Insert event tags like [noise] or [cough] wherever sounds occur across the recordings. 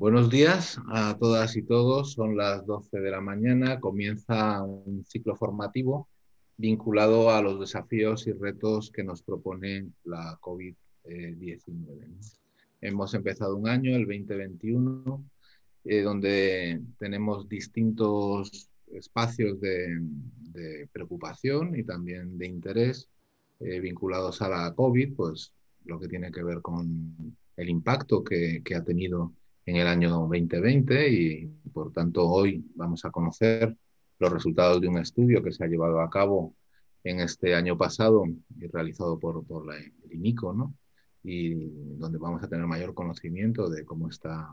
Buenos días a todas y todos. Son las 12 de la mañana. Comienza un ciclo formativo vinculado a los desafíos y retos que nos propone la COVID-19. Hemos empezado un año, el 2021, eh, donde tenemos distintos espacios de, preocupación y también de interés eh, vinculados a la COVID, pues lo que tiene que ver con el impacto que, que ha tenido en el año 2020 y por tanto hoy vamos a conocer los resultados de un estudio que se ha llevado a cabo en este año pasado y realizado por, por la, el INICO, ¿no? y donde vamos a tener mayor conocimiento de cómo está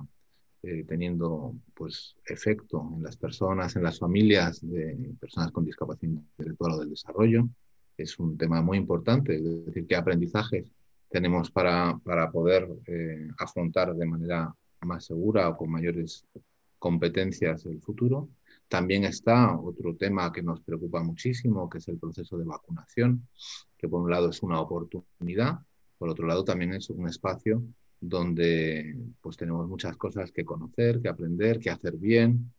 eh, teniendo pues, efecto en las personas, en las familias de personas con discapacidad intelectual o del desarrollo. Es un tema muy importante, es decir, qué aprendizajes tenemos para, para poder eh, afrontar de manera más segura o con mayores competencias el futuro. También está otro tema que nos preocupa muchísimo, que es el proceso de vacunación, que por un lado es una oportunidad, por otro lado también es un espacio donde pues tenemos muchas cosas que conocer, que aprender, que hacer bien,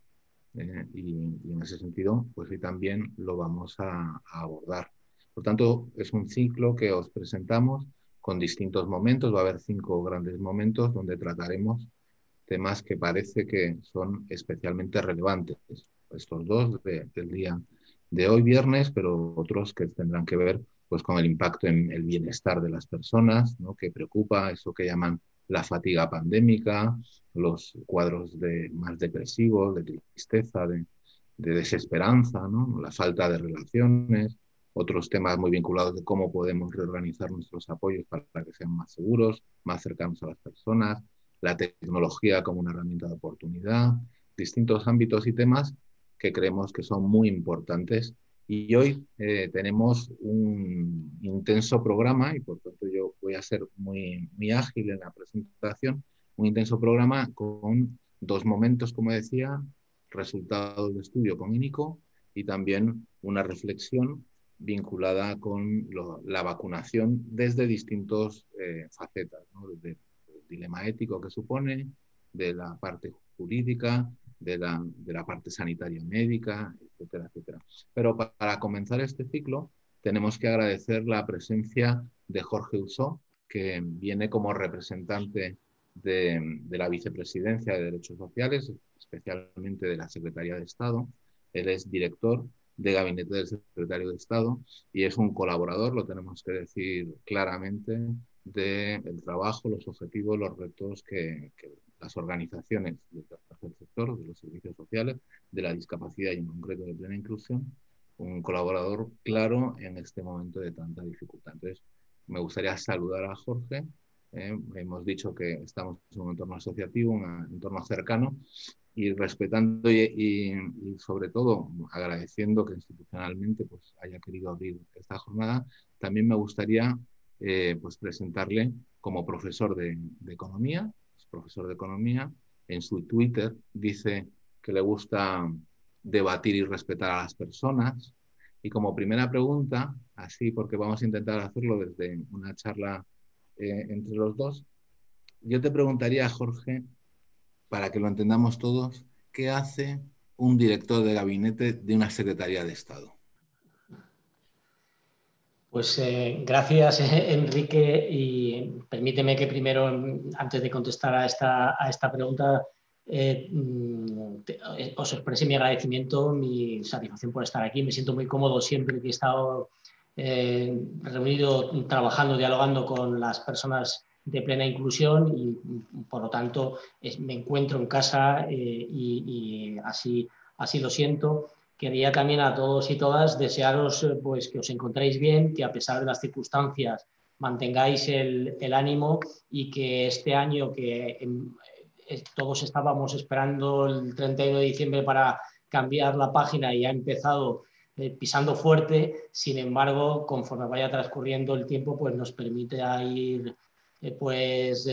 eh, y, en ese sentido, pues hoy también lo vamos a, a, abordar. Por tanto, es un ciclo que os presentamos con distintos momentos, va a haber cinco grandes momentos donde trataremos temas que parece que son especialmente relevantes. Estos dos del día de hoy, viernes, pero otros que tendrán que ver pues, con el impacto en el bienestar de las personas, ¿no? que preocupa eso que llaman la fatiga pandémica, los cuadros de, más depresivos, de tristeza, de, de desesperanza, ¿no? la falta de relaciones, otros temas muy vinculados de cómo podemos reorganizar nuestros apoyos para que sean más seguros, más cercanos a las personas, la tecnología como una herramienta de oportunidad, distintos ámbitos y temas que creemos que son muy importantes. Y hoy eh, tenemos un intenso programa, y por tanto yo voy a ser muy, muy ágil en la presentación, un intenso programa con dos momentos, como decía, resultados de estudio con INICO y también una reflexión vinculada con la vacunación desde distintos eh, facetas, desde dilema ético que supone, de la parte jurídica, de la, de la parte sanitaria médica, etcétera, etcétera. Pero para comenzar este ciclo tenemos que agradecer la presencia de Jorge Usó, que viene como representante de, de, la Vicepresidencia de Derechos Sociales, especialmente de la Secretaría de Estado. Él es director de gabinete del secretario de Estado y es un colaborador, lo tenemos que decir claramente, del trabajo, los objetivos, los retos que, que las organizaciones del tercer sector, de los servicios sociales, de la discapacidad y en concreto de plena inclusión, un colaborador claro en este momento de tanta dificultad. Entonces, me gustaría saludar a Jorge. Eh, hemos dicho que estamos en un entorno asociativo, un entorno cercano, y respetando y, y, y, sobre todo agradeciendo que institucionalmente pues, haya querido abrir esta jornada, también me gustaría eh, pues presentarle como profesor de, economía, profesor de economía. En su Twitter dice que le gusta debatir y respetar a las personas. Y como primera pregunta, así porque vamos a intentar hacerlo desde una charla eh, entre los dos, yo te preguntaría, Jorge, para que lo entendamos todos, ¿qué hace un director de gabinete de una Secretaría de Estado? Pues eh, gracias, [laughs] Enrique, y permíteme que primero, antes de contestar a esta, a esta pregunta, eh, mm, eh, os exprese mi agradecimiento, mi satisfacción por estar aquí. Me siento muy cómodo siempre que he estado reunido, trabajando, dialogando con las personas de plena inclusión y, por lo tanto, me encuentro en casa y, y así, así lo siento quería también a todos y todas desearos eh, pues, que os encontréis bien, que a pesar de las circunstancias mantengáis el, ánimo y que este año que eh, todos estábamos esperando el 31 de diciembre para cambiar la página y ha empezado eh, pisando fuerte, sin embargo, conforme vaya transcurriendo el tiempo, pues nos permite ir pues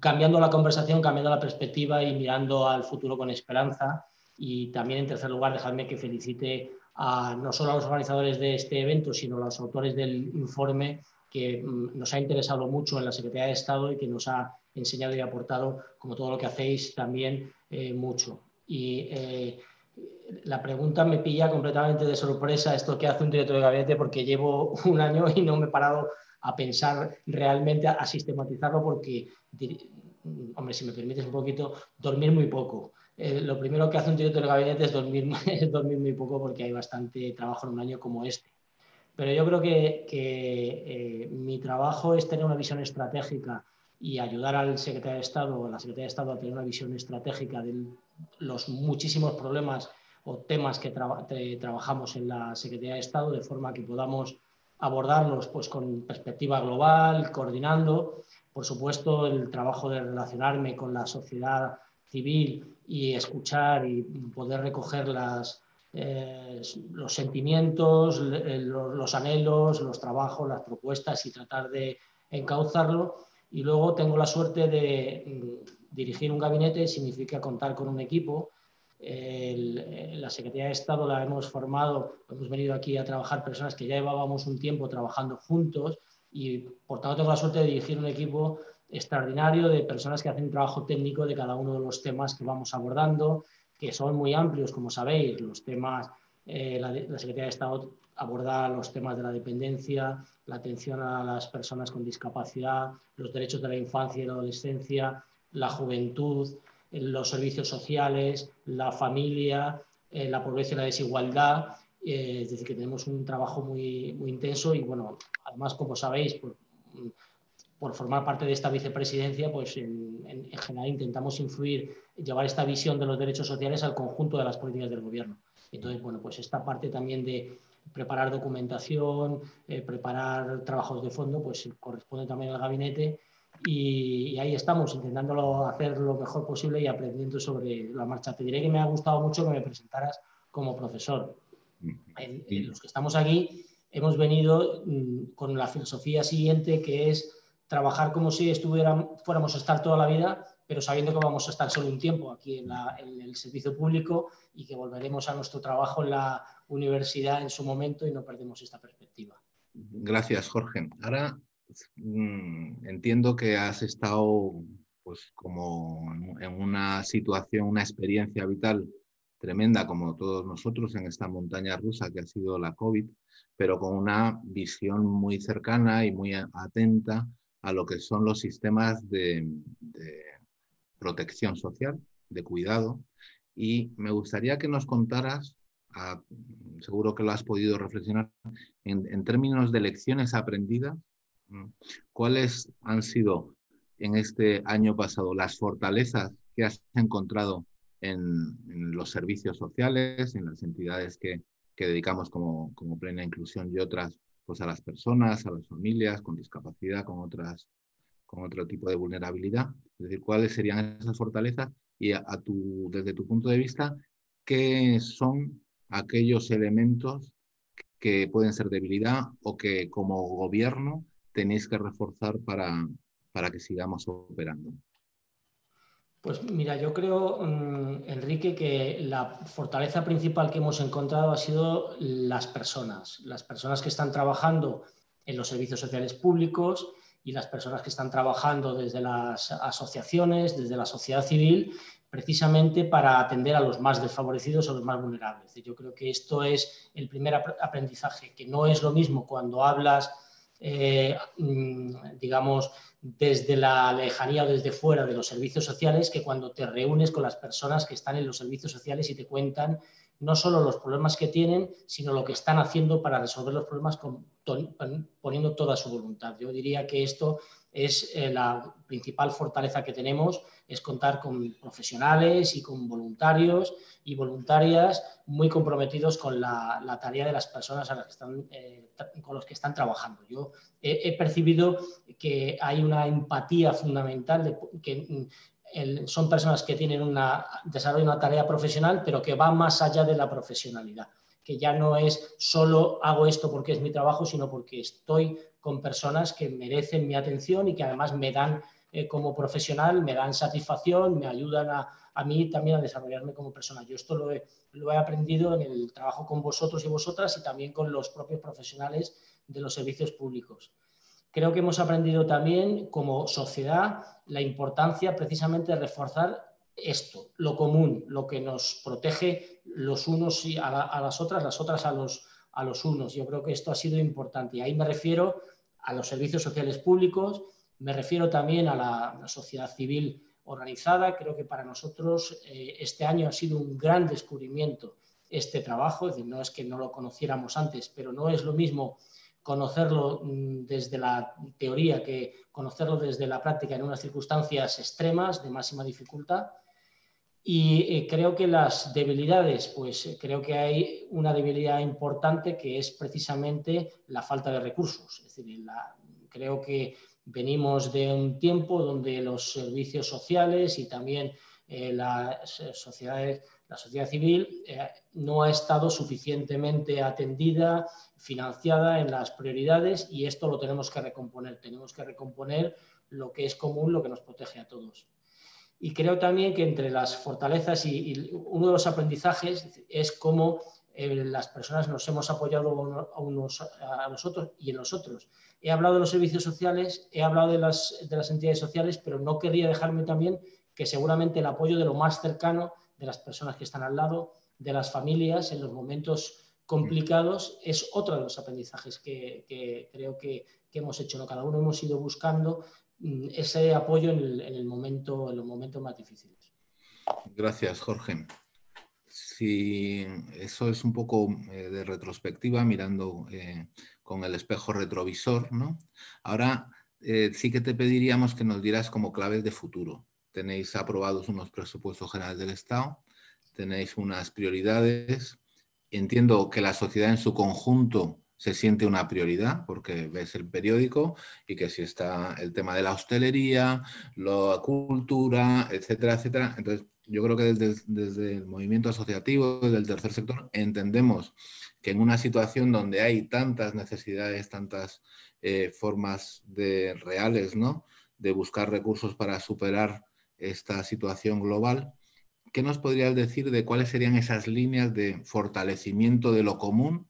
cambiando la conversación, cambiando la perspectiva y mirando al futuro con esperanza y también, en tercer lugar, dejadme que felicite a, no solo a los organizadores de este evento, sino a los autores del informe que mm, nos ha interesado mucho en la Secretaría de Estado y que nos ha enseñado y aportado, como todo lo que hacéis, también mucho. Y la pregunta me pilla completamente de sorpresa esto que hace un director de gabinete porque llevo [laughs] un año y no me he parado a pensar realmente, a, sistematizarlo porque, hombre, si me permites un poquito, dormir muy poco. Eh, lo primero que hace un director de gabinete es dormir, [laughs] dormir muy poco porque hay bastante trabajo en un año como este. Pero yo creo que, eh, mi trabajo es tener una visión estratégica y ayudar al secretario de Estado o a la secretaria de Estado a tener una visión estratégica de los muchísimos problemas o temas que trabajamos en la Secretaría de Estado, de forma que podamos abordarlos pues, con perspectiva global, coordinando. Por supuesto, el trabajo de relacionarme con la sociedad civil y escuchar y poder recoger las, eh, los sentimientos, los, anhelos, los trabajos, las propuestas y tratar de encauzarlo. Y luego tengo la suerte de mm, dirigir un gabinete, significa contar con un equipo la Secretaría de Estado la hemos formado, hemos venido aquí a trabajar personas que ya llevábamos un tiempo trabajando juntos y por tanto tengo la suerte de dirigir un equipo extraordinario de personas que hacen trabajo técnico de cada uno de los temas que vamos abordando, que son muy amplios, como sabéis, los temas, eh, la, Secretaría de Estado aborda los temas de la dependencia, la atención a las personas con discapacidad, los derechos de la infancia y la adolescencia, la juventud, los servicios sociales, la familia, eh, la pobreza y la desigualdad. Eh, es decir, que tenemos un trabajo muy, muy intenso y, bueno, además, como sabéis, por formar parte de esta vicepresidencia, pues en, en, general intentamos influir, llevar esta visión de los derechos sociales al conjunto de las políticas del gobierno. Entonces, bueno, pues esta parte también de preparar documentación, eh, preparar trabajos de fondo, pues corresponde también al gabinete y, ahí estamos, intentándolo hacer lo mejor posible y aprendiendo sobre la marcha. Te diré que me ha gustado mucho que me presentaras como profesor. los que estamos aquí hemos venido mm, con la filosofía siguiente que es trabajar como si fuéramos a estar toda la vida, pero sabiendo que vamos a estar solo un tiempo aquí en, el servicio público y que volveremos a nuestro trabajo en la universidad en su momento y no perdemos esta perspectiva. Gracias, Jorge. Ahora Mm, entiendo que has estado pues como en una situación, una experiencia vital tremenda como todos nosotros en esta montaña rusa que ha sido la COVID, pero con una visión muy cercana y muy atenta a lo que son los sistemas de, protección social, de cuidado. Y me gustaría que nos contaras, seguro que lo has podido reflexionar, en términos de lecciones aprendidas ¿Cuáles han sido en este año pasado las fortalezas que has encontrado en, los servicios sociales, en las entidades que, dedicamos como, plena inclusión y otras pues a las personas, a las familias con discapacidad, con, otras, con otro tipo de vulnerabilidad? Es decir, ¿cuáles serían esas fortalezas? Y desde tu punto de vista, ¿qué son aquellos elementos que pueden ser debilidad o que como gobierno tenéis que reforzar para, para que sigamos operando? Pues mira, yo creo, mm, Enrique, que la fortaleza principal que hemos encontrado ha sido las personas, las personas que están trabajando en los servicios sociales públicos y las personas que están trabajando desde las asociaciones, desde la sociedad civil, precisamente para atender a los más desfavorecidos o los más vulnerables. Yo creo que esto es el primer aprendizaje, que no es lo mismo cuando hablas eh, mm, digamos, desde la lejanía o desde fuera de los servicios sociales que cuando te reúnes con las personas que están en los servicios sociales y te cuentan no solo los problemas que tienen, sino lo que están haciendo para resolver los problemas poniendo toda su voluntad. Yo diría que esto es eh, la principal fortaleza que tenemos, es contar con profesionales y con voluntarios y voluntarias muy comprometidos con la, tarea de las personas a las que están, eh, con que están trabajando. Yo he, percibido que hay una empatía fundamental, de, que son personas que tienen una, desarrollan una tarea profesional, pero que va más allá de la profesionalidad que ya no es solo hago esto porque es mi trabajo, sino porque estoy con personas que merecen mi atención y que además me dan eh, como profesional, me dan satisfacción, me ayudan a, a mí también a desarrollarme como persona. Yo esto lo he, lo he aprendido en el trabajo con vosotros y vosotras y también con los propios profesionales de los servicios públicos. Creo que hemos aprendido también como sociedad la importancia precisamente de reforzar esto, lo común, lo que nos protege los unos a, las otras, las otras a los, a los unos. Yo creo que esto ha sido importante. Y ahí me refiero a los servicios sociales públicos, me refiero también a la, sociedad civil organizada. Creo que para nosotros eh, este año ha sido un gran descubrimiento este trabajo. Es decir, no es que no lo conociéramos antes, pero no es lo mismo conocerlo mm, desde la teoría que conocerlo desde la práctica en unas circunstancias extremas de máxima dificultad. Y eh, creo que las debilidades, pues eh, creo que hay una debilidad importante que es precisamente la falta de recursos. Es decir, creo que venimos de un tiempo donde los servicios sociales y también eh, las sociedades, la sociedad civil no ha estado suficientemente atendida, financiada en las prioridades y esto lo tenemos que recomponer. Tenemos que recomponer lo que es común, lo que nos protege a todos. Y creo también que entre las fortalezas y, uno de los aprendizajes es cómo eh, las personas nos hemos apoyado a, unos, a nosotros y en nosotros. He hablado de los servicios sociales, he hablado de las, de las entidades sociales, pero no querría dejarme también que seguramente el apoyo de lo más cercano de las personas que están al lado, de las familias en los momentos complicados, es otro de los aprendizajes que, creo que, hemos hecho. ¿no? Cada uno hemos ido buscando Mm, ese apoyo en, el, momento, en los momentos más difíciles. Gracias, Jorge. Si eso es un poco eh, de retrospectiva, mirando eh, con el espejo retrovisor, ¿no? Ahora eh, sí que te pediríamos que nos dieras como claves de futuro. Tenéis aprobados unos presupuestos generales del Estado, tenéis unas prioridades. Entiendo que la sociedad en su conjunto se siente una prioridad porque ves el periódico y que si está el tema de la hostelería, la cultura, etcétera, etcétera. Entonces, yo creo que desde, el movimiento asociativo, desde el tercer sector, entendemos que en una situación donde hay tantas necesidades, tantas eh, formas de, reales, ¿no? De buscar recursos para superar esta situación global, ¿qué nos podrías decir de cuáles serían esas líneas de fortalecimiento de lo común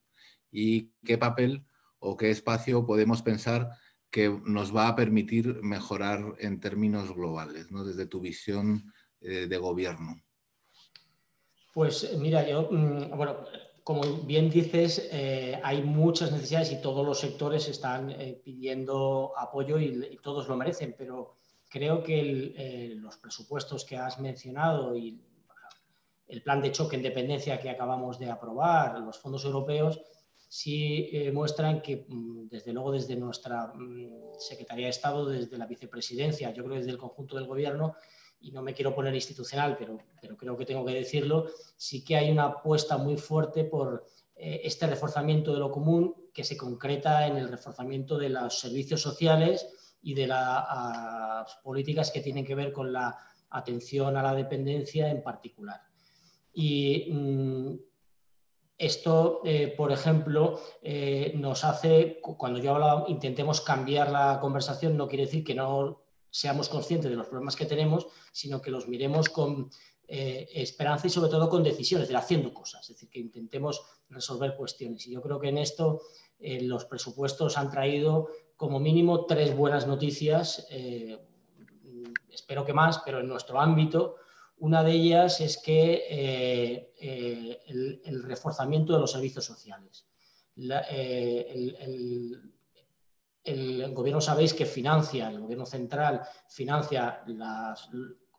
y qué papel o qué espacio podemos pensar que nos va a permitir mejorar en términos globales, ¿no? desde tu visión eh, de gobierno. Pues mira, yo, mm, bueno, como bien dices, eh, hay muchas necesidades y todos los sectores están eh, pidiendo apoyo y, todos lo merecen, pero creo que los presupuestos que has mencionado y el plan de choque en dependencia que acabamos de aprobar, los fondos europeos, sí eh, muestran que, mm, desde luego, desde nuestra mm, Secretaría de Estado, desde la vicepresidencia, yo creo desde el conjunto del Gobierno, y no me quiero poner institucional, pero, pero creo que tengo que decirlo, sí que hay una apuesta muy fuerte por eh, este reforzamiento de lo común que se concreta en el reforzamiento de los servicios sociales y de las políticas que tienen que ver con la atención a la dependencia en particular. Y mm, esto, eh, por ejemplo, eh, nos hace, cuando yo hablaba, intentemos cambiar la conversación, no quiere decir que no seamos conscientes de los problemas que tenemos, sino que los miremos con eh, esperanza y sobre todo con decisiones, de haciendo cosas, es decir, que intentemos resolver cuestiones. Y yo creo que en esto los presupuestos han traído como mínimo tres buenas noticias, espero que más, pero en nuestro ámbito, una de ellas es que eh, eh, el, reforzamiento de los servicios sociales. Eh, el, gobierno sabéis que financia, el gobierno central financia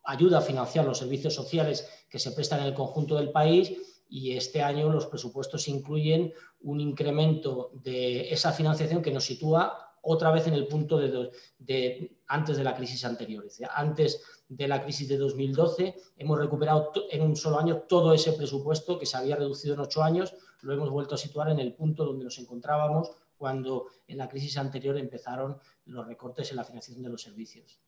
ayuda a financiar los servicios sociales que se prestan en el conjunto del país y este año los presupuestos incluyen un incremento de esa financiación que nos sitúa otra vez en el punto de, antes de la crisis anterior. antes de la crisis de 2012 hemos recuperado en un solo año todo ese presupuesto que se había reducido en ocho años, lo hemos vuelto a situar en el punto donde nos encontrábamos cuando en la crisis anterior empezaron los recortes en la financiación de los servicios.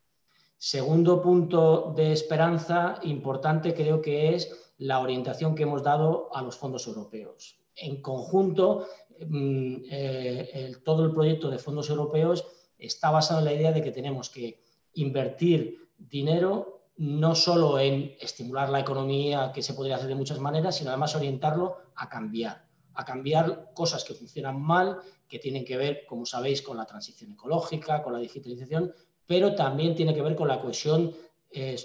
Segundo punto de esperanza importante creo que es la orientación que hemos dado a los fondos europeos. En conjunto, Mm, eh, todo el proyecto de fondos europeos está basado en la idea de que tenemos que invertir dinero no solo en estimular la economía, que se podría hacer de muchas maneras, sino además orientarlo a cambiar, a cambiar cosas que funcionan mal que tienen que ver, como sabéis, con la transición ecológica, con la digitalización, pero también tiene que ver con la cohesión eh,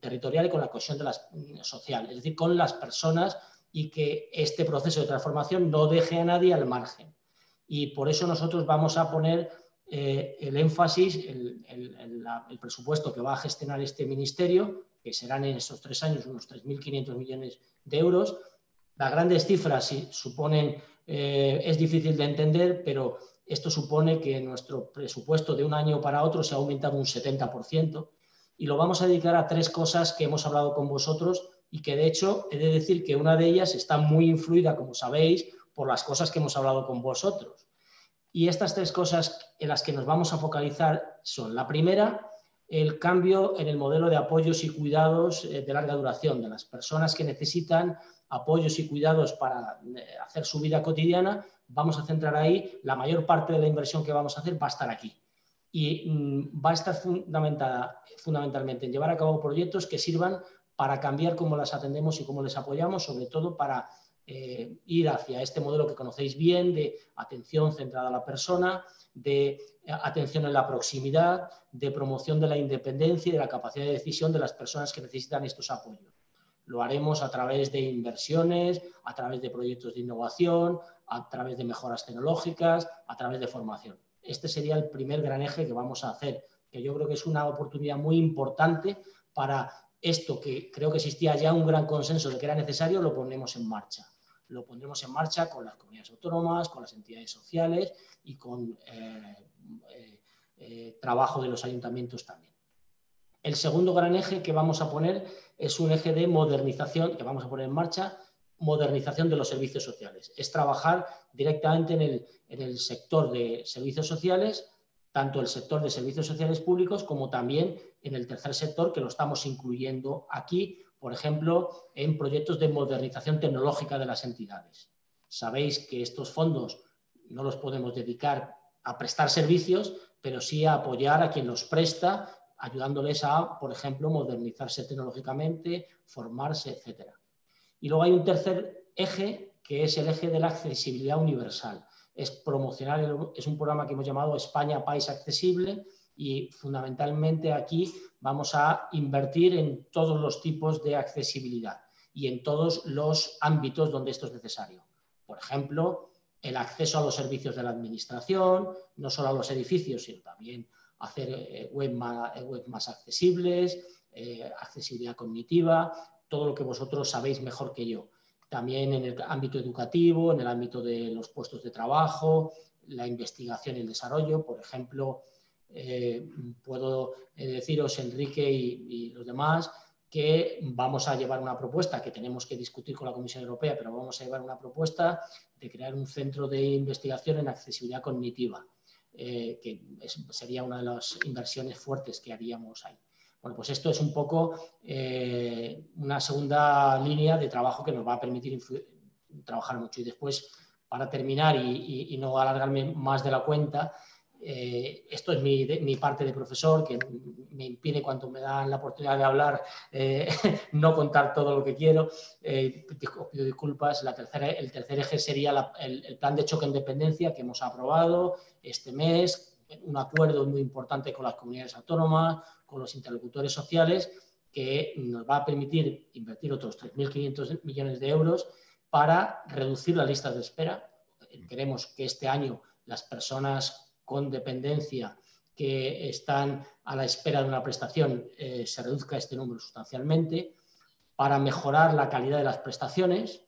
territorial y con la cohesión de las, social, es decir, con las personas y que este proceso de transformación no deje a nadie al margen. Y por eso nosotros vamos a poner eh, el énfasis, el, el, presupuesto que va a gestionar este ministerio, que serán en estos tres años unos 3.500 millones de euros. Las grandes cifras suponen, eh, es difícil de entender, pero esto supone que nuestro presupuesto de un año para otro se ha aumentado un 70% y lo vamos a dedicar a tres cosas que hemos hablado con vosotros y que de hecho he de decir que una de ellas está muy influida, como sabéis, por las cosas que hemos hablado con vosotros. Y estas tres cosas en las que nos vamos a focalizar son, la primera, el cambio en el modelo de apoyos y cuidados eh, de larga duración de las personas que necesitan apoyos y cuidados para eh, hacer su vida cotidiana. Vamos a centrar ahí, la mayor parte de la inversión que vamos a hacer va a estar aquí. Y mm, va a estar fundamentada fundamentalmente en llevar a cabo proyectos que sirvan para cambiar cómo las atendemos y cómo les apoyamos, sobre todo para eh, ir hacia este modelo que conocéis bien de atención centrada a la persona, de eh, atención en la proximidad, de promoción de la independencia y de la capacidad de decisión de las personas que necesitan estos apoyos. Lo haremos a través de inversiones, a través de proyectos de innovación, a través de mejoras tecnológicas, a través de formación. Este sería el primer gran eje que vamos a hacer, que yo creo que es una oportunidad muy importante para esto que creo que existía ya un gran consenso de que era necesario, lo ponemos en marcha lo pondremos en marcha con las comunidades autónomas, con las entidades sociales y con eh, eh, eh, trabajo de los ayuntamientos también. El segundo gran eje que vamos a poner es un eje de modernización, que vamos a poner en marcha, modernización de los servicios sociales. Es trabajar directamente en el, en el sector de servicios sociales, tanto el sector de servicios sociales públicos como también en el tercer sector, que lo estamos incluyendo aquí por ejemplo, en proyectos de modernización tecnológica de las entidades. Sabéis que estos fondos no los podemos dedicar a prestar servicios, pero sí a apoyar a quien los presta, ayudándoles a, por ejemplo, modernizarse tecnológicamente, formarse, etc. Y luego hay un tercer eje, que es el eje de la accesibilidad universal. Es promocionar, es un programa que hemos llamado España País Accesible, y fundamentalmente aquí vamos a invertir en todos los tipos de accesibilidad y en todos los ámbitos donde esto es necesario. Por ejemplo, el acceso a los servicios de la administración, no solo a los edificios, sino también hacer eh, web más, accesibles, eh, accesibilidad cognitiva, todo lo que vosotros sabéis mejor que yo. También en el ámbito educativo, en el ámbito de los puestos de trabajo, la investigación y el desarrollo, por ejemplo, eh, puedo eh, deciros, Enrique y, los demás, que vamos a llevar una propuesta que tenemos que discutir con la Comisión Europea, pero vamos a llevar una propuesta de crear un centro de investigación en accesibilidad cognitiva, eh, que sería una de las inversiones fuertes que haríamos ahí. Bueno, pues esto es un poco una segunda línea de trabajo que nos va a permitir trabajar mucho. Y después, para terminar y no alargarme más de la cuenta, eh, esto es mi, parte de profesor, que me impide cuando me dan la oportunidad de hablar eh, [laughs] no contar todo lo que quiero. Eh, pido disculpas. La tercera, el tercer eje sería el, plan de choque en dependencia que hemos aprobado este mes, un acuerdo muy importante con las comunidades autónomas, con los interlocutores sociales, que nos va a permitir invertir otros 3.500 millones de euros para reducir la lista de espera. Queremos que este año las personas con dependencia que están a la espera de una prestación eh, se reduzca este número sustancialmente, para mejorar la calidad de las prestaciones,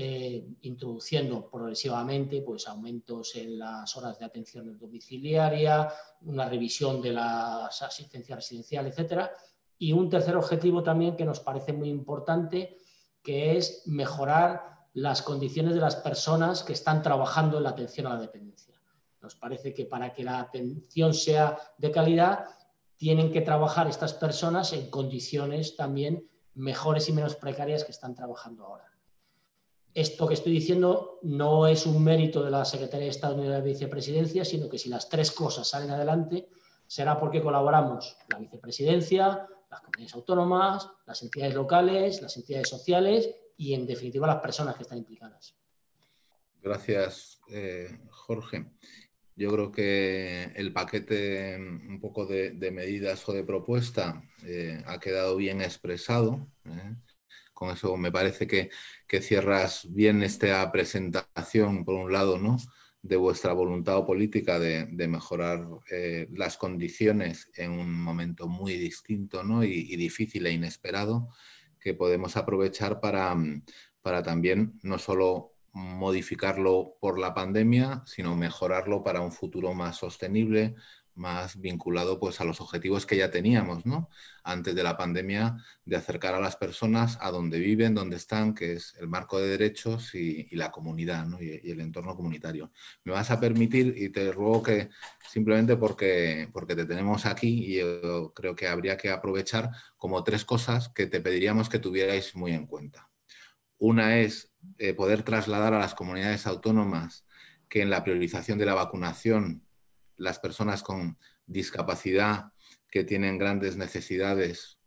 eh, introduciendo progresivamente pues, aumentos en las horas de atención domiciliaria, una revisión de la asistencia residencial, etc. Y un tercer objetivo también que nos parece muy importante, que es mejorar las condiciones de las personas que están trabajando en la atención a la dependencia. Nos parece que para que la atención sea de calidad, tienen que trabajar estas personas en condiciones también mejores y menos precarias que están trabajando ahora. Esto que estoy diciendo no es un mérito de la Secretaría de Estado ni de la Vicepresidencia, sino que si las tres cosas salen adelante, será porque colaboramos la Vicepresidencia, las comunidades autónomas, las entidades locales, las entidades sociales y, en definitiva, las personas que están implicadas. Gracias, eh, Jorge. Yo creo que el paquete un poco de, medidas o de propuesta eh, ha quedado bien expresado. ¿eh? Con eso me parece que, cierras bien esta presentación, por un lado, ¿no? de vuestra voluntad política de, mejorar eh, las condiciones en un momento muy distinto ¿no? y, y, difícil e inesperado que podemos aprovechar para, para también no solo modificarlo por la pandemia, sino mejorarlo para un futuro más sostenible, más vinculado pues, a los objetivos que ya teníamos ¿no? antes de la pandemia, de acercar a las personas a donde viven, donde están, que es el marco de derechos y, la comunidad y, el entorno comunitario. Me vas a permitir, y te ruego que simplemente porque, porque te tenemos aquí, y yo creo que habría que aprovechar como tres cosas que te pediríamos que tuvierais muy en cuenta. Una es eh, poder trasladar a las comunidades autónomas que en la priorización de la vacunación las personas con discapacidad que tienen grandes necesidades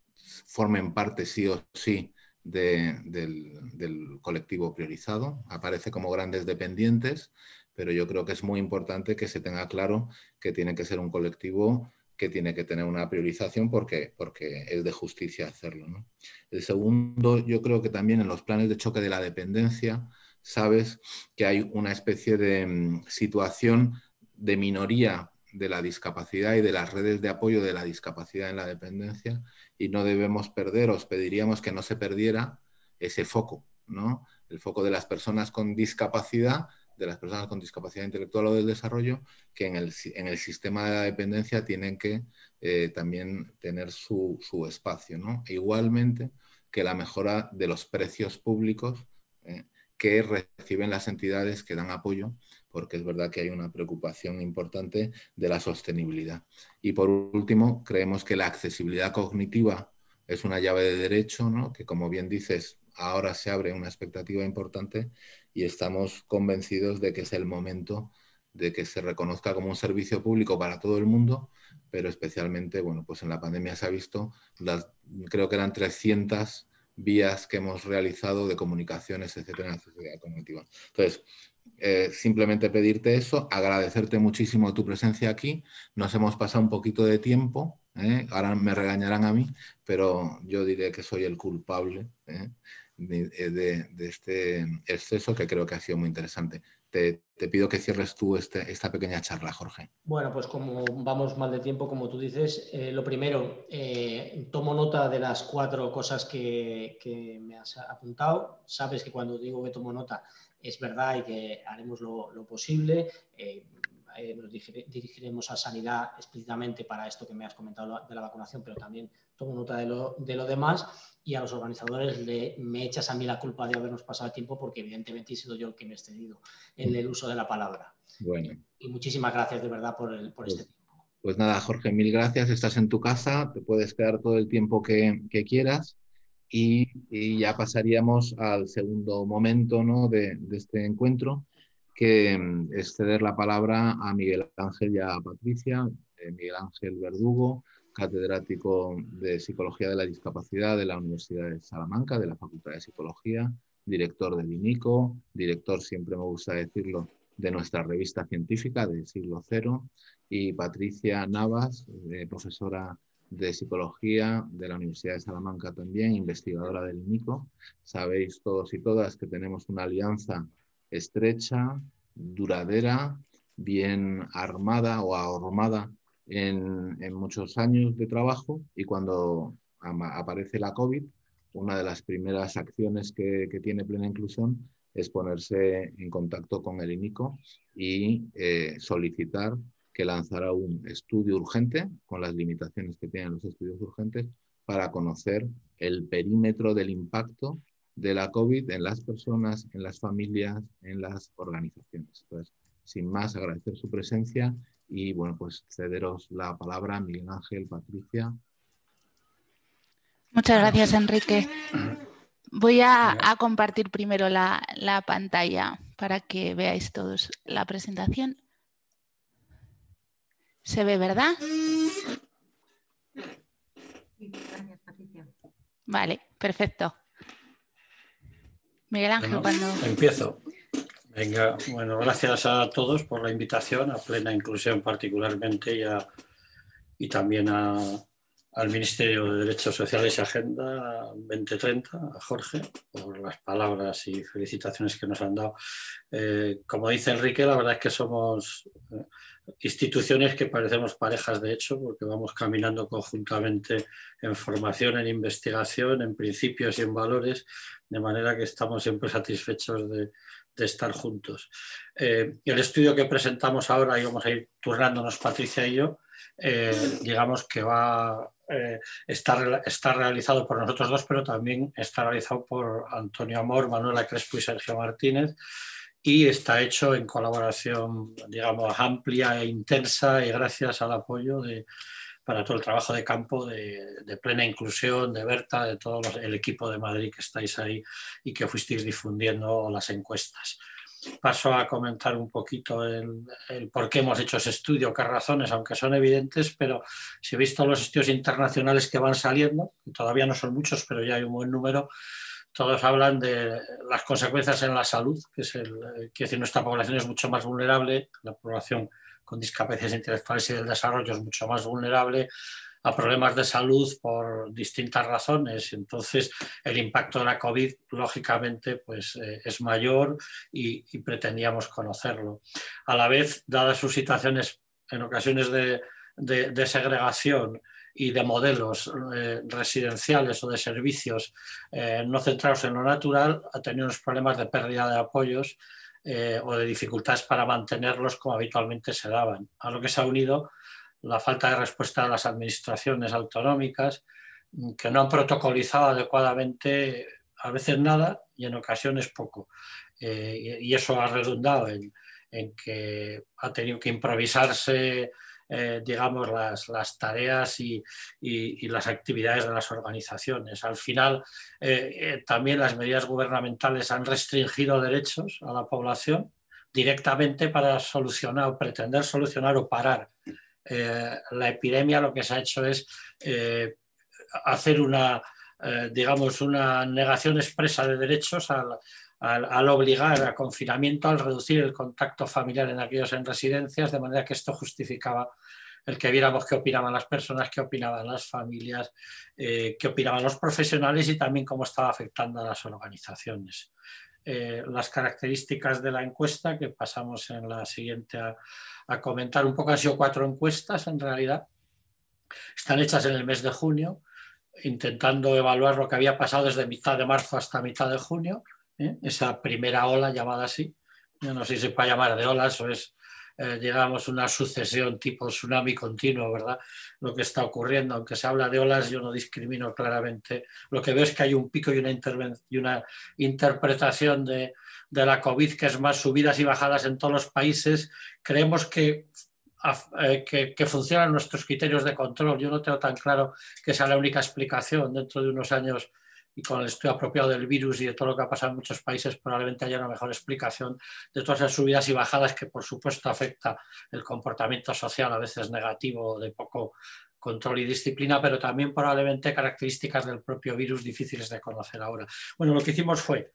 formen parte sí o sí del, colectivo priorizado. Aparece como grandes dependientes, pero yo creo que es muy importante que se tenga claro que tiene que ser un colectivo que tiene que tener una priorización porque, porque es de justicia hacerlo. El segundo, yo creo que también en los planes de choque de la dependencia, sabes que hay una especie de mm, situación de minoría de la discapacidad y de las redes de apoyo de la discapacidad en la dependencia y no debemos perder, os pediríamos que no se perdiera ese foco, ¿no? El foco de las personas con discapacidad de las personas con discapacidad intelectual o del desarrollo que en el, en el sistema de la dependencia tienen que eh, también tener su, su espacio. ¿no? E igualmente que la mejora de los precios públicos eh, que reciben las entidades que dan apoyo, porque es verdad que hay una preocupación importante de la sostenibilidad. Y por último, creemos que la accesibilidad cognitiva es una llave de derecho, ¿no? que como bien dices, ahora se abre una expectativa importante y estamos convencidos de que es el momento de que se reconozca como un servicio público para todo el mundo, pero especialmente, bueno, pues en la pandemia se ha visto, las, creo que eran 300 vías que hemos realizado de comunicaciones, etcétera, en la cognitiva. Entonces, eh, simplemente pedirte eso, agradecerte muchísimo tu presencia aquí. Nos hemos pasado un poquito de tiempo, ¿eh? ahora me regañarán a mí, pero yo diré que soy el culpable. ¿eh? De, este exceso que creo que ha sido muy interesante. Te, pido que cierres tú este, esta pequeña charla, Jorge. Bueno, pues como vamos mal de tiempo, como tú dices, lo primero, tomo nota de las cuatro cosas que, me has apuntado. Sabes que cuando digo que tomo nota es verdad y que haremos lo, posible. nos dirigiremos a sanidad explícitamente para esto que me has comentado de la vacunación, pero también tomo nota de lo, de lo demás y a los organizadores le, me echas a mí la culpa de habernos pasado el tiempo porque evidentemente he sido yo el que me he excedido en el uso de la palabra. Bueno. Y muchísimas gracias de verdad por, el, por este pues, tiempo. Pues nada, Jorge, mil gracias. Estás en tu casa, te puedes quedar todo el tiempo que, que quieras y, ya pasaríamos al segundo momento ¿no? de, este encuentro, que mm, es ceder la palabra a Miguel Ángel y a Patricia, Miguel Ángel Verdugo, catedrático de Psicología de la Discapacidad de la Universidad de Salamanca, de la Facultad de Psicología, director del INICO, director, siempre me gusta decirlo, de nuestra revista científica de siglo cero, y Patricia Navas, eh, profesora de Psicología de la Universidad de Salamanca también, investigadora del INICO. Sabéis todos y todas que tenemos una alianza estrecha, duradera, bien armada o ahormada en, muchos años de trabajo y cuando aparece la COVID, una de las primeras acciones que, tiene Plena Inclusión es ponerse en contacto con el INICO y eh, solicitar que lanzara un estudio urgente con las limitaciones que tienen los estudios urgentes para conocer el perímetro del impacto de la COVID en las personas, en las familias, en las organizaciones. Entonces, sin más, agradecer su presencia y bueno, pues cederos la palabra, Miguel Ángel, Patricia. Muchas gracias, Enrique. Voy a, compartir primero la, pantalla para que veáis todos la presentación. ¿Se ve, verdad? Vale, perfecto. Miguel Ángel, cuando... Empiezo. Venga, bueno, gracias a todos por la invitación, a Plena Inclusión particularmente y, y también al Ministerio de Derechos Sociales y Agenda 2030, a Jorge, por las palabras y felicitaciones que nos han dado. Eh, como dice Enrique, la verdad es que somos eh, instituciones que parecemos parejas de hecho, porque vamos caminando conjuntamente en formación, en investigación, en principios y en valores, de manera que estamos siempre satisfechos de, estar juntos. Eh, el estudio que presentamos ahora, y vamos a ir turnándonos Patricia y yo, eh, digamos que va eh, está, está, realizado por nosotros dos, pero también está realizado por Antonio Amor, Manuela Crespo y Sergio Martínez y está hecho en colaboración, digamos, amplia e intensa y gracias al apoyo de, para todo el trabajo de campo de, plena inclusión, de Berta, de todo el equipo de Madrid que estáis ahí y que fuisteis difundiendo las encuestas. Paso a comentar un poquito el, por qué hemos hecho ese estudio, qué razones, aunque son evidentes, pero si he visto los estudios internacionales que van saliendo, todavía no son muchos, pero ya hay un buen número, todos hablan de las consecuencias en la salud, que es que decir, nuestra población es mucho más vulnerable, la población con discapacidades intelectuales y del desarrollo es mucho más vulnerable a problemas de salud por distintas razones. Entonces, el impacto de la COVID, lógicamente, pues, eh, es mayor y, pretendíamos conocerlo. A la vez, dadas sus situaciones en ocasiones de, de segregación, y de modelos eh, residenciales o de servicios eh, no centrados en lo natural, ha tenido unos problemas de pérdida de apoyos eh, o de dificultades para mantenerlos como habitualmente se daban. A lo que se ha unido la falta de respuesta de las administraciones autonómicas, mm, que no han protocolizado adecuadamente a veces nada y en ocasiones poco. y eso ha redundado en, en que ha tenido que improvisarse eh, digamos, las, tareas y, las actividades de las organizaciones. Al final, eh, eh, también las medidas gubernamentales han restringido derechos a la población directamente para solucionar o pretender solucionar o parar la epidemia. Lo que se ha hecho es hacer una, digamos, una negación expresa de derechos a al, obligar a confinamiento, al reducir el contacto familiar en aquellos en residencias, de manera que esto justificaba el que viéramos qué opinaban las personas, qué opinaban las familias, eh, qué opinaban los profesionales y también cómo estaba afectando a las organizaciones. Eh, las características de la encuesta, que pasamos en la siguiente a, a, comentar un poco, han sido cuatro encuestas en realidad. Están hechas en el mes de junio, intentando evaluar lo que había pasado desde mitad de marzo hasta mitad de junio ¿eh? esa primera ola llamada así. Yo no sé si se puede llamar de olas o es, eh, digamos, una sucesión tipo tsunami continuo, ¿verdad? Lo que está ocurriendo, aunque se habla de olas, yo no discrimino claramente. Lo que veo es que hay un pico y una, interpretación de, de la COVID que es más subidas y bajadas en todos los países. Creemos eh, que, que, funcionan nuestros criterios de control. Yo no tengo tan claro que sea la única explicación. Dentro de unos años y con el estudio apropiado del virus y de todo lo que ha pasado en muchos países, probablemente haya una mejor explicación de todas las subidas y bajadas que, por supuesto, afecta el comportamiento social, a veces negativo, de poco control y disciplina, pero también probablemente características del propio virus difíciles de conocer ahora. Bueno, lo que hicimos fue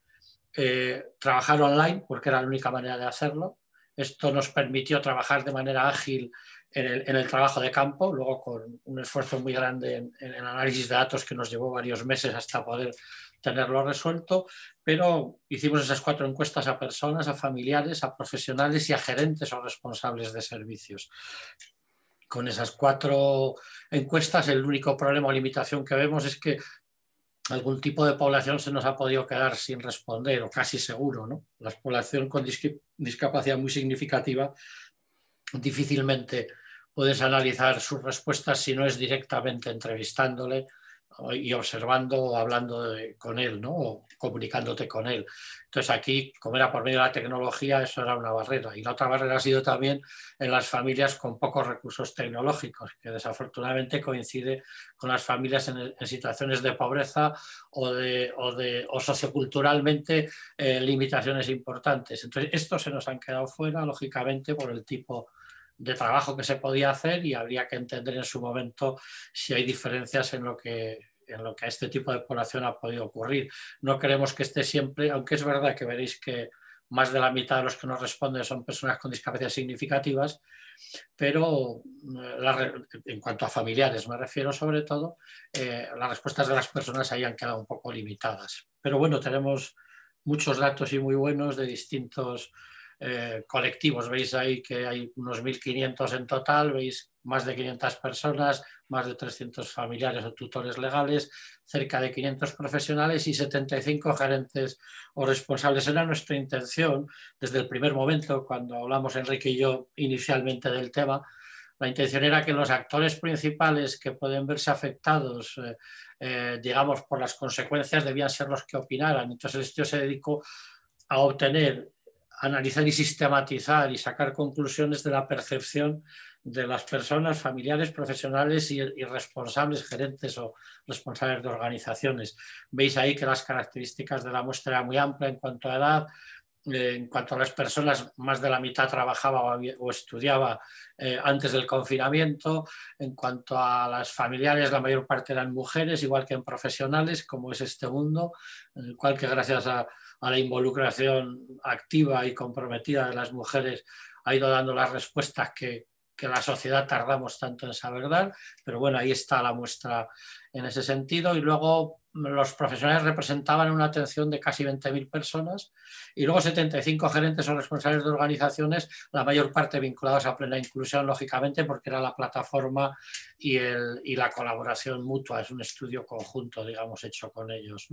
eh, trabajar online, porque era la única manera de hacerlo. Esto nos permitió trabajar de manera ágil en el, trabajo de campo, luego con un esfuerzo muy grande en, el análisis de datos que nos llevó varios meses hasta poder tenerlo resuelto, pero hicimos esas cuatro encuestas a personas, a familiares, a profesionales y a gerentes o responsables de servicios. Con esas cuatro encuestas, el único problema o limitación que vemos es que algún tipo de población se nos ha podido quedar sin responder, o casi seguro. ¿no? La población con discapacidad muy significativa difícilmente puedes analizar sus respuestas si no es directamente entrevistándole y observando o hablando con él, ¿no? o comunicándote con él. Entonces aquí, como era por medio de la tecnología, eso era una barrera. Y la otra barrera ha sido también en las familias con pocos recursos tecnológicos, que desafortunadamente coincide con las familias en, situaciones de pobreza o, de, o, de, o socioculturalmente eh, limitaciones importantes. Entonces, estos se nos han quedado fuera, lógicamente, por el tipo de trabajo que se podía hacer y habría que entender en su momento si hay diferencias en lo que en lo que a este tipo de población ha podido ocurrir. No queremos que esté siempre, aunque es verdad que veréis que más de la mitad de los que nos responden son personas con discapacidades significativas, pero eh, en cuanto a familiares me refiero sobre todo, eh, las respuestas de las personas hayan quedado un poco limitadas. Pero bueno, tenemos muchos datos y muy buenos de distintos eh, colectivos. Veis ahí que hay unos 1.500 en total, veis más de 500 personas, más de 300 familiares o tutores legales, cerca de 500 profesionales y 75 gerentes o responsables. Era nuestra intención desde el primer momento, cuando hablamos Enrique y yo inicialmente del tema, la intención era que los actores principales que pueden verse afectados, eh, eh, digamos, por las consecuencias, debían ser los que opinaran. Entonces, estudio se dedicó a obtener, analizar y sistematizar y sacar conclusiones de la percepción de las personas, familiares, profesionales y, responsables, gerentes o responsables de organizaciones. Veis ahí que las características de la muestra eran muy amplia en cuanto a edad, eh, en cuanto a las personas, más de la mitad trabajaba o, estudiaba eh, antes del confinamiento. En cuanto a las familiares, la mayor parte eran mujeres, igual que en profesionales, como es este mundo, en el cual que gracias a la involucración activa y comprometida de las mujeres ha ido dando las respuestas que, que la sociedad tardamos tanto en saber dar, pero bueno, ahí está la muestra en ese sentido. Y luego los profesionales representaban una atención de casi 20.000 personas y luego 75 gerentes o responsables de organizaciones, la mayor parte vinculados a plena inclusión, lógicamente, porque era la plataforma y, el, y la colaboración mutua. Es un estudio conjunto, digamos, hecho con ellos.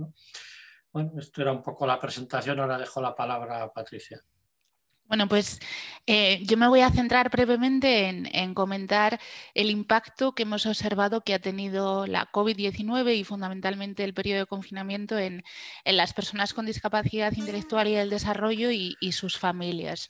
Bueno, esto era un poco la presentación. Ahora dejo la palabra a Patricia. Bueno, pues eh, yo me voy a centrar brevemente en, comentar el impacto que hemos observado que ha tenido la COVID-19 y fundamentalmente el periodo de confinamiento en, las personas con discapacidad intelectual y el desarrollo y, sus familias.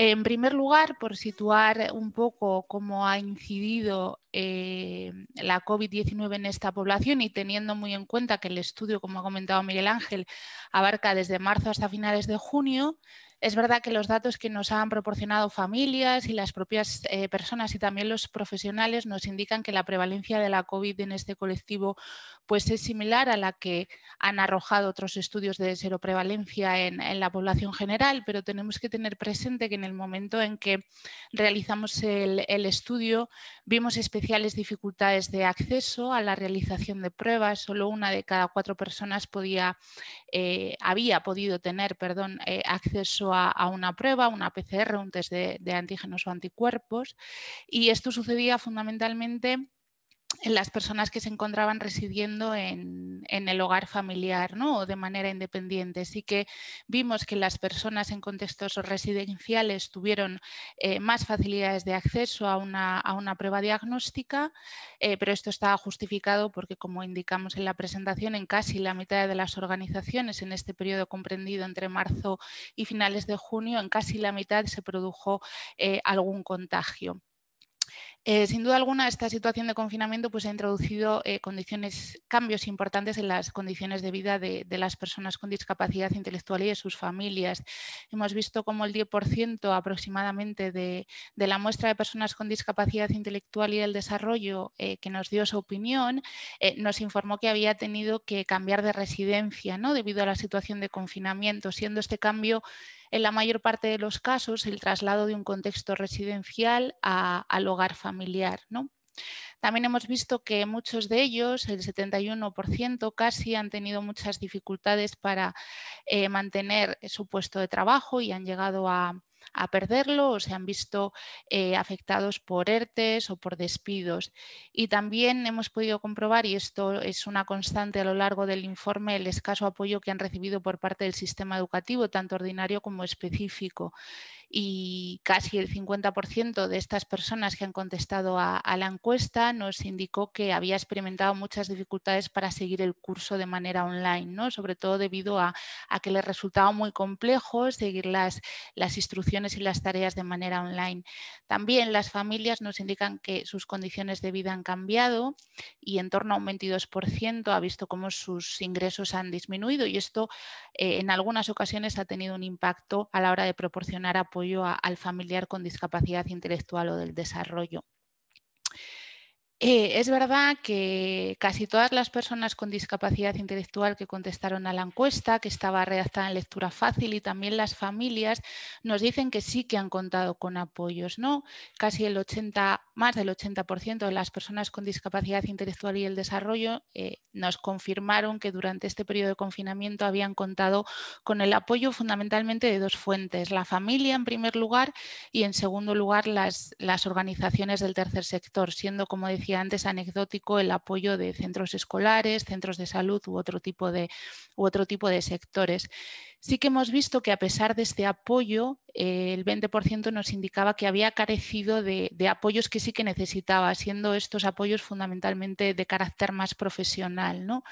En primer lugar, por situar un poco cómo ha incidido eh, la COVID-19 en esta población y teniendo muy en cuenta que el estudio, como ha comentado Miguel Ángel, abarca desde marzo hasta finales de junio, es verdad que los datos que nos han proporcionado familias y las propias eh, personas y también los profesionales nos indican que la prevalencia de la COVID en este colectivo pues es similar a la que han arrojado otros estudios de seroprevalencia en, en la población general, pero tenemos que tener presente que en el momento en que realizamos el, estudio vimos especiales dificultades de acceso a la realización de pruebas. Solo una de cada cuatro personas podía, eh, había podido tener perdón, eh, acceso a, una prueba, una PCR, un test de antígenos o anticuerpos. Y esto sucedía fundamentalmente en las personas que se encontraban residiendo en, el hogar familiar ¿no? o de manera independiente. Sí que vimos que las personas en contextos residenciales tuvieron eh, más facilidades de acceso a una, prueba diagnóstica, eh, pero esto está justificado porque, como indicamos en la presentación, en casi la mitad de las organizaciones en este periodo comprendido entre marzo y finales de junio, en casi la mitad se produjo eh, algún contagio. Eh, sin duda alguna, esta situación de confinamiento pues, ha introducido eh, condiciones, cambios importantes en las condiciones de vida de, las personas con discapacidad intelectual y de sus familias. Hemos visto cómo el 10% aproximadamente de, la muestra de personas con discapacidad intelectual y el desarrollo eh, que nos dio su opinión nos informó que había tenido que cambiar de residencia ¿no? debido a la situación de confinamiento, siendo este cambio en la mayor parte de los casos el traslado de un contexto residencial al hogar familiar. También hemos visto que muchos de ellos, el 71% casi, han tenido muchas dificultades para eh, mantener su puesto de trabajo y han llegado a, a perderlo o se han visto eh, afectados por ERTES o por despidos. Y también hemos podido comprobar, y esto es una constante a lo largo del informe, el escaso apoyo que han recibido por parte del sistema educativo, tanto ordinario como específico y casi el 50% de estas personas que han contestado a, la encuesta nos indicó que había experimentado muchas dificultades para seguir el curso de manera online, ¿no? sobre todo debido a, que les resultaba muy complejo seguir las, las instrucciones y las tareas de manera online. También las familias nos indican que sus condiciones de vida han cambiado y en torno a un 22% ha visto cómo sus ingresos han disminuido y esto eh, en algunas ocasiones ha tenido un impacto a la hora de proporcionar apoyo al familiar con discapacidad intelectual o del desarrollo. Eh, es verdad que casi todas las personas con discapacidad intelectual que contestaron a la encuesta, que estaba redactada en lectura fácil, y también las familias, nos dicen que sí que han contado con apoyos. ¿no? Casi el 80, más del 80% de las personas con discapacidad intelectual y el desarrollo eh, nos confirmaron que durante este periodo de confinamiento habían contado con el apoyo fundamentalmente de dos fuentes, la familia en primer lugar y en segundo lugar las, las organizaciones del tercer sector, siendo, como decía, antes anecdótico el apoyo de centros escolares, centros de salud u otro tipo de, u otro tipo de sectores. Sí que hemos visto que a pesar de este apoyo, eh, el 20% nos indicaba que había carecido de, apoyos que sí que necesitaba, siendo estos apoyos fundamentalmente de carácter más profesional. ¿no?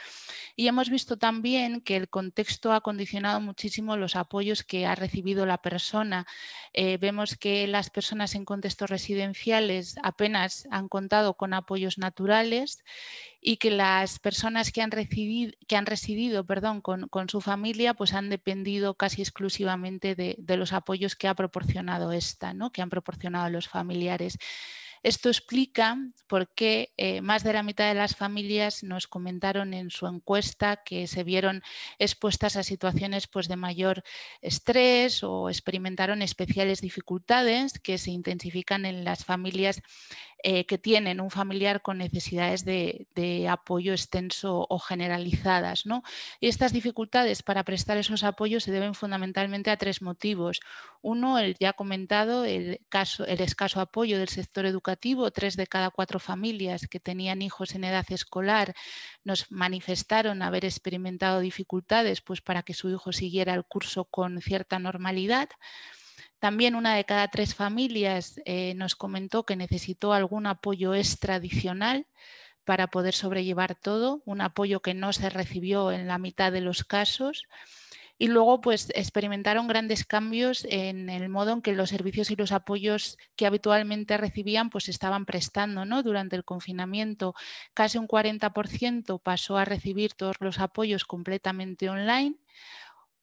Y hemos visto también que el contexto ha condicionado muchísimo los apoyos que ha recibido la persona. Eh, vemos que las personas en contextos residenciales apenas han contado con apoyos naturales y que las personas que han, recibido, que han residido perdón, con, su familia pues han dependido casi exclusivamente de, de, los apoyos que ha proporcionado esta, ¿no? que han proporcionado los familiares. Esto explica por qué eh, más de la mitad de las familias nos comentaron en su encuesta que se vieron expuestas a situaciones pues, de mayor estrés o experimentaron especiales dificultades que se intensifican en las familias eh, que tienen un familiar con necesidades de, apoyo extenso o generalizadas. ¿no? Y estas dificultades para prestar esos apoyos se deben fundamentalmente a tres motivos. Uno, el ya comentado, el, el escaso apoyo del sector educativo. Tres de cada cuatro familias que tenían hijos en edad escolar nos manifestaron haber experimentado dificultades pues, para que su hijo siguiera el curso con cierta normalidad. También una de cada tres familias eh, nos comentó que necesitó algún apoyo extradicional para poder sobrellevar todo, un apoyo que no se recibió en la mitad de los casos. Y luego, pues, experimentaron grandes cambios en el modo en que los servicios y los apoyos que habitualmente recibían, pues, estaban prestando, ¿no? Durante el confinamiento, casi un 40% pasó a recibir todos los apoyos completamente online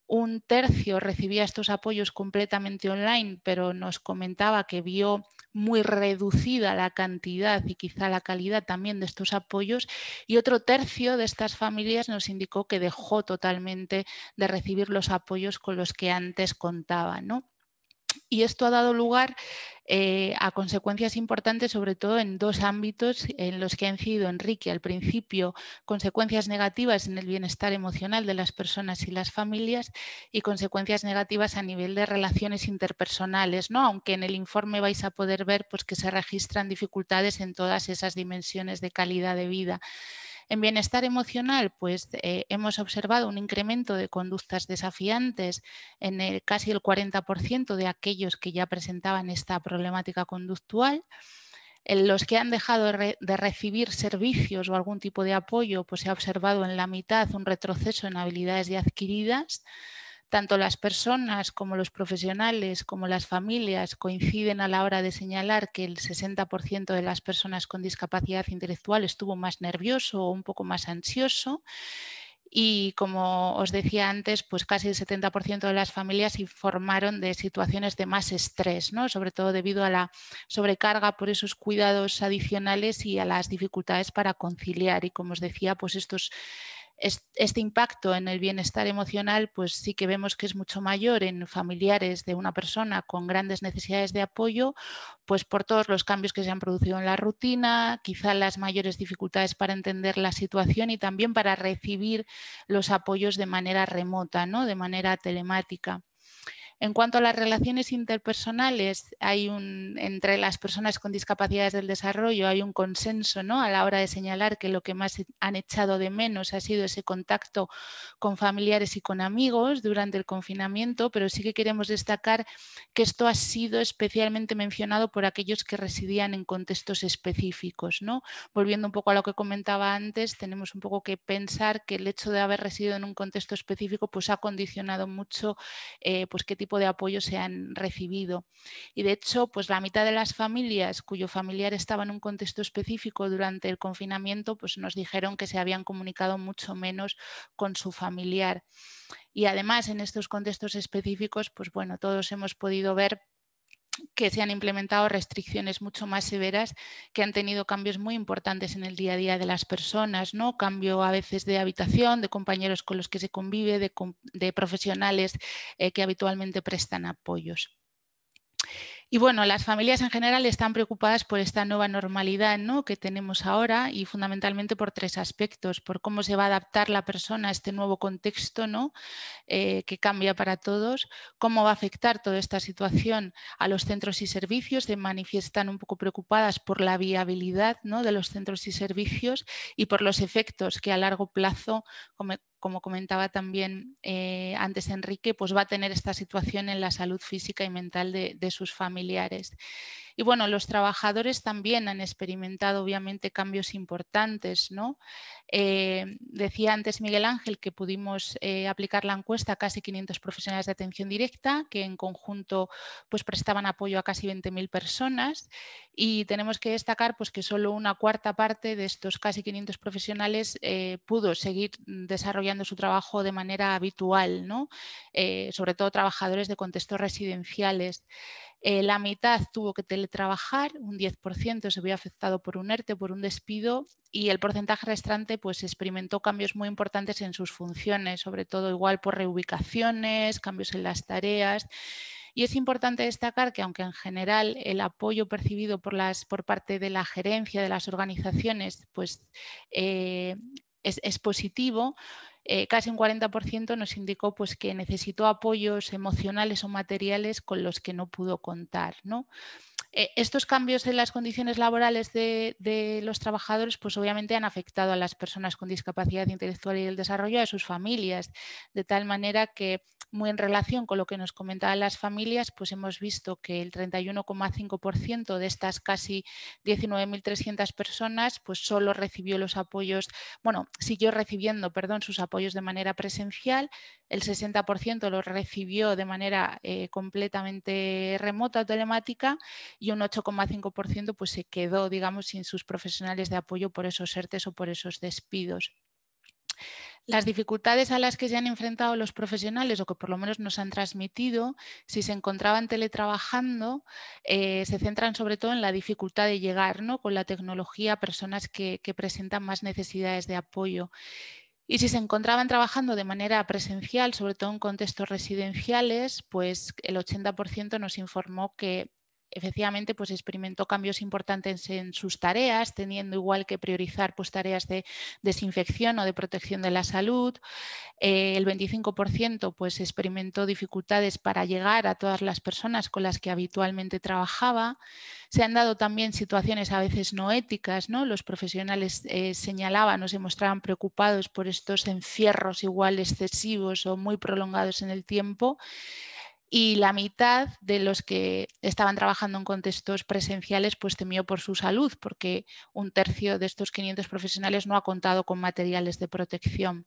un tercio recibía estos apoyos completamente online, pero nos comentaba que vio muy reducida la cantidad y quizá la calidad también de estos apoyos. Y otro tercio de estas familias nos indicó que dejó totalmente de recibir los apoyos con los que antes contaban. ¿no? Y esto ha dado lugar eh, a consecuencias importantes, sobre todo en dos ámbitos en los que ha incidido Enrique. Al principio, consecuencias negativas en el bienestar emocional de las personas y las familias y consecuencias negativas a nivel de relaciones interpersonales, ¿no? aunque en el informe vais a poder ver pues, que se registran dificultades en todas esas dimensiones de calidad de vida. En bienestar emocional, pues eh, hemos observado un incremento de conductas desafiantes en casi el 40% de aquellos que ya presentaban esta problemática conductual. En los que han dejado de, recibir servicios o algún tipo de apoyo, pues se ha observado en la mitad un retroceso en habilidades ya adquiridas. Tanto las personas como los profesionales como las familias coinciden a la hora de señalar que el 60% de las personas con discapacidad intelectual estuvo más nervioso o un poco más ansioso y como os decía antes, pues casi el 70% de las familias informaron de situaciones de más estrés, ¿no? sobre todo debido a la sobrecarga por esos cuidados adicionales y a las dificultades para conciliar. Y como os decía, pues estos este impacto en el bienestar emocional, pues sí que vemos que es mucho mayor en familiares de una persona con grandes necesidades de apoyo, pues por todos los cambios que se han producido en la rutina, quizá las mayores dificultades para entender la situación y también para recibir los apoyos de manera remota, ¿no? de manera telemática. En cuanto a las relaciones interpersonales, hay un, entre las personas con discapacidades del desarrollo hay un consenso ¿no? a la hora de señalar que lo que más han echado de menos ha sido ese contacto con familiares y con amigos durante el confinamiento, pero sí que queremos destacar que esto ha sido especialmente mencionado por aquellos que residían en contextos específicos. ¿no? Volviendo un poco a lo que comentaba antes, tenemos un poco que pensar que el hecho de haber residido en un contexto específico pues, ha condicionado mucho eh, pues, qué tipo de apoyo se han recibido. Y de hecho, pues la mitad de las familias cuyo familiar estaba en un contexto específico durante el confinamiento, pues nos dijeron que se habían comunicado mucho menos con su familiar. Y además, en estos contextos específicos, pues bueno, todos hemos podido ver que se han implementado restricciones mucho más severas que han tenido cambios muy importantes en el día a día de las personas, ¿no? Cambio a veces de habitación, de compañeros con los que se convive, de, profesionales eh, que habitualmente prestan apoyos. Y bueno, las familias en general están preocupadas por esta nueva normalidad ¿no? que tenemos ahora y fundamentalmente por tres aspectos, por cómo se va a adaptar la persona a este nuevo contexto ¿no? Eh, que cambia para todos, cómo va a afectar toda esta situación a los centros y servicios, se manifiestan un poco preocupadas por la viabilidad ¿no? de los centros y servicios y por los efectos que a largo plazo, como, comentaba también eh, antes Enrique, pues va a tener esta situación en la salud física y mental de sus familiares. Y bueno, los trabajadores también han experimentado obviamente cambios importantes. ¿no? Eh, decía antes Miguel Ángel que pudimos eh, aplicar la encuesta a casi 500 profesionales de atención directa, que en conjunto pues, prestaban apoyo a casi 20.000 personas. Y tenemos que destacar pues, que solo una cuarta parte de estos casi 500 profesionales eh, pudo seguir desarrollando su trabajo de manera habitual, ¿no? sobre todo trabajadores de contextos residenciales. Eh, la mitad tuvo que teletrabajar, un 10% se vio afectado por un ERTE, por un despido y el porcentaje restante pues experimentó cambios muy importantes en sus funciones, sobre todo igual por reubicaciones, cambios en las tareas. Y es importante destacar que aunque en general el apoyo percibido por, las, por parte de la gerencia de las organizaciones pues, eh, es, es, positivo, eh, casi un 40% nos indicó pues, que necesitó apoyos emocionales o materiales con los que no pudo contar. ¿no? Eh, estos cambios en las condiciones laborales de, los trabajadores, pues obviamente han afectado a las personas con discapacidad intelectual y el desarrollo de sus familias, de tal manera que muy en relación con lo que nos comentaban las familias, pues hemos visto que el 31,5% de estas casi 19.300 personas, pues solo recibió los apoyos, bueno, siguió recibiendo, perdón, sus apoyos de manera presencial, el 60% los recibió de manera eh, completamente remota, telemática, y un 8,5% pues se quedó, digamos, sin sus profesionales de apoyo por esos ERTES o por esos despidos. Las dificultades a las que se han enfrentado los profesionales o que por lo menos nos han transmitido, si se encontraban teletrabajando, eh, se centran sobre todo en la dificultad de llegar ¿no? con la tecnología a personas que, que presentan más necesidades de apoyo. Y si se encontraban trabajando de manera presencial, sobre todo en contextos residenciales, pues el 80% nos informó que efectivamente pues experimentó cambios importantes en sus tareas, teniendo igual que priorizar pues, tareas de desinfección o de protección de la salud. Eh, el 25% pues, experimentó dificultades para llegar a todas las personas con las que habitualmente trabajaba. Se han dado también situaciones a veces no éticas, ¿no? Los profesionales eh, señalaban o se mostraban preocupados por estos encierros igual excesivos o muy prolongados en el tiempo y la mitad de los que estaban trabajando en contextos presenciales pues temió por su salud porque un tercio de estos 500 profesionales no ha contado con materiales de protección.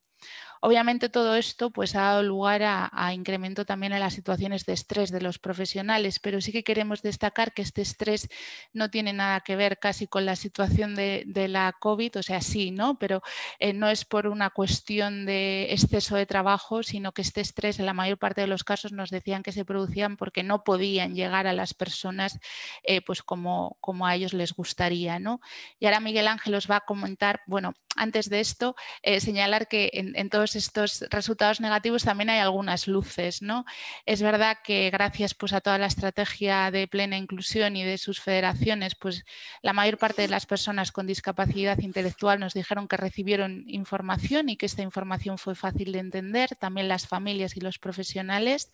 Obviamente todo esto pues, ha dado lugar a, incremento también en las situaciones de estrés de los profesionales, pero sí que queremos destacar que este estrés no tiene nada que ver casi con la situación de, la COVID, o sea, sí, ¿no? pero eh, no es por una cuestión de exceso de trabajo, sino que este estrés en la mayor parte de los casos nos decían que se producían porque no podían llegar a las personas eh, pues como, como a ellos les gustaría. ¿no? Y ahora Miguel Ángel os va a comentar, bueno, antes de esto, eh, señalar que en, todos estos resultados negativos también hay algunas luces. ¿no? Es verdad que gracias pues, a toda la estrategia de plena inclusión y de sus federaciones, pues la mayor parte de las personas con discapacidad intelectual nos dijeron que recibieron información y que esta información fue fácil de entender, también las familias y los profesionales.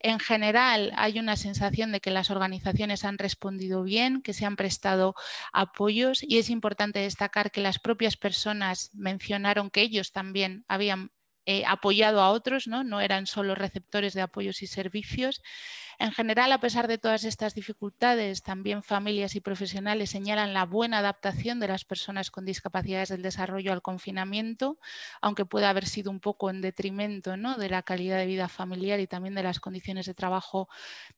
En general, hay una sensación de que las organizaciones han respondido bien, que se han prestado apoyos y es importante destacar que las propias personas mencionaron que ellos también habían eh, apoyado a otros, ¿no? no eran solo receptores de apoyos y servicios. En general, a pesar de todas estas dificultades, también familias y profesionales señalan la buena adaptación de las personas con discapacidades del desarrollo al confinamiento, aunque pueda haber sido un poco en detrimento ¿no? de la calidad de vida familiar y también de las condiciones de trabajo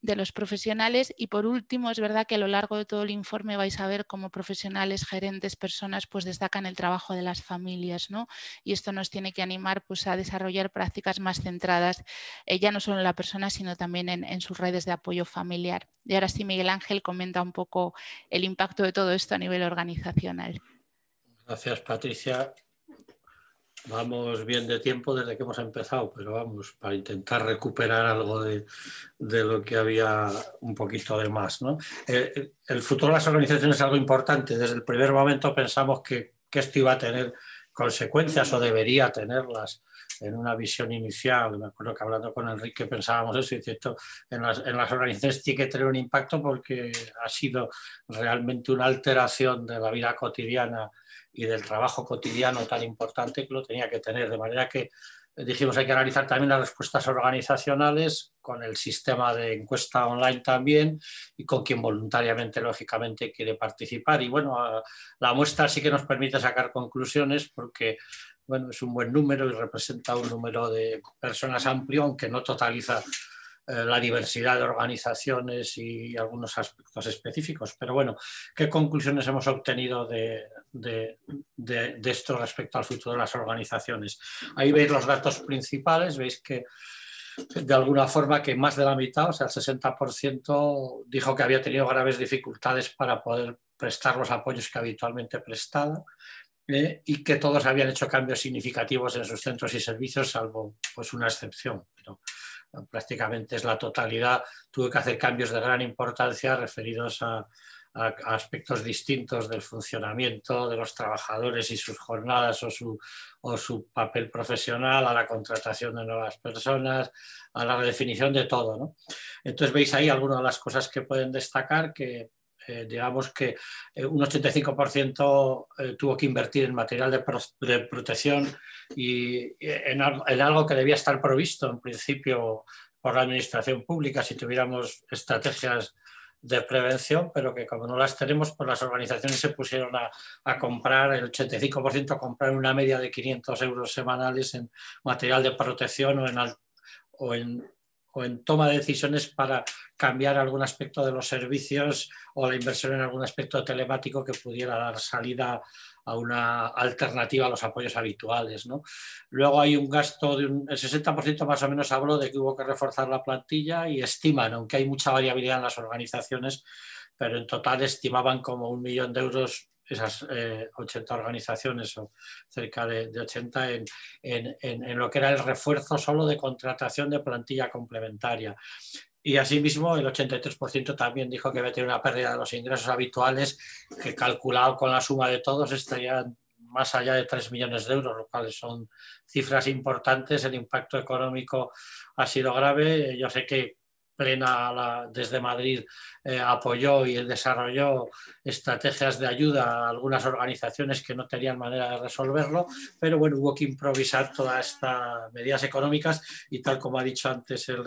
de los profesionales. Y por último, es verdad que a lo largo de todo el informe vais a ver cómo profesionales, gerentes, personas, pues destacan el trabajo de las familias. ¿no? Y esto nos tiene que animar pues, a desarrollar prácticas más centradas, eh, ya no solo en la persona, sino también en, en sus redes redes de apoyo familiar. Y ahora sí, Miguel Ángel comenta un poco el impacto de todo esto a nivel organizacional. Gracias, Patricia. Vamos bien de tiempo desde que hemos empezado, pero vamos, para intentar recuperar algo de, lo que había un poquito de más. ¿no? Eh, el futuro de las organizaciones es algo importante. Desde el primer momento pensamos que, que esto iba a tener consecuencias o debería tenerlas en una visión inicial. Me acuerdo que hablando con Enrique pensábamos eso y cierto, en las, en las organizaciones tiene que tener un impacto porque ha sido realmente una alteración de la vida cotidiana y del trabajo cotidiano tan importante que lo tenía que tener. De manera que dijimos hay que analizar también las respuestas organizacionales con el sistema de encuesta online también y con quien voluntariamente, lógicamente, quiere participar. Y bueno, la muestra sí que nos permite sacar conclusiones porque bueno, es un buen número y representa un número de personas amplio, aunque no totaliza eh, la diversidad de organizaciones y algunos aspectos específicos. Pero bueno, ¿qué conclusiones hemos obtenido de, esto respecto al futuro de las organizaciones? Ahí veis los datos principales, veis que de alguna forma que más de la mitad, o sea, el 60%, dijo que había tenido graves dificultades para poder prestar los apoyos que habitualmente prestaba. Eh, y que todos habían hecho cambios significativos en sus centros y servicios, salvo pues, una excepción. Pero, prácticamente es la totalidad, tuve que hacer cambios de gran importancia referidos a, aspectos distintos del funcionamiento de los trabajadores y sus jornadas o su, o su, papel profesional, a la contratación de nuevas personas, a la redefinición de todo. Entonces veis ahí algunas de las cosas que pueden destacar que eh, digamos que eh, un 85% eh, tuvo que invertir en material de, protección y en, algo que debía estar provisto en principio por la administración pública si tuviéramos estrategias de prevención, pero que como no las tenemos, pues las organizaciones se pusieron a, comprar, el 85% a comprar una media de 500 euros semanales en material de protección o en, o en o en toma de decisiones para cambiar algún aspecto de los servicios o la inversión en algún aspecto telemático que pudiera dar salida a una alternativa a los apoyos habituales. Luego hay un gasto de un, el 60% más o menos habló de que hubo que reforzar la plantilla y estiman, aunque hay mucha variabilidad en las organizaciones, pero en total estimaban como un millón de euros esas 80 eh, organizaciones o cerca de, 80 en, en, lo que era el refuerzo solo de contratación de plantilla complementaria. Y asimismo, el 83% también dijo que había tenido una pérdida de los ingresos habituales, que calculado con la suma de todos estaría más allá de 3 millones de euros, lo cual son cifras importantes. El impacto económico ha sido grave. Yo sé que plena desde Madrid eh, apoyó y desarrolló estrategias de ayuda a algunas organizaciones que no tenían manera de resolverlo, pero bueno, hubo que improvisar todas estas medidas económicas y tal como ha dicho antes el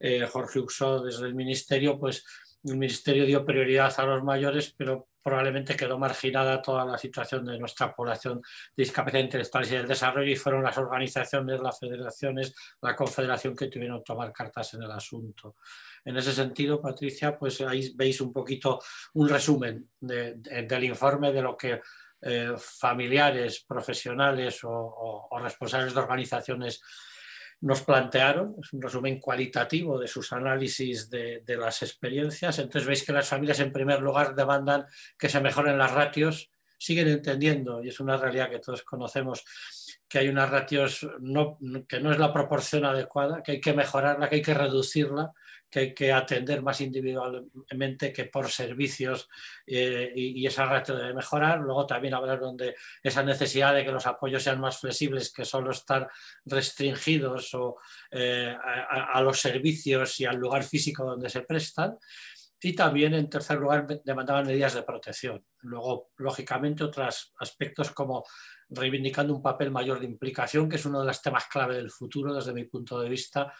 eh, Jorge Uxó desde el Ministerio, pues el Ministerio dio prioridad a los mayores, pero probablemente quedó marginada toda la situación de nuestra población de discapacidad intelectual y del desarrollo y fueron las organizaciones, las federaciones, la confederación que tuvieron que tomar cartas en el asunto. En ese sentido, Patricia, pues ahí veis un poquito un resumen del informe de lo que eh, familiares, profesionales o responsables de organizaciones nos plantearon, es un resumen cualitativo de sus análisis de, las experiencias. Entonces veis que las familias en primer lugar demandan que se mejoren las ratios, siguen entendiendo, y es una realidad que todos conocemos, que hay unas ratios que no es la proporción adecuada, que hay que mejorarla, que hay que reducirla, que hay que atender más individualmente que por servicios eh, y, esa ratio debe mejorar. Luego también hablaron de esa necesidad de que los apoyos sean más flexibles que solo estar restringidos o, eh, a, los servicios y al lugar físico donde se prestan. Y también, en tercer lugar, demandaban medidas de protección. Luego, lógicamente, otros aspectos como reivindicando un papel mayor de implicación, que es uno de los temas clave del futuro desde mi punto de vista.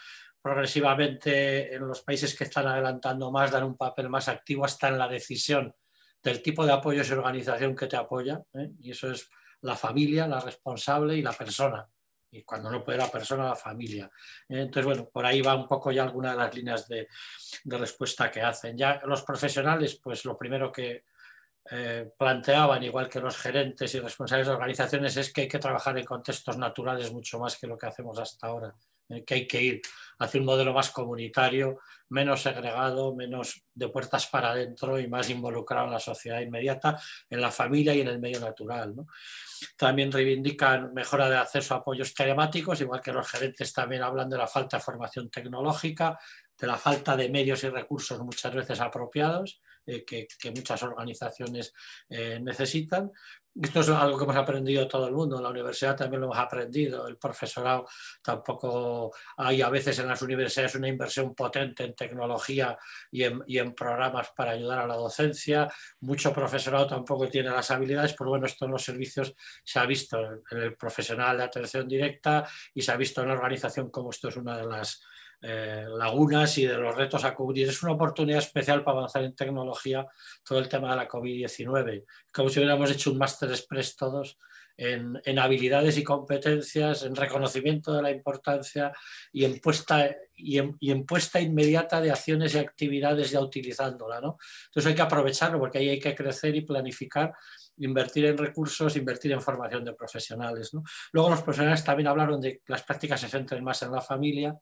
Progresivamente en los países que están adelantando más dan un papel más activo hasta en la decisión del tipo de apoyo y organización que te apoya. ¿eh? Y eso es la familia, la responsable y la persona. Y cuando no puede la persona, la familia. Entonces, bueno, por ahí va un poco ya alguna de las líneas de, de respuesta que hacen. Ya los profesionales, pues lo primero que, eh, planteaban, igual que los gerentes y responsables de organizaciones, es que hay que trabajar en contextos naturales mucho más que lo que hacemos hasta ahora. Eh, que hay que ir hacia un modelo más comunitario, menos segregado, menos de puertas para adentro y más involucrado en la sociedad inmediata, en la familia y en el medio natural. También reivindican mejora de acceso a apoyos telemáticos, igual que los gerentes también hablan de la falta de formación tecnológica, de la falta de medios y recursos muchas veces apropiados eh, que, muchas organizaciones eh, necesitan. Esto es algo que hemos aprendido todo el mundo, en la universidad también lo hemos aprendido, el profesorado tampoco hay a veces en las universidades una inversión potente en tecnología y en, programas para ayudar a la docencia, mucho profesorado tampoco tiene las habilidades, pero bueno, esto en los servicios se ha visto en el profesional de atención directa y se ha visto en la organización como esto es una de las eh, lagunas y de los retos a cubrir. Es una oportunidad especial para avanzar en tecnología todo el tema de la COVID-19. Como si hubiéramos hecho un máster express todos en, habilidades y competencias, en reconocimiento de la importancia y en puesta, y en, puesta inmediata de acciones y actividades ya utilizándola. ¿no? Entonces hay que aprovecharlo porque ahí hay que crecer y planificar invertir en recursos, invertir en formación de profesionales. Luego los profesionales también hablaron de que las prácticas se centren más en la familia,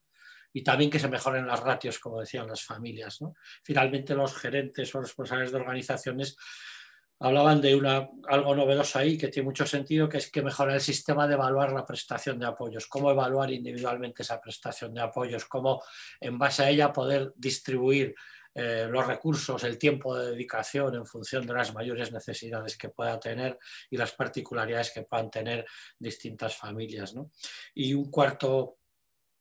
y también que se mejoren las ratios, como decían las familias. Finalmente, los gerentes o responsables de organizaciones hablaban de una, algo novedoso ahí que tiene mucho sentido, que es que mejorar el sistema de evaluar la prestación de apoyos, cómo evaluar individualmente esa prestación de apoyos, cómo en base a ella poder distribuir eh, los recursos, el tiempo de dedicación en función de las mayores necesidades que pueda tener y las particularidades que puedan tener distintas familias. Y un cuarto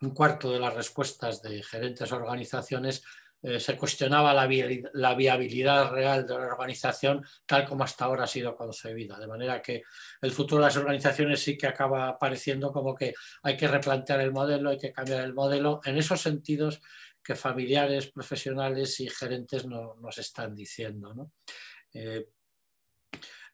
un cuarto de las respuestas de gerentes organizaciones eh, se cuestionaba la, viabilidad real de la organización tal como hasta ahora ha sido concebida. De manera que el futuro de las organizaciones sí que acaba pareciendo como que hay que replantear el modelo, hay que cambiar el modelo en esos sentidos que familiares, profesionales y gerentes nos están diciendo. Eh,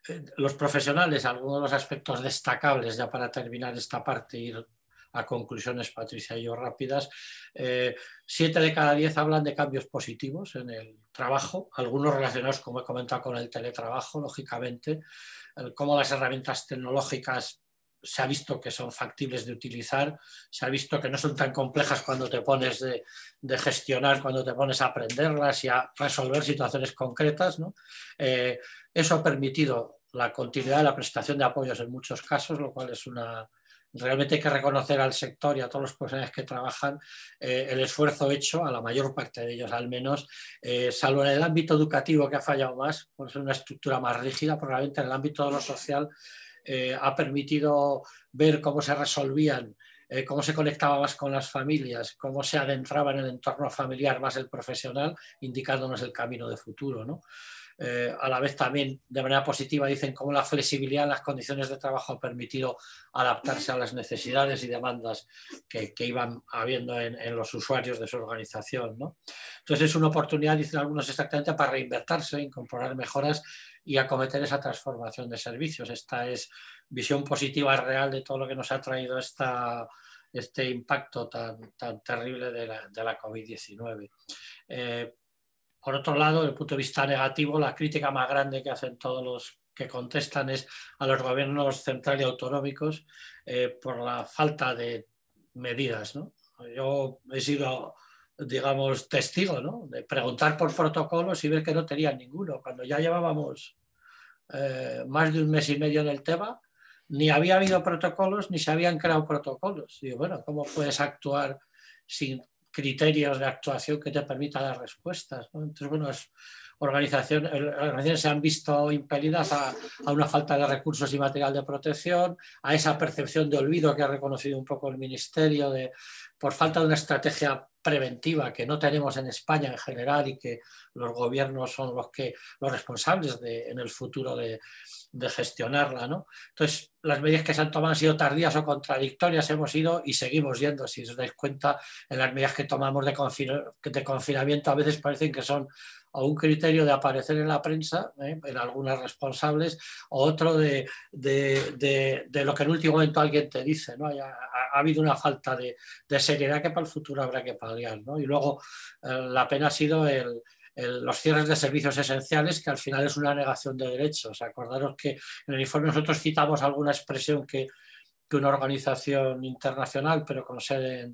eh, los profesionales, algunos de los aspectos destacables ya para terminar esta parte, ir a conclusiones, Patricia y yo, rápidas. Eh, siete de cada diez hablan de cambios positivos en el trabajo, algunos relacionados, como he comentado, con el teletrabajo, lógicamente, cómo las herramientas tecnológicas se ha visto que son factibles de utilizar, se ha visto que no son tan complejas cuando te pones de, gestionar, cuando te pones a aprenderlas y a resolver situaciones concretas. Eh, eso ha permitido la continuidad de la prestación de apoyos en muchos casos, lo cual es una, realmente hay que reconocer al sector y a todos los profesionales que trabajan eh, el esfuerzo hecho, a la mayor parte de ellos al menos, eh, salvo en el ámbito educativo que ha fallado más, por ser una estructura más rígida, probablemente en el ámbito de lo social eh, ha permitido ver cómo se resolvían cómo se conectaba más con las familias, cómo se adentraba en el entorno familiar más el profesional, indicándonos el camino de futuro. ¿no? Eh, a la vez también de manera positiva dicen cómo la flexibilidad en las condiciones de trabajo ha permitido adaptarse a las necesidades y demandas que, iban habiendo en, los usuarios de su organización. Entonces es una oportunidad, dicen algunos exactamente, para reinvertirse, incorporar mejoras y acometer esa transformación de servicios. Esta es visión positiva real de todo lo que nos ha traído esta, este impacto tan, tan terrible de la, de la COVID-19. Por otro lado, desde el punto de vista negativo, la crítica más grande que hacen todos los que contestan es a los gobiernos centrales y autonómicos eh, por la falta de medidas. Yo he sido, digamos, testigo de preguntar por protocolos y ver que no tenían ninguno. Cuando ya llevábamos eh, más de un mes y medio en el tema, ni había habido protocolos ni se habían creado protocolos. Y bueno, ¿cómo puedes actuar sin criterios de actuación que te permitan dar respuestas. Entonces, bueno, es, organizaciones, organizaciones se han visto impelidas a, a, una falta de recursos y material de protección, a esa percepción de olvido que ha reconocido un poco el Ministerio de, por falta de una estrategia preventiva que no tenemos en España en general y que los gobiernos son los, que, los responsables de, en el futuro de, de gestionarla. ¿no? Entonces, las medidas que se han tomado han sido tardías o contradictorias, hemos ido y seguimos yendo. Si os dais cuenta, en las medidas que tomamos de, de confinamiento a veces parecen que son o un criterio de aparecer en la prensa, ¿eh? en algunas responsables, o otro de, de, de, lo que en último momento alguien te dice. ¿no? Ha, ha, habido una falta de, seriedad que para el futuro habrá que paliar. ¿no? Y luego eh, la pena ha sido el, los cierres de servicios esenciales, que al final es una negación de derechos. Acordaros que en el informe nosotros citamos alguna expresión que, que una organización internacional, pero con sede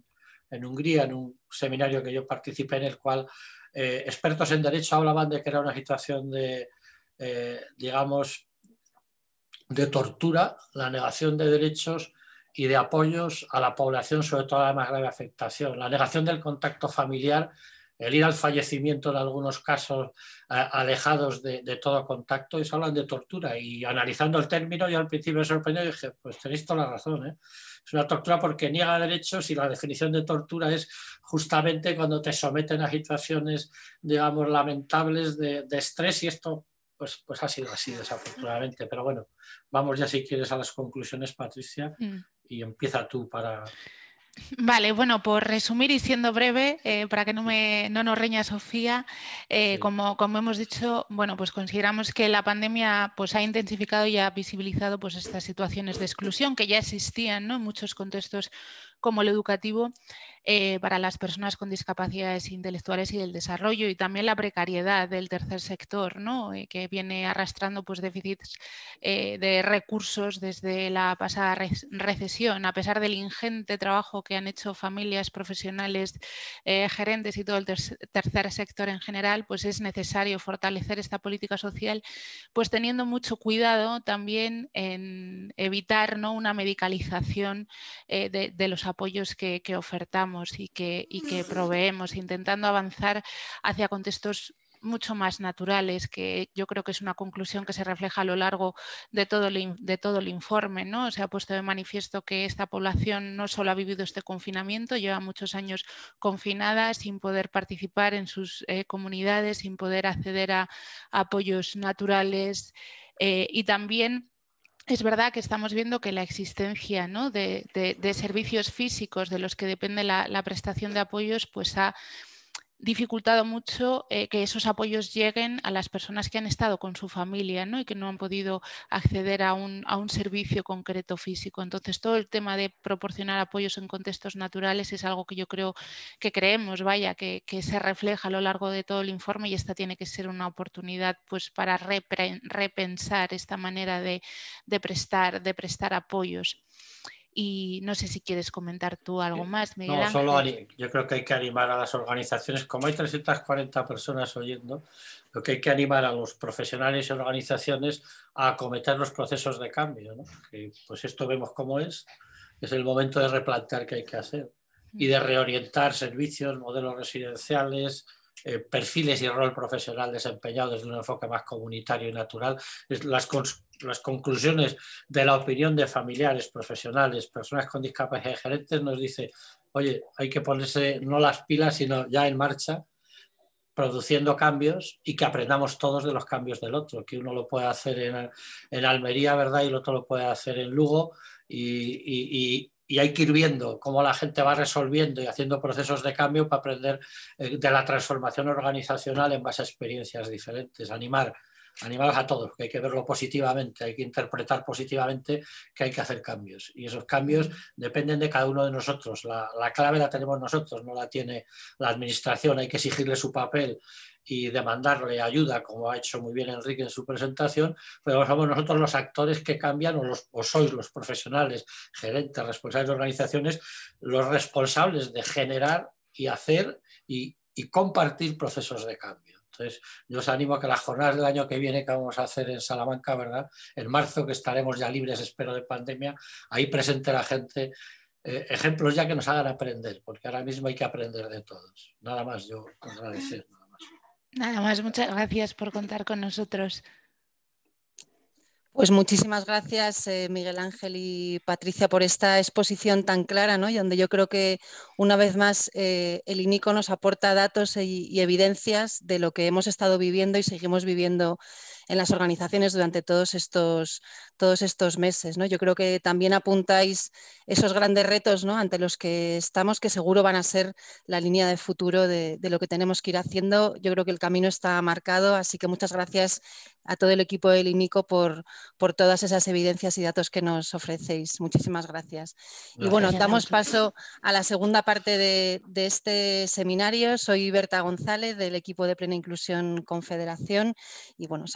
en Hungría, en un seminario que yo participé en el cual eh, expertos en derecho hablaban de que era una situación de, eh, digamos, de tortura, la negación de derechos y de apoyos a la población, sobre todo a la más grave afectación, la negación del contacto familiar el ir al fallecimiento en algunos casos alejados de, todo contacto y se hablan de tortura. Y analizando el término, yo al principio me sorprendió y dije, pues tenéis toda la razón. ¿eh? Es una tortura porque niega derechos y la definición de tortura es justamente cuando te someten a situaciones, digamos, lamentables de, estrés y esto pues, pues ha sido así desafortunadamente. Pero bueno, vamos ya si quieres a las conclusiones, Patricia, mm. y empieza tú para... Vale, bueno, por resumir y siendo breve, eh, para que no, me, no nos reña Sofía, eh, como, como, hemos dicho, bueno, pues consideramos que la pandemia pues, ha intensificado y ha visibilizado pues, estas situaciones de exclusión que ya existían ¿no? en muchos contextos como el educativo eh, para las personas con discapacidades intelectuales y del desarrollo y también la precariedad del tercer sector, ¿no? Eh, que viene arrastrando pues, déficits eh, de recursos desde la pasada recesión, a pesar del ingente trabajo que han hecho familias, profesionales, gerentes y todo el tercer sector en general, pues es necesario fortalecer esta política social, pues teniendo mucho cuidado también en evitar ¿no? una medicalización de, los apoyos que ofertamos y que, que proveemos, intentando avanzar hacia contextos mucho más naturales, que yo creo que es una conclusión que se refleja a lo largo de todo el, de todo el informe. ¿no? Se ha puesto de manifiesto que esta población no solo ha vivido este confinamiento, lleva muchos años confinada sin poder participar en sus eh, comunidades, sin poder acceder a, apoyos naturales eh, y también es verdad que estamos viendo que la existencia de, servicios físicos de los que depende la, la prestación de apoyos pues ha dificultado mucho eh, que esos apoyos lleguen a las personas que han estado con su familia ¿no? y que no han podido acceder a un, a un, servicio concreto físico. Entonces, todo el tema de proporcionar apoyos en contextos naturales es algo que yo creo que creemos, vaya, que, que se refleja a lo largo de todo el informe y esta tiene que ser una oportunidad pues, para repensar esta manera de, de, prestar, de prestar apoyos. Y no sé si quieres comentar tú algo más, Miguel No, solo yo creo que hay que animar a las organizaciones, como hay 340 personas oyendo, lo que hay que animar a los profesionales y organizaciones a acometer los procesos de cambio. ¿no? pues esto vemos cómo es, es el momento de replantear qué hay que hacer y de reorientar servicios, modelos residenciales, eh, perfiles y rol profesional desempeñado desde un enfoque más comunitario y natural. Las, las conclusiones de la opinión de familiares, profesionales, personas con discapacidad y gerentes nos dice, oye, hay que ponerse no las pilas, sino ya en marcha, produciendo cambios y que aprendamos todos de los cambios del otro, que uno lo puede hacer en, en Almería, ¿verdad? Y el otro lo puede hacer en Lugo y, y hay que ir viendo cómo la gente va resolviendo y haciendo procesos de cambio para aprender eh, de la transformación organizacional en base a experiencias diferentes, animar animaros a todos, que hay que verlo positivamente, hay que interpretar positivamente que hay que hacer cambios. Y esos cambios dependen de cada uno de nosotros. La, clave la tenemos nosotros, no la tiene la administración, hay que exigirle su papel y demandarle ayuda, como ha hecho muy bien Enrique en su presentación, pero somos nosotros los actores que cambian, o, los, o sois los profesionales, gerentes, responsables de organizaciones, los responsables de generar y hacer y compartir procesos de cambio. Entonces, yo os animo a que las jornadas del año que viene que vamos a hacer en Salamanca, ¿verdad? En marzo, que estaremos ya libres, espero, de pandemia, ahí presente la gente eh, ejemplos ya que nos hagan aprender, porque ahora mismo hay que aprender de todos. Nada más, yo agradecer. Nada más, muchas gracias por contar con nosotros. Pues muchísimas gracias, eh, Miguel Ángel y Patricia, por esta exposición tan clara, ¿no? y donde yo creo que una vez más eh, el INICO nos aporta datos y, evidencias de lo que hemos estado viviendo y seguimos viviendo en las organizaciones durante todos estos, todos estos meses. ¿no? Yo creo que también apuntáis esos grandes retos ¿no? ante los que estamos, que seguro van a ser la línea de futuro de, lo que tenemos que ir haciendo. Yo creo que el camino está marcado, así que muchas gracias a todo el equipo del INICO por, por todas esas evidencias y datos que nos ofrecéis. Muchísimas gracias. Y bueno, damos paso a la segunda parte de, este seminario. Soy Berta González del equipo de Plena Inclusión Confederación y bueno,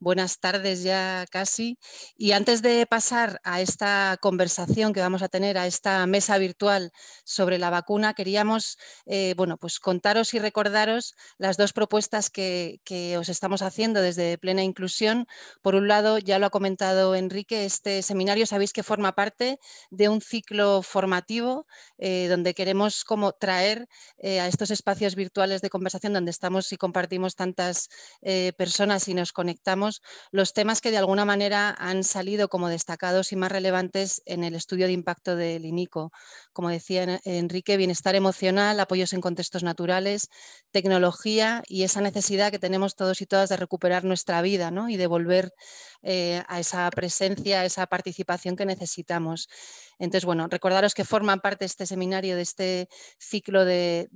Buenas tardes ya casi. Y antes de pasar a esta conversación que vamos a tener, a esta mesa virtual sobre la vacuna, queríamos eh, bueno, pues contaros y recordaros las dos propuestas que, que os estamos haciendo desde Plena Inclusión. Por un lado, ya lo ha comentado Enrique, este seminario sabéis que forma parte de un ciclo formativo eh, donde queremos como traer eh, a estos espacios virtuales de conversación donde estamos y compartimos tantas personas y nos conectamos, los temas que de alguna manera han salido como destacados y más relevantes en el estudio de impacto del INICO. Como decía Enrique, bienestar emocional, apoyos en contextos naturales, tecnología y esa necesidad que tenemos todos y todas de recuperar nuestra vida ¿no? y de volver eh, a esa presencia, a esa participación que necesitamos. Entonces, bueno, recordaros que forman parte de este seminario, de este ciclo de,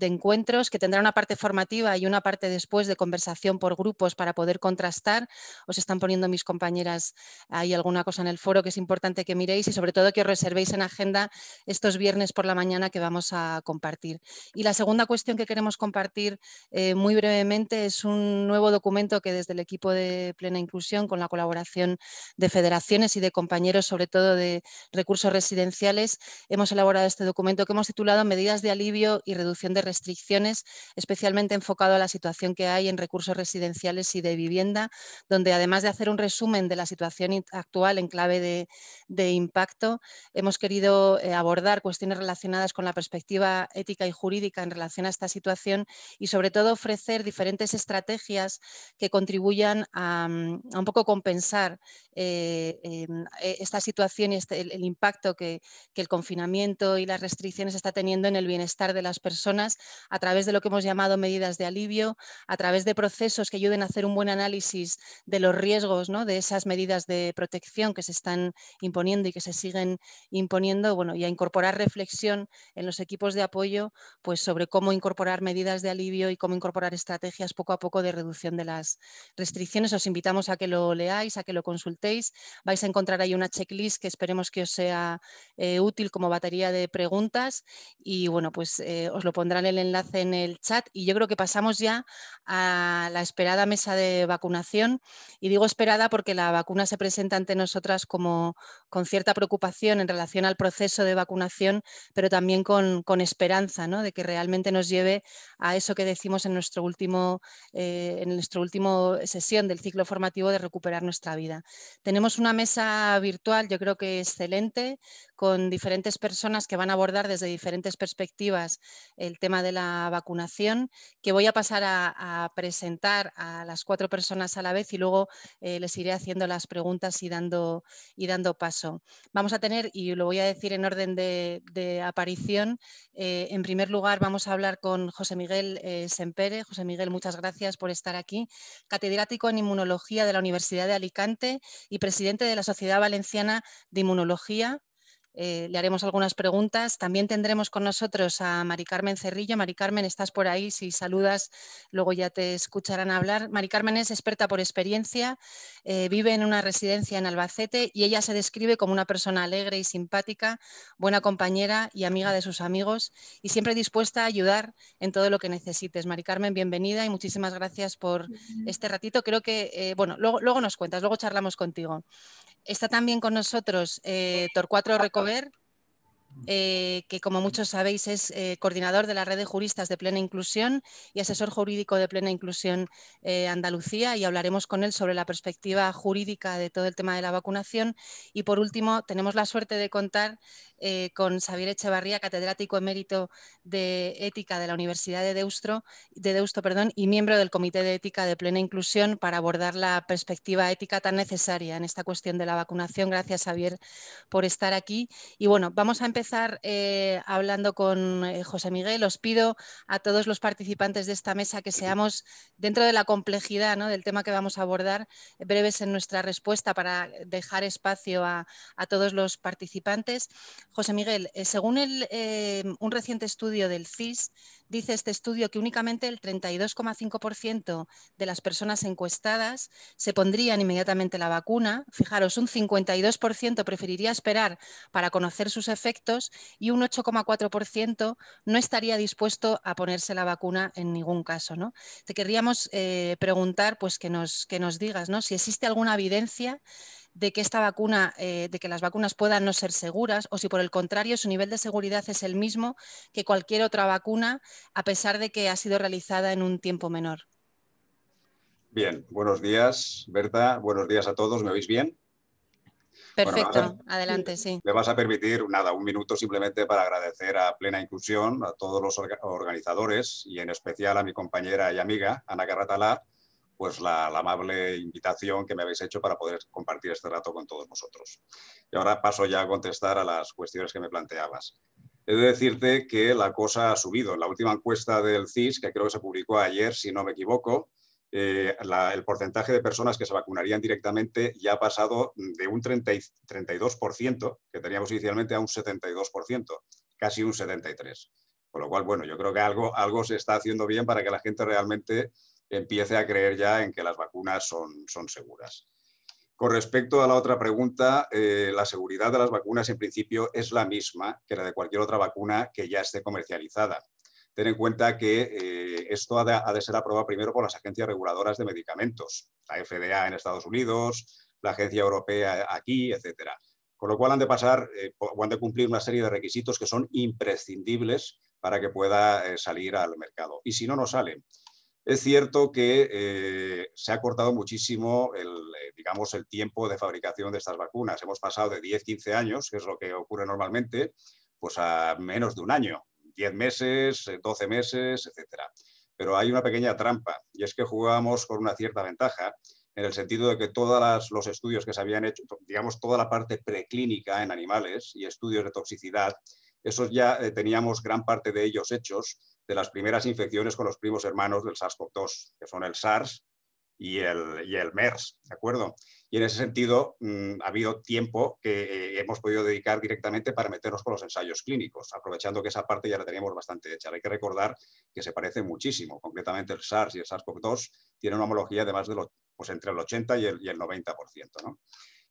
encuentros, que tendrá una parte formativa y una parte después de conversación por grupos para poder contrastar. Os están poniendo mis compañeras ahí alguna cosa en el foro que es importante que miréis y sobre todo que os reservéis en agenda estos viernes por la mañana que vamos a compartir. Y la segunda cuestión que queremos compartir eh, muy brevemente es un nuevo documento que desde el equipo de Plena Inclusión, con la colaboración de federaciones y de compañeros, sobre todo de recursos residenciales, hemos elaborado este documento que hemos titulado Medidas de alivio y reducción de restricciones, especialmente enfocado a la situación que hay en recursos residenciales y de vivienda, donde además de hacer un resumen de la situación actual en clave de, impacto, hemos querido eh, abordar cuestiones relacionadas con la perspectiva ética y jurídica en relación a esta situación y sobre todo ofrecer diferentes estrategias que contribuyan a, mm, un poco compensar eh, em, e, esta situación y este, el, impacto que, el confinamiento y las restricciones está teniendo en el bienestar de las personas a través de lo que hemos llamado medidas de alivio, a través de procesos que ayuden a hacer un buen análisis de los riesgos ¿no? de esas medidas de protección que se están imponiendo y que se siguen imponiendo, bueno, y a incorporar reflexión en los equipos de apoyo pues, sobre cómo incorporar medidas de alivio y cómo incorporar estrategias poco a poco de reducción de las restricciones. Os invitamos a que lo leáis, a que lo consultéis. Vais a encontrar ahí una checklist que esperemos que os sea eh, útil como batería de preguntas y bueno, pues eh, os lo pondrán el enlace en el chat y yo creo que pasamos ya a la esperada mesa de vacunación y digo esperada porque la vacuna se presenta ante nosotras como con cierta preocupación en relación al proceso de vacunación, pero también con, esperanza ¿no? de que realmente nos lleve a eso que decimos en nuestro último eh, en nuestro último sesión del ciclo formativo de recuperar nuestra vida. Tenemos una mesa virtual, yo creo que excelente con diferentes personas que van a abordar desde diferentes perspectivas el tema de la vacunación, que voy a pasar a, presentar a las cuatro personas a la vez y luego eh, les iré haciendo las preguntas y dando, y dando paso. Vamos a tener, y lo voy a decir en orden de, aparición, eh, en primer lugar vamos a hablar con José Miguel eh, Sempere. José Miguel, muchas gracias por estar aquí. Catedrático en Inmunología de la Universidad de Alicante y presidente de la Sociedad Valenciana de Inmunología eh, le haremos algunas preguntas. También tendremos con nosotros a Mari Carmen Cerrillo. Mari Carmen, estás por ahí. Si saludas, luego ya te escucharán hablar. Mari Carmen es experta por experiencia, eh, vive en una residencia en Albacete y ella se describe como una persona alegre y simpática, buena compañera y amiga de sus amigos y siempre dispuesta a ayudar en todo lo que necesites. Mari Carmen, bienvenida y muchísimas gracias por este ratito. Creo que, eh, bueno, luego, luego nos cuentas, luego charlamos contigo. Está también con nosotros eh, Torcuatro Recover, eh, que como muchos sabéis es eh, coordinador de la red de juristas de plena inclusión y asesor jurídico de plena inclusión eh, Andalucía y hablaremos con él sobre la perspectiva jurídica de todo el tema de la vacunación. Y por último, tenemos la suerte de contar con Xavier Echevarría, catedrático emérito de ética de la Universidad de Deusto, de Deusto perdón, y miembro del Comité de Ética de Plena Inclusión para abordar la perspectiva ética tan necesaria en esta cuestión de la vacunación. Gracias, Xavier, por estar aquí. Y bueno, vamos a empezar eh, hablando con eh, José Miguel. Os pido a todos los participantes de esta mesa que seamos, dentro de la complejidad del tema que vamos a abordar, breves en nuestra respuesta para dejar espacio a, todos los participantes. José Miguel, eh, según un reciente estudio del CIS, dice este estudio que únicamente el 32,5% de las personas encuestadas se pondrían inmediatamente la vacuna. Fijaros, un 52% preferiría esperar para conocer sus efectos y un 8,4% no estaría dispuesto a ponerse la vacuna en ningún caso. ¿no? Te querríamos eh, preguntar pues, que, nos, que nos digas ¿no? si existe alguna evidencia de que esta vacuna, eh, de que las vacunas puedan no ser seguras, o si por el contrario su nivel de seguridad es el mismo que cualquier otra vacuna, a pesar de que ha sido realizada en un tiempo menor. Bien, buenos días, Berta. Buenos días a todos. ¿Me oís bien? Perfecto, adelante, sí. Me vas a permitir, nada, un minuto simplemente para agradecer a Plena Inclusión, a todos los organizadores y en especial a mi compañera y amiga, Ana Carratalá, pues la, amable invitación que me habéis hecho para poder compartir este rato con todos vosotros. Y ahora paso ya a contestar a las cuestiones que me planteabas. He de decirte que la cosa ha subido. En la última encuesta del CIS, que creo que se publicó ayer, si no me equivoco, eh, el porcentaje de personas que se vacunarían directamente ya ha pasado de un 30, 32%, que teníamos inicialmente, a un 72%, casi un 73%. Con lo cual, bueno, yo creo que algo, algo se está haciendo bien para que la gente realmente empiece a creer ya en que las vacunas son, son seguras. Con respecto a la otra pregunta, eh, la seguridad de las vacunas en principio es la misma que la de cualquier otra vacuna que ya esté comercializada. Ten en cuenta que eh, esto ha de, ser aprobado primero por las agencias reguladoras de medicamentos, la FDA en Estados Unidos, la Agencia Europea aquí, etcétera. Con lo cual han de pasar eh, han de cumplir una serie de requisitos que son imprescindibles para que pueda salir al mercado. Y si no, no sale. Es cierto que eh, se ha cortado muchísimo el, eh, digamos, el tiempo de fabricación de estas vacunas. Hemos pasado de 10, 15 años, que es lo que ocurre normalmente, pues a menos de un año, 10 meses, 12 eh, meses, etc. Pero hay una pequeña trampa y es que jugamos con una cierta ventaja en el sentido de que todos los estudios que se habían hecho, digamos, toda la parte preclínica en animales y estudios de toxicidad, esos ya teníamos gran parte de ellos hechos de las primeras infecciones con los primos hermanos del SARS-CoV-2, que son el SARS y el, y el MERS, ¿de acuerdo? Y en ese sentido mm, ha habido tiempo que eh, hemos podido dedicar directamente para meternos con los ensayos clínicos, aprovechando que esa parte ya la teníamos bastante hecha. Hay que recordar que se parece muchísimo, concretamente el SARS y el SARS-CoV-2 tienen una homología de más de lo, pues entre el 80 y el, y el 90%, ¿no?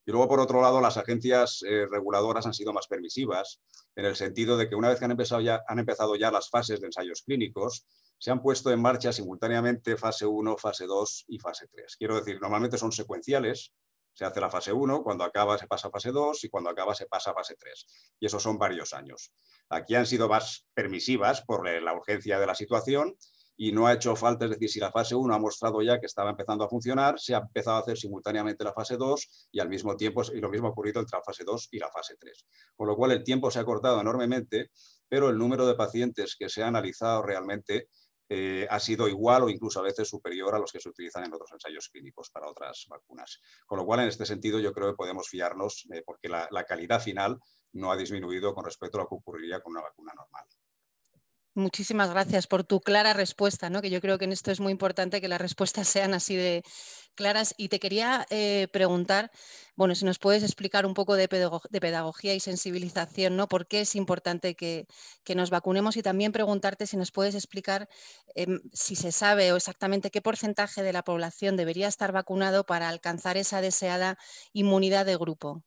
Y luego, por otro lado, las agencias eh, reguladoras han sido más permisivas, en el sentido de que una vez que han empezado, ya, han empezado ya las fases de ensayos clínicos, se han puesto en marcha simultáneamente fase 1, fase 2 y fase 3. Quiero decir, normalmente son secuenciales, se hace la fase 1, cuando acaba se pasa a fase 2 y cuando acaba se pasa a fase 3. Y eso son varios años. Aquí han sido más permisivas por la urgencia de la situación y no ha hecho falta, es decir, si la fase 1 ha mostrado ya que estaba empezando a funcionar, se ha empezado a hacer simultáneamente la fase 2 y al mismo tiempo, y lo mismo ha ocurrido entre la fase 2 y la fase 3. Con lo cual el tiempo se ha cortado enormemente, pero el número de pacientes que se ha analizado realmente eh, ha sido igual o incluso a veces superior a los que se utilizan en otros ensayos clínicos para otras vacunas. Con lo cual, en este sentido, yo creo que podemos fiarnos eh, porque la, la calidad final no ha disminuido con respecto a lo que ocurriría con una vacuna normal. Muchísimas gracias por tu clara respuesta, ¿no? que yo creo que en esto es muy importante que las respuestas sean así de claras. Y te quería eh, preguntar, bueno, si nos puedes explicar un poco de, pedagogía y sensibilización, ¿no? ¿Por qué es importante que, nos vacunemos? Y también preguntarte si nos puedes explicar em, si se sabe o exactamente qué porcentaje de la población debería estar vacunado para alcanzar esa deseada inmunidad de grupo.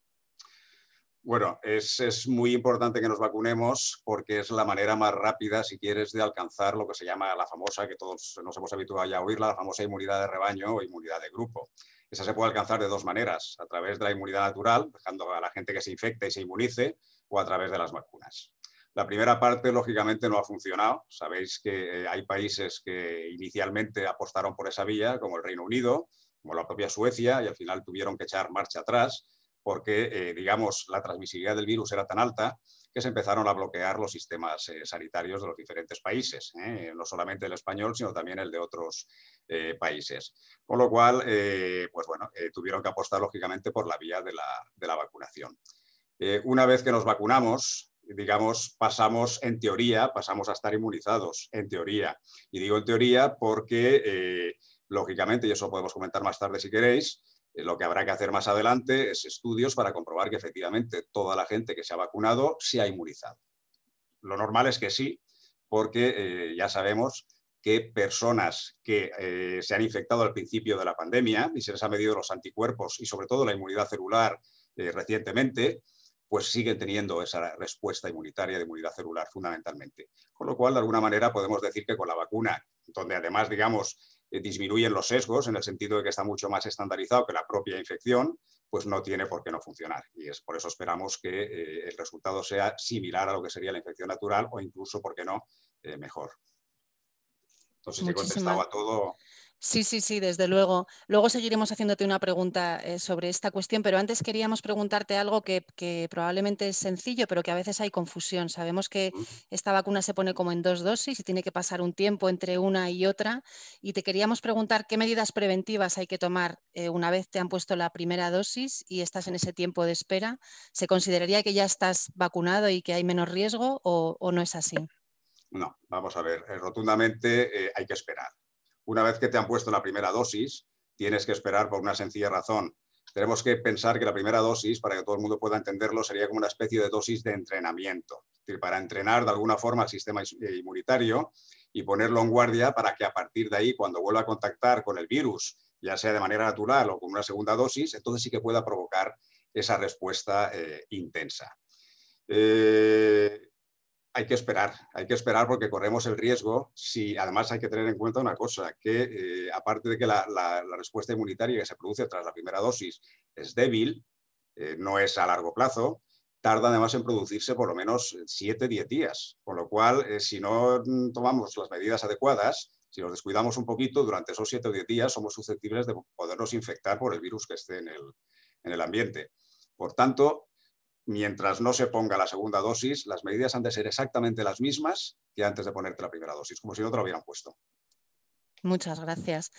Bueno, es, muy importante que nos vacunemos porque es la manera más rápida, si quieres, de alcanzar lo que se llama la famosa, que todos nos hemos habituado ya a oírla, la famosa inmunidad de rebaño o inmunidad de grupo. Esa se puede alcanzar de dos maneras, a través de la inmunidad natural, dejando a la gente que se infecte y se inmunice, o a través de las vacunas. La primera parte, lógicamente, no ha funcionado. Sabéis que eh, hay países que inicialmente apostaron por esa vía, como el Reino Unido, como la propia Suecia, y al final tuvieron que echar marcha atrás porque, eh, digamos, la transmisibilidad del virus era tan alta que se empezaron a bloquear los sistemas eh, sanitarios de los diferentes países, ¿eh? no solamente el español, sino también el de otros países. Con lo cual, pues bueno, tuvieron que apostar lógicamente por la vía de la, de la vacunación. una vez que nos vacunamos, digamos, pasamos en teoría, pasamos a estar inmunizados, en teoría. Y digo en teoría porque, lógicamente, y eso podemos comentar más tarde si queréis, lo que habrá que hacer más adelante es estudios para comprobar que efectivamente toda la gente que se ha vacunado se ha inmunizado. Lo normal es que sí, porque ya sabemos que personas que se han infectado al principio de la pandemia y se les ha medido los anticuerpos y sobre todo la inmunidad celular recientemente, pues siguen teniendo esa respuesta inmunitaria de inmunidad celular fundamentalmente. Con lo cual, de alguna manera, podemos decir que con la vacuna, donde además, digamos, eh, disminuyen los sesgos en el sentido de que está mucho más estandarizado que la propia infección, pues no tiene por qué no funcionar. Y es por eso esperamos que eh, el resultado sea similar a lo que sería la infección natural o incluso, ¿por qué no?, eh, mejor. Sé si he contestado a todo. Sí, sí, sí, desde luego. Luego seguiremos haciéndote una pregunta eh, sobre esta cuestión, pero antes queríamos preguntarte algo que, probablemente es sencillo, pero que a veces hay confusión. Sabemos que esta vacuna se pone como en dos dosis y tiene que pasar un tiempo entre una y otra. Y te queríamos preguntar qué medidas preventivas hay que tomar eh, una vez te han puesto la primera dosis y estás en ese tiempo de espera. ¿Se consideraría que ya estás vacunado y que hay menos riesgo o, no es así? No, vamos a ver, eh, rotundamente hay que esperar una vez que te han puesto la primera dosis, tienes que esperar por una sencilla razón. Tenemos que pensar que la primera dosis, para que todo el mundo pueda entenderlo, sería como una especie de dosis de entrenamiento, es decir, para entrenar de alguna forma al sistema eh, inmunitario y ponerlo en guardia para que a partir de ahí, cuando vuelva a contactar con el virus, ya sea de manera natural o con una segunda dosis, entonces sí que pueda provocar esa respuesta eh, intensa. Eh, hay que esperar, hay que esperar porque corremos el riesgo. Si además hay que tener en cuenta una cosa, que eh, aparte de que la, respuesta inmunitaria que se produce tras la primera dosis es débil, eh, no es a largo plazo, tarda además en producirse por lo menos 7-10 días. Con lo cual, eh, si no tomamos las medidas adecuadas, si nos descuidamos un poquito, durante esos 7 o 10 días somos susceptibles de podernos infectar por el virus que esté en el, en el ambiente. Por tanto, mientras no se ponga la segunda dosis, las medidas han de ser exactamente las mismas que antes de ponerte la primera dosis, como si no te lo hubieran puesto. Muchas gracias.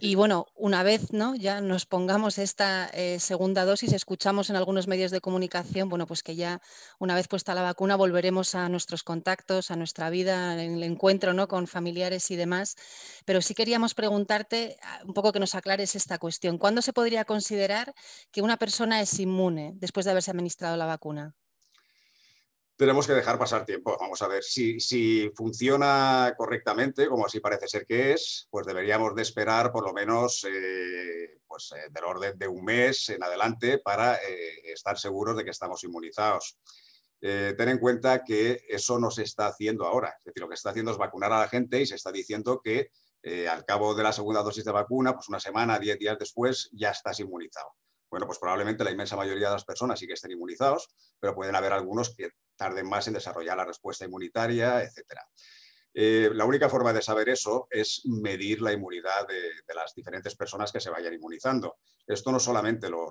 Y bueno, una vez ¿no? ya nos pongamos esta eh, segunda dosis, escuchamos en algunos medios de comunicación, bueno, pues que ya una vez puesta la vacuna volveremos a nuestros contactos, a nuestra vida, en el encuentro ¿no? con familiares y demás. Pero sí queríamos preguntarte ah, un poco que nos aclares esta cuestión. ¿Cuándo se podría considerar que una persona es inmune después de haberse administrado la vacuna? Tenemos que dejar pasar tiempo. Vamos a ver, si, si, funciona correctamente, como así parece ser que es, pues deberíamos de esperar por lo menos eh, pues, eh, del orden de un mes en adelante para eh, estar seguros de que estamos inmunizados. ten en cuenta que eso no se está haciendo ahora. Es decir, lo que se está haciendo es vacunar a la gente y se está diciendo que al cabo de la segunda dosis de vacuna, pues una semana, diez días después, ya estás inmunizado. Bueno, pues probablemente la inmensa mayoría de las personas sí que estén inmunizados, pero pueden haber algunos que tarden más en desarrollar la respuesta inmunitaria, etc. Eh, la única forma de saber eso es medir la inmunidad de, las diferentes personas que se vayan inmunizando. Esto no solamente lo,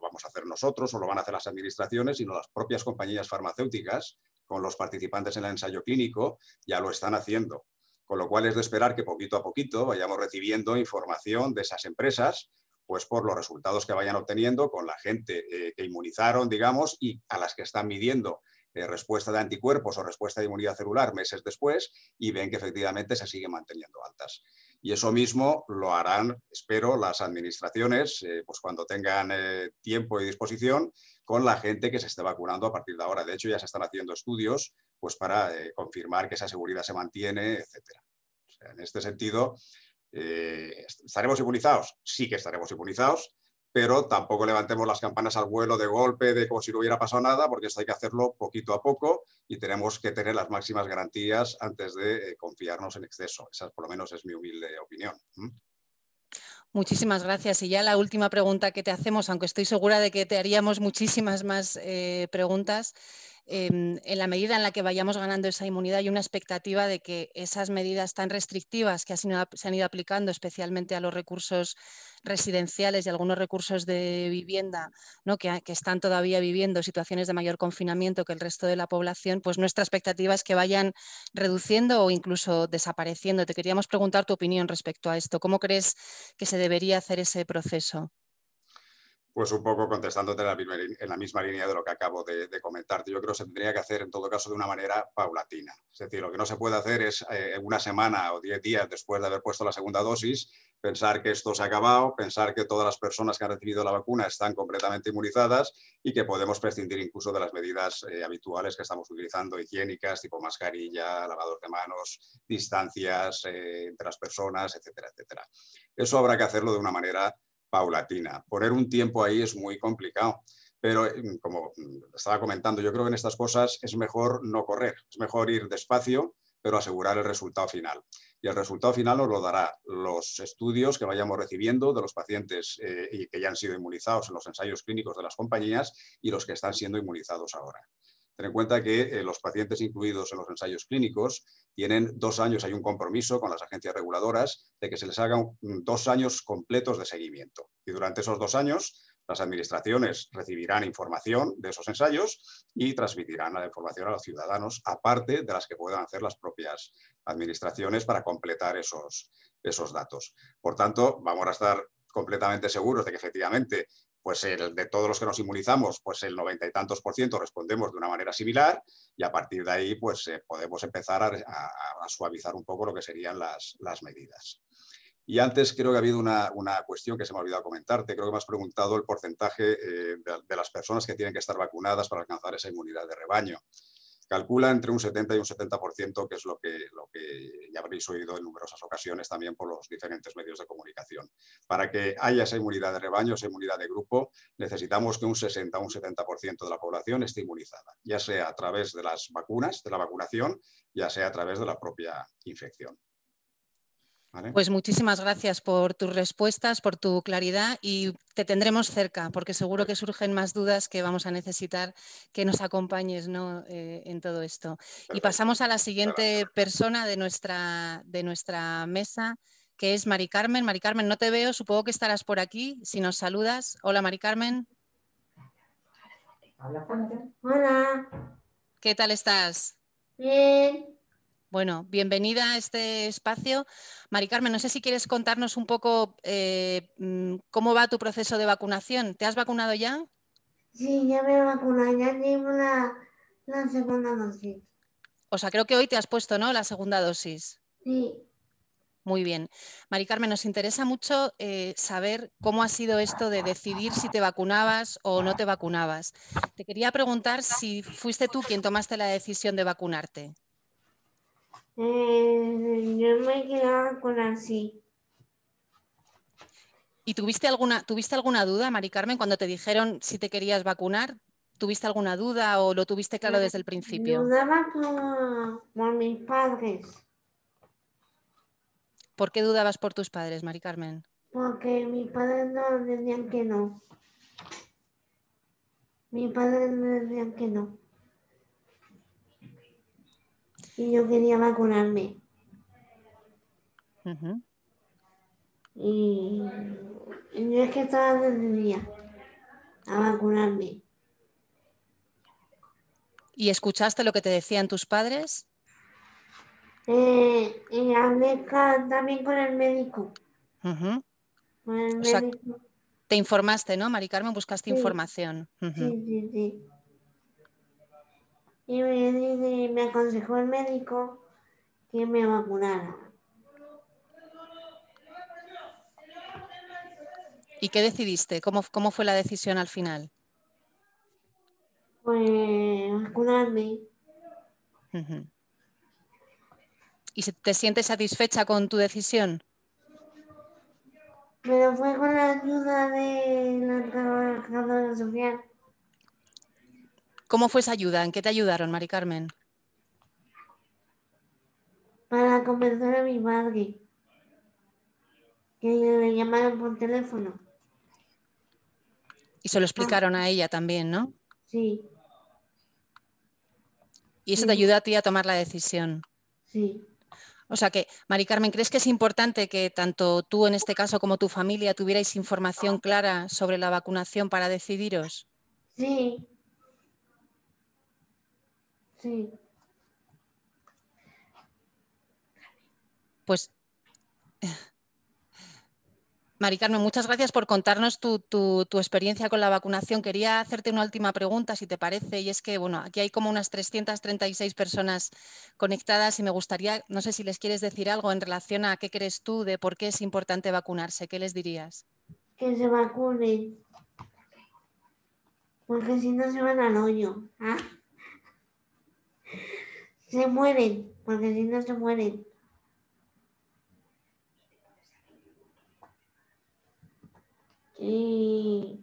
vamos a hacer nosotros o lo van a hacer las administraciones, sino las propias compañías farmacéuticas con los participantes en el ensayo clínico ya lo están haciendo. Con lo cual es de esperar que poquito a poquito vayamos recibiendo información de esas empresas pues por los resultados que vayan obteniendo con la gente eh, que inmunizaron, digamos, y a las que están midiendo eh, respuesta de anticuerpos o respuesta de inmunidad celular meses después y ven que efectivamente se siguen manteniendo altas. Y eso mismo lo harán, espero, las administraciones, eh, pues cuando tengan tiempo y disposición, con la gente que se esté vacunando a partir de ahora. De hecho, ya se están haciendo estudios pues, para confirmar que esa seguridad se mantiene, etc. en este sentido, eh, ¿Estaremos inmunizados? Sí que estaremos inmunizados, pero tampoco levantemos las campanas al vuelo de golpe, de como si no hubiera pasado nada, porque esto hay que hacerlo poquito a poco y tenemos que tener las máximas garantías antes de eh, confiarnos en exceso. Esa por lo menos es mi humilde opinión. Muchísimas gracias. Y ya la última pregunta que te hacemos, aunque estoy segura de que te haríamos muchísimas más eh, preguntas, Em, en la medida en la que vayamos ganando esa inmunidad hay una expectativa de que esas medidas tan restrictivas que se han ido aplicando, especialmente a los recursos residenciales y algunos recursos de vivienda, ¿no? que, están todavía viviendo situaciones de mayor confinamiento que el resto de la población, pues nuestra expectativa es que vayan reduciendo o incluso desapareciendo. Te queríamos preguntar tu opinión respecto a esto. ¿Cómo crees que se debería hacer ese proceso? Pues un poco contestándote en la misma, línea de lo que acabo de, comentarte. Yo creo que se tendría que hacer en todo caso de una manera paulatina. Es decir, lo que no se puede hacer es eh, una semana o diez días después de haber puesto la segunda dosis, pensar que esto se ha acabado, pensar que todas las personas que han recibido la vacuna están completamente inmunizadas y que podemos prescindir incluso de las medidas eh, habituales que estamos utilizando, higiénicas, tipo mascarilla, lavador de manos, distancias eh, entre las personas, etcétera, etcétera. Eso habrá que hacerlo de una manera paulatina. Poner un tiempo ahí es muy complicado. Pero mm, como mm, estaba comentando, yo creo que en estas cosas es mejor no correr, es mejor ir despacio, pero asegurar el resultado final. Y el resultado final nos lo dará los estudios que vayamos recibiendo de los pacientes eh, y que ya han sido inmunizados en los ensayos clínicos de las compañías y los que están siendo inmunizados ahora. Ten en cuenta que eh, los pacientes incluidos en los ensayos clínicos tienen dos años, hay un compromiso con las agencias reguladoras de que se les hagan dos años completos de seguimiento. Y durante esos dos años, las administraciones recibirán información de esos ensayos y transmitirán la información a los ciudadanos, aparte de las que puedan hacer las propias administraciones para completar esos, esos datos. Por tanto, vamos a estar completamente seguros de que efectivamente pues el, de todos los que nos inmunizamos, pues el noventa y tantos por ciento respondemos de una manera similar y a partir de ahí pues eh, podemos empezar a, suavizar un poco lo que serían las, medidas. Y antes creo que ha habido una, cuestión que se me ha olvidado comentarte, creo que me has preguntado el porcentaje eh, de, las personas que tienen que estar vacunadas para alcanzar esa inmunidad de rebaño calcula entre un 70 y un 70%, que es lo que, lo que ya habréis oído en numerosas ocasiones también por los diferentes medios de comunicación. Para que haya esa inmunidad de rebaño, esa inmunidad de grupo, necesitamos que un 60 o un 70% de la población esté inmunizada, ya sea a través de las vacunas, de la vacunación, ya sea a través de la propia infección. Pues muchísimas gracias por tus respuestas, por tu claridad y te tendremos cerca porque seguro que surgen más dudas que vamos a necesitar que nos acompañes eh, en todo esto. Y pasamos a la siguiente persona de nuestra, de nuestra mesa, que es Mari Carmen. Mari Carmen, no te veo, supongo que estarás por aquí. Si nos saludas. Hola, Mari Carmen. Hola. ¿Qué tal estás? Bien. Bueno, bienvenida a este espacio. Mari Carmen, no sé si quieres contarnos un poco eh, mm, cómo va tu proceso de vacunación. ¿Te has vacunado ya? Sí, ya me he vacunado, ya tengo la, segunda dosis. O sea, creo que hoy te has puesto, ¿no? La segunda dosis. Sí. Muy bien. Mari Carmen, nos interesa mucho eh, saber cómo ha sido esto de decidir si te vacunabas o no te vacunabas. Te quería preguntar si fuiste tú quien tomaste la decisión de vacunarte. Eh, yo me quedaba con así. ¿Y tuviste alguna, tuviste alguna duda, Mari Carmen, cuando te dijeron si te querías vacunar? ¿Tuviste alguna duda o lo tuviste claro desde el principio? Dudaba por, mis padres. ¿Por qué dudabas por tus padres, Mari Carmen? Porque mis padres no decían que no. Mis padres me decían que no y yo quería vacunarme. y, yo es que estaba decidida a vacunarme. ¿Y escuchaste lo que te decían tus padres? Eh, y hablé también con el médico. te informaste, ¿no, Mari Carmen? Buscaste información. Sí, sí, sí y me, aconsejó el médico que me vacunara. ¿Y qué decidiste? ¿Cómo, cómo fue la decisión al final? Pues vacunarme. ¿Y te sientes satisfecha con tu decisión? Pero fue con la ayuda de la trabajadora social. ¿Cómo fue esa ayuda? ¿En qué te ayudaron, Mari Carmen? Para convencer a mi madre. Que le llamaron por teléfono. Y se lo explicaron a ella también, ¿no? Sí. Y eso te ayuda a ti a tomar la decisión. Sí. O sea que, Mari Carmen, ¿crees que es importante que tanto tú en este caso como tu familia tuvierais información clara sobre la vacunación para decidiros? Sí. Pues [laughs] Mari Carmen, muchas gracias por contarnos tu, experiencia con la vacunación. Quería hacerte una última pregunta, si te parece, y es que, bueno, aquí hay como unas 336 personas conectadas y me gustaría, no sé si les quieres decir algo en relación a qué crees tú de por qué es importante vacunarse. ¿Qué les dirías? Que se vacunen, porque si no se van al hoyo. ¿ah? Se mueren, porque si no se mueren. y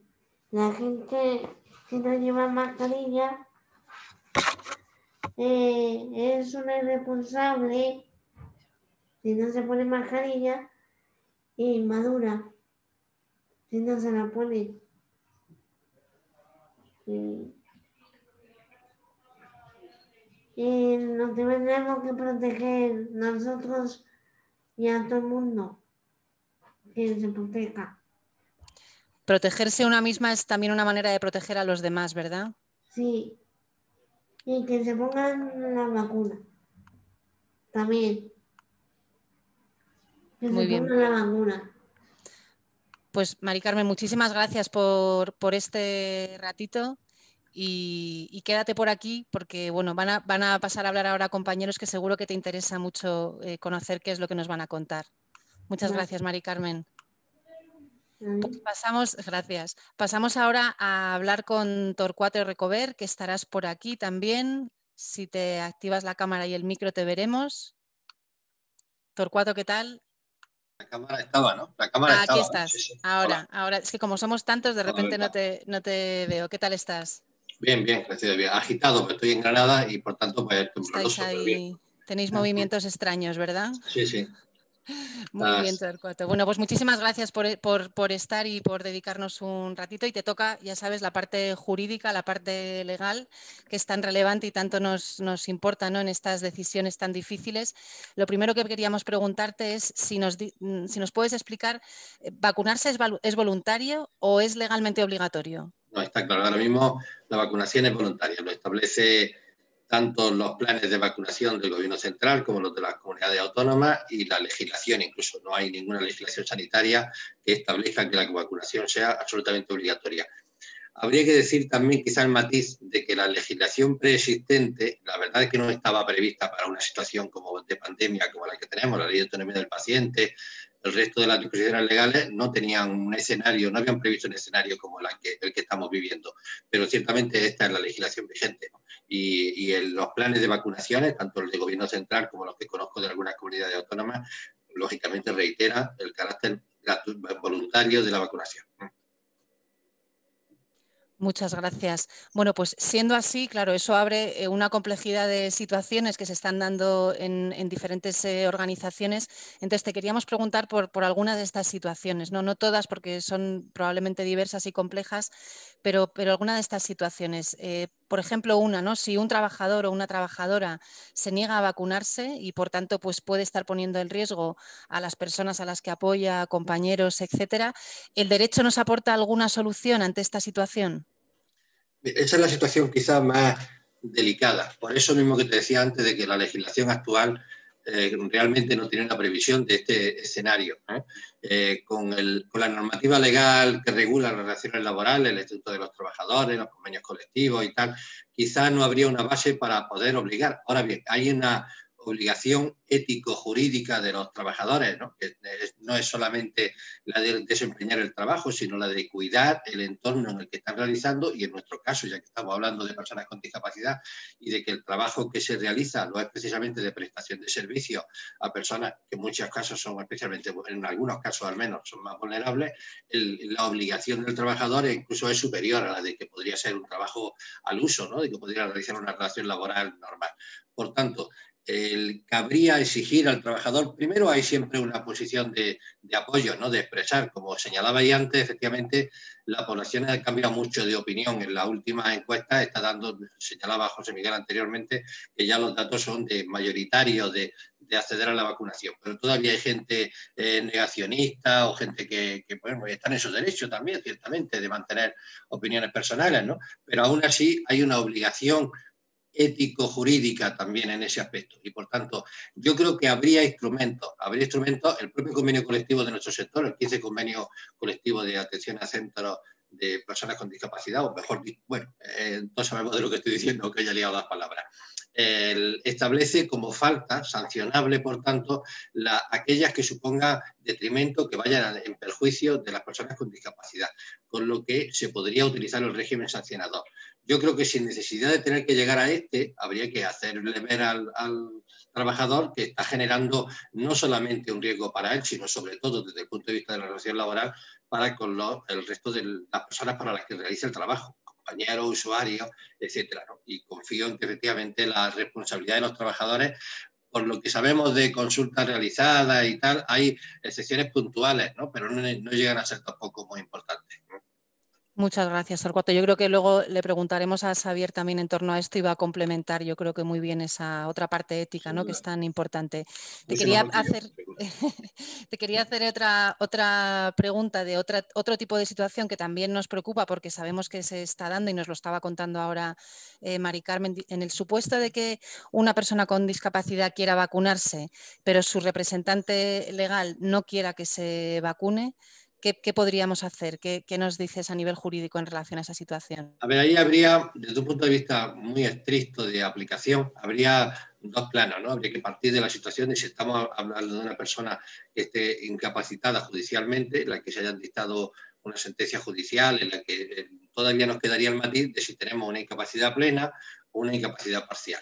la gente que no lleva mascarilla eh, es una irresponsable si no se pone mascarilla y madura si no se la pone. Y, y nos tenemos que proteger nosotros y a todo el mundo que se proteja. Protegerse una misma es también una manera de proteger a los demás, ¿verdad? Sí. Y que se pongan la vacuna. También. Que Muy se bien. pongan la vacuna. Pues Mari Carmen, muchísimas gracias por, este ratito y, quédate por aquí porque bueno, van a, van a, pasar a hablar ahora compañeros que seguro que te interesa mucho eh, conocer qué es lo que nos van a contar. Muchas gracias, Mari Carmen. Pues pasamos, gracias. Pasamos ahora a hablar con Torcuato Recover, que estarás por aquí también. Si te activas la cámara y el micro te veremos. Torcuato, ¿qué tal? La cámara estaba, ¿no? La cámara ah, aquí estás. Ahora, ahora. Es que como somos tantos, de repente no te, no te veo. ¿Qué tal estás? Bien, bien, gracias. Bien. Agitado, pero estoy en Granada y por tanto, pues tembloroso. Tenéis movimientos extraños, ¿verdad? Sí, sí. [laughs] Muy bien, Torcuato. Bueno, pues muchísimas gracias por, estar y por dedicarnos un ratito. Y te toca, ya sabes, la parte jurídica, la parte legal, que es tan relevante y tanto nos, importa ¿no? en estas decisiones tan difíciles. Lo primero que queríamos preguntarte es si nos, mm, si nos puedes explicar, eh, ¿vacunarse es, es voluntario o es legalmente obligatorio? No, está claro. Ahora mismo la vacunación es voluntaria. Lo establece tanto los planes de vacunación del gobierno central como los de las comunidades autónomas y la legislación, incluso no hay ninguna legislación sanitaria que establezca que la vacunación sea absolutamente obligatoria. Habría que decir también quizá el matiz de que la legislación preexistente, la verdad es que no estaba prevista para una situación como de pandemia como la que tenemos, la ley de autonomía del paciente, el resto de las disposiciones legales no tenían un escenario, no habían previsto un escenario como el que estamos viviendo, pero ciertamente esta es la legislación vigente. Y, en los planes de vacunaciones, tanto el de gobierno central como los que conozco de algunas comunidades autónomas, lógicamente reitera el carácter voluntario de la vacunación. Muchas gracias. Bueno, pues siendo así, claro, eso abre eh, una complejidad de situaciones que se están dando en, diferentes eh, organizaciones. Entonces, te queríamos preguntar por, por, algunas de estas situaciones, ¿no? no todas porque son probablemente diversas y complejas, pero, pero algunas de estas situaciones. Eh, por ejemplo, una, ¿no? Si un trabajador o una trabajadora se niega a vacunarse y por tanto pues puede estar poniendo en riesgo a las personas a las que apoya, compañeros, etcétera, ¿el derecho nos aporta alguna solución ante esta situación? Esa es la situación quizás más delicada. Por eso mismo que te decía antes de que la legislación actual eh, realmente no tiene la previsión de este escenario. ¿eh? Eh, con, la normativa legal que regula las relaciones laborales, el Estatuto de los Trabajadores, los convenios colectivos y tal, quizás no habría una base para poder obligar. Ahora bien, hay una obligación ético-jurídica de los trabajadores, ¿no? que no es solamente la de desempeñar el trabajo, sino la de cuidar el entorno en el que están realizando y en nuestro caso, ya que estamos hablando de personas con discapacidad y de que el trabajo que se realiza no es precisamente de prestación de servicio a personas que en muchos casos son especialmente, en algunos casos al menos, son más vulnerables, la obligación del trabajador incluso es superior a la de que podría ser un trabajo al uso, ¿no? de que podría realizar una relación laboral normal. Por tanto, el, cabría exigir al trabajador, primero hay siempre una posición de, apoyo, ¿no? de expresar, como señalaba ahí antes, efectivamente la población ha cambiado mucho de opinión. En la última encuesta está dando, señalaba José Miguel anteriormente, que ya los datos son de mayoritario de, acceder a la vacunación, pero todavía hay gente eh, negacionista o gente que, que bueno, están en su derecho también, ciertamente, de mantener opiniones personales, ¿no? pero aún así hay una obligación ético-jurídica también en ese aspecto. Y por tanto, yo creo que habría instrumentos, habría instrumentos, el propio convenio colectivo de nuestro sector, el 15 convenio colectivo de atención a centros de personas con discapacidad, o mejor, bueno, eh, no sabemos de lo que estoy diciendo, que haya liado las palabras. establece como falta, sancionable, por tanto, la, aquellas que supongan detrimento, que vayan en perjuicio de las personas con discapacidad, con lo que se podría utilizar el régimen sancionador. Yo creo que sin necesidad de tener que llegar a este, habría que hacerle ver al, trabajador que está generando no solamente un riesgo para él, sino sobre todo desde el punto de vista de la relación laboral para con el resto de las personas para las que realiza el trabajo, compañeros, usuarios, etcétera. Y confío en que efectivamente la responsabilidad de los trabajadores por lo que sabemos de consultas realizadas y tal, hay excepciones puntuales, ¿no? pero no llegan a ser tampoco muy importantes. Muchas gracias, Torcuato. Yo creo que luego le preguntaremos a Xavier también en torno a esto y va a complementar, yo creo que muy bien esa otra parte ética, ¿no? que es tan importante. Te quería, hacer, [laughs] te quería hacer otra, otra pregunta de otra, otro tipo de situación que también nos preocupa porque sabemos que se está dando y nos lo estaba contando ahora eh, Mari Carmen. En el supuesto de que una persona con discapacidad quiera vacunarse, pero su representante legal no quiera que se vacune, ¿Qué, podríamos hacer? ¿Qué, nos dices a nivel jurídico en relación a esa situación? A ver, ahí habría, desde un punto de vista muy estricto de aplicación, habría dos planos, ¿no? Habría que partir de la situación de si estamos hablando de una persona que esté incapacitada judicialmente, en la que se hayan dictado una sentencia judicial, en la que eh, todavía nos quedaría el matiz de si tenemos una incapacidad plena una incapacidad parcial.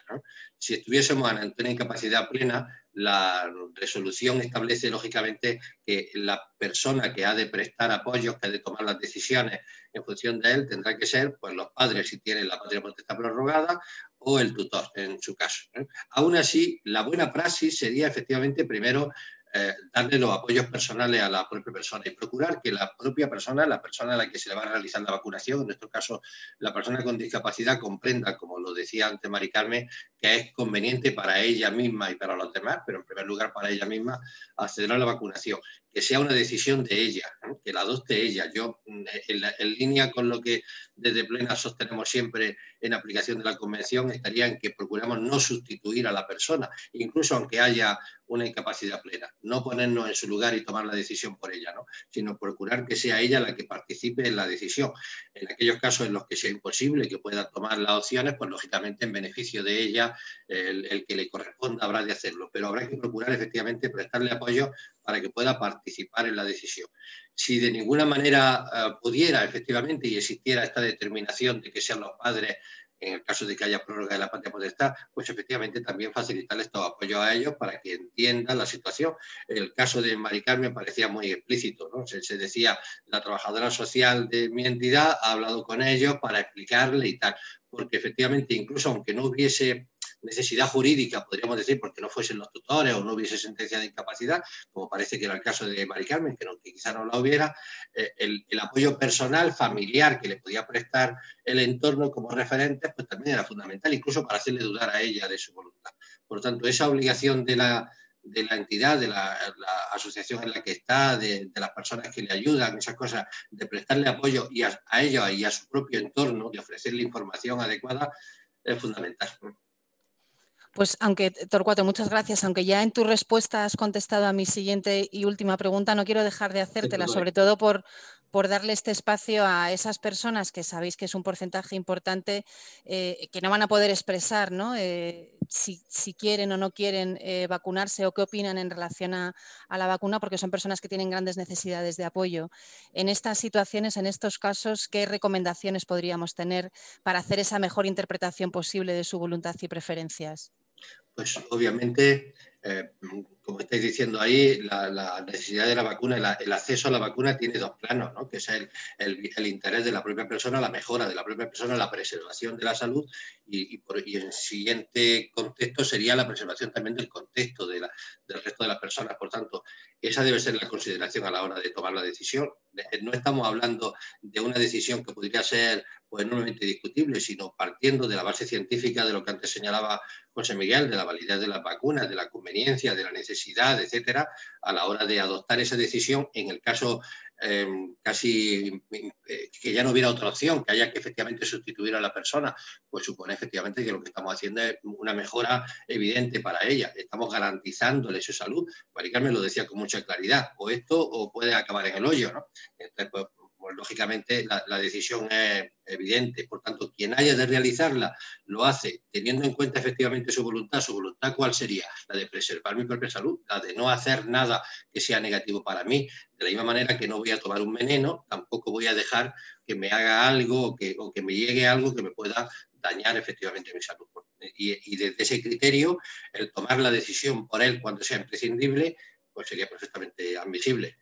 Si estuviésemos ante una incapacidad plena, la resolución establece lógicamente que la persona que ha de prestar apoyos, que ha de tomar las decisiones en función de él, tendrá que ser pues, los padres si tienen la patria potestad prorrogada o el tutor en su caso. Aún así, la buena praxis sería efectivamente primero eh, darle los apoyos personales a la propia persona y procurar que la propia persona, la persona a la que se le va a realizar la vacunación, en nuestro caso la persona con discapacidad, comprenda, como lo decía antes Mari Carmen, que es conveniente para ella misma y para los demás, pero en primer lugar para ella misma, acceder a la vacunación que sea una decisión de ella, que la adopte ella. Yo, mm, en, línea con lo que desde Plena sostenemos siempre en aplicación de la Convención, estaría en que procuramos no sustituir a la persona, incluso aunque haya una incapacidad plena, no ponernos en su lugar y tomar la decisión por ella, ¿no? sino procurar que sea ella la que participe en la decisión. En aquellos casos en los que sea imposible que pueda tomar las opciones, pues lógicamente en beneficio de ella, el, el que le corresponda habrá de hacerlo, pero habrá que procurar efectivamente prestarle apoyo para que pueda participar en la decisión. Si de ninguna manera eh, pudiera efectivamente y existiera esta determinación de que sean los padres en el caso de que haya prórroga de la patria potestad, pues efectivamente también facilitar estos apoyo a ellos para que entiendan la situación. El caso de Mari Carmen parecía muy explícito, ¿no? Se, se, decía, la trabajadora social de mi entidad ha hablado con ellos para explicarle y tal, porque efectivamente incluso aunque no hubiese necesidad jurídica, podríamos decir, porque no fuesen los tutores o no hubiese sentencia de incapacidad, como parece que era el caso de Mari Carmen, que, no, quizá no la hubiera, eh, el, apoyo personal, familiar que le podía prestar el entorno como referente, pues también era fundamental, incluso para hacerle dudar a ella de su voluntad. Por lo tanto, esa obligación de la, de la entidad, de la, asociación en la que está, de, las personas que le ayudan, esas cosas, de prestarle apoyo y a, a ellos y a su propio entorno, de ofrecerle información adecuada, es fundamental. Pues aunque, Torcuato, muchas gracias. Aunque ya en tu respuesta has contestado a mi siguiente y última pregunta, no quiero dejar de hacértela, sobre todo por, por darle este espacio a esas personas que sabéis que es un porcentaje importante eh, que no van a poder expresar ¿no? Eh, si, quieren o no quieren eh, vacunarse o qué opinan en relación a, a, la vacuna, porque son personas que tienen grandes necesidades de apoyo. En estas situaciones, en estos casos, ¿qué recomendaciones podríamos tener para hacer esa mejor interpretación posible de su voluntad y preferencias? Pues obviamente, eh, como estáis diciendo ahí, la, necesidad de la vacuna, el acceso a la vacuna tiene dos planos, ¿no? que es el, interés de la propia persona, la mejora de la propia persona, la preservación de la salud y, por, el siguiente contexto sería la preservación también del contexto del resto de las personas. Por tanto, esa debe ser la consideración a la hora de tomar la decisión. No estamos hablando de una decisión que podría ser pues enormemente discutible, sino partiendo de la base científica de lo que antes señalaba José Miguel, de la validez de las vacunas, de la conveniencia, de la necesidad, etcétera, a la hora de adoptar esa decisión en el caso em, casi eh, que ya no hubiera otra opción, que haya que efectivamente sustituir a la persona, pues supone efectivamente que lo que estamos haciendo es una mejora evidente para ella. Estamos garantizándole su salud. Maricarmen lo decía con mucha claridad, o esto o puede acabar en el hoyo. ¿no? Entonces, pues, pues, lógicamente la, decisión es evidente. Por tanto, quien haya de realizarla lo hace teniendo en cuenta efectivamente su voluntad. ¿Su voluntad cuál sería? La de preservar mi propia salud, la de no hacer nada que sea negativo para mí. De la misma manera que no voy a tomar un veneno, tampoco voy a dejar que me haga algo o que, me llegue algo que me pueda dañar efectivamente mi salud. Y, desde ese criterio, el tomar la decisión por él cuando sea imprescindible, pues sería perfectamente admisible.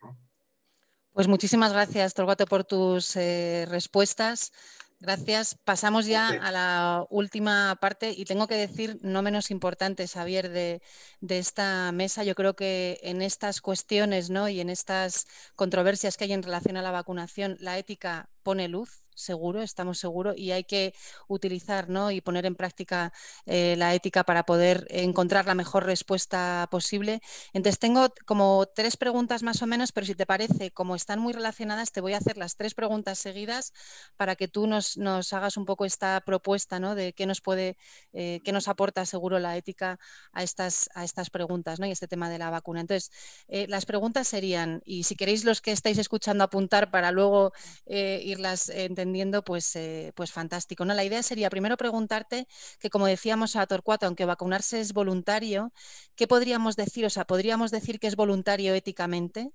Pues muchísimas gracias, Torguato, por tus eh, respuestas. Gracias. Pasamos ya a la última parte y tengo que decir, no menos importante, Xavier, de, de, esta mesa. Yo creo que en estas cuestiones ¿no? y en estas controversias que hay en relación a la vacunación, la ética pone luz seguro, estamos seguros, y hay que utilizar ¿no? y poner en práctica eh, la ética para poder encontrar la mejor respuesta posible. Entonces, tengo como tres preguntas más o menos, pero si te parece, como están muy relacionadas, te voy a hacer las tres preguntas seguidas para que tú nos, hagas un poco esta propuesta ¿no? de qué nos puede, eh, qué nos aporta seguro la ética a estas, a estas preguntas ¿no? y este tema de la vacuna. Entonces, eh, las preguntas serían, y si queréis los que estáis escuchando apuntar para luego irlas entendiendo, pues, eh, pues fantástico. ¿no? La idea sería primero preguntarte que, como decíamos a Torcuato, aunque vacunarse es voluntario, ¿qué podríamos decir? O sea, ¿podríamos decir que es voluntario éticamente?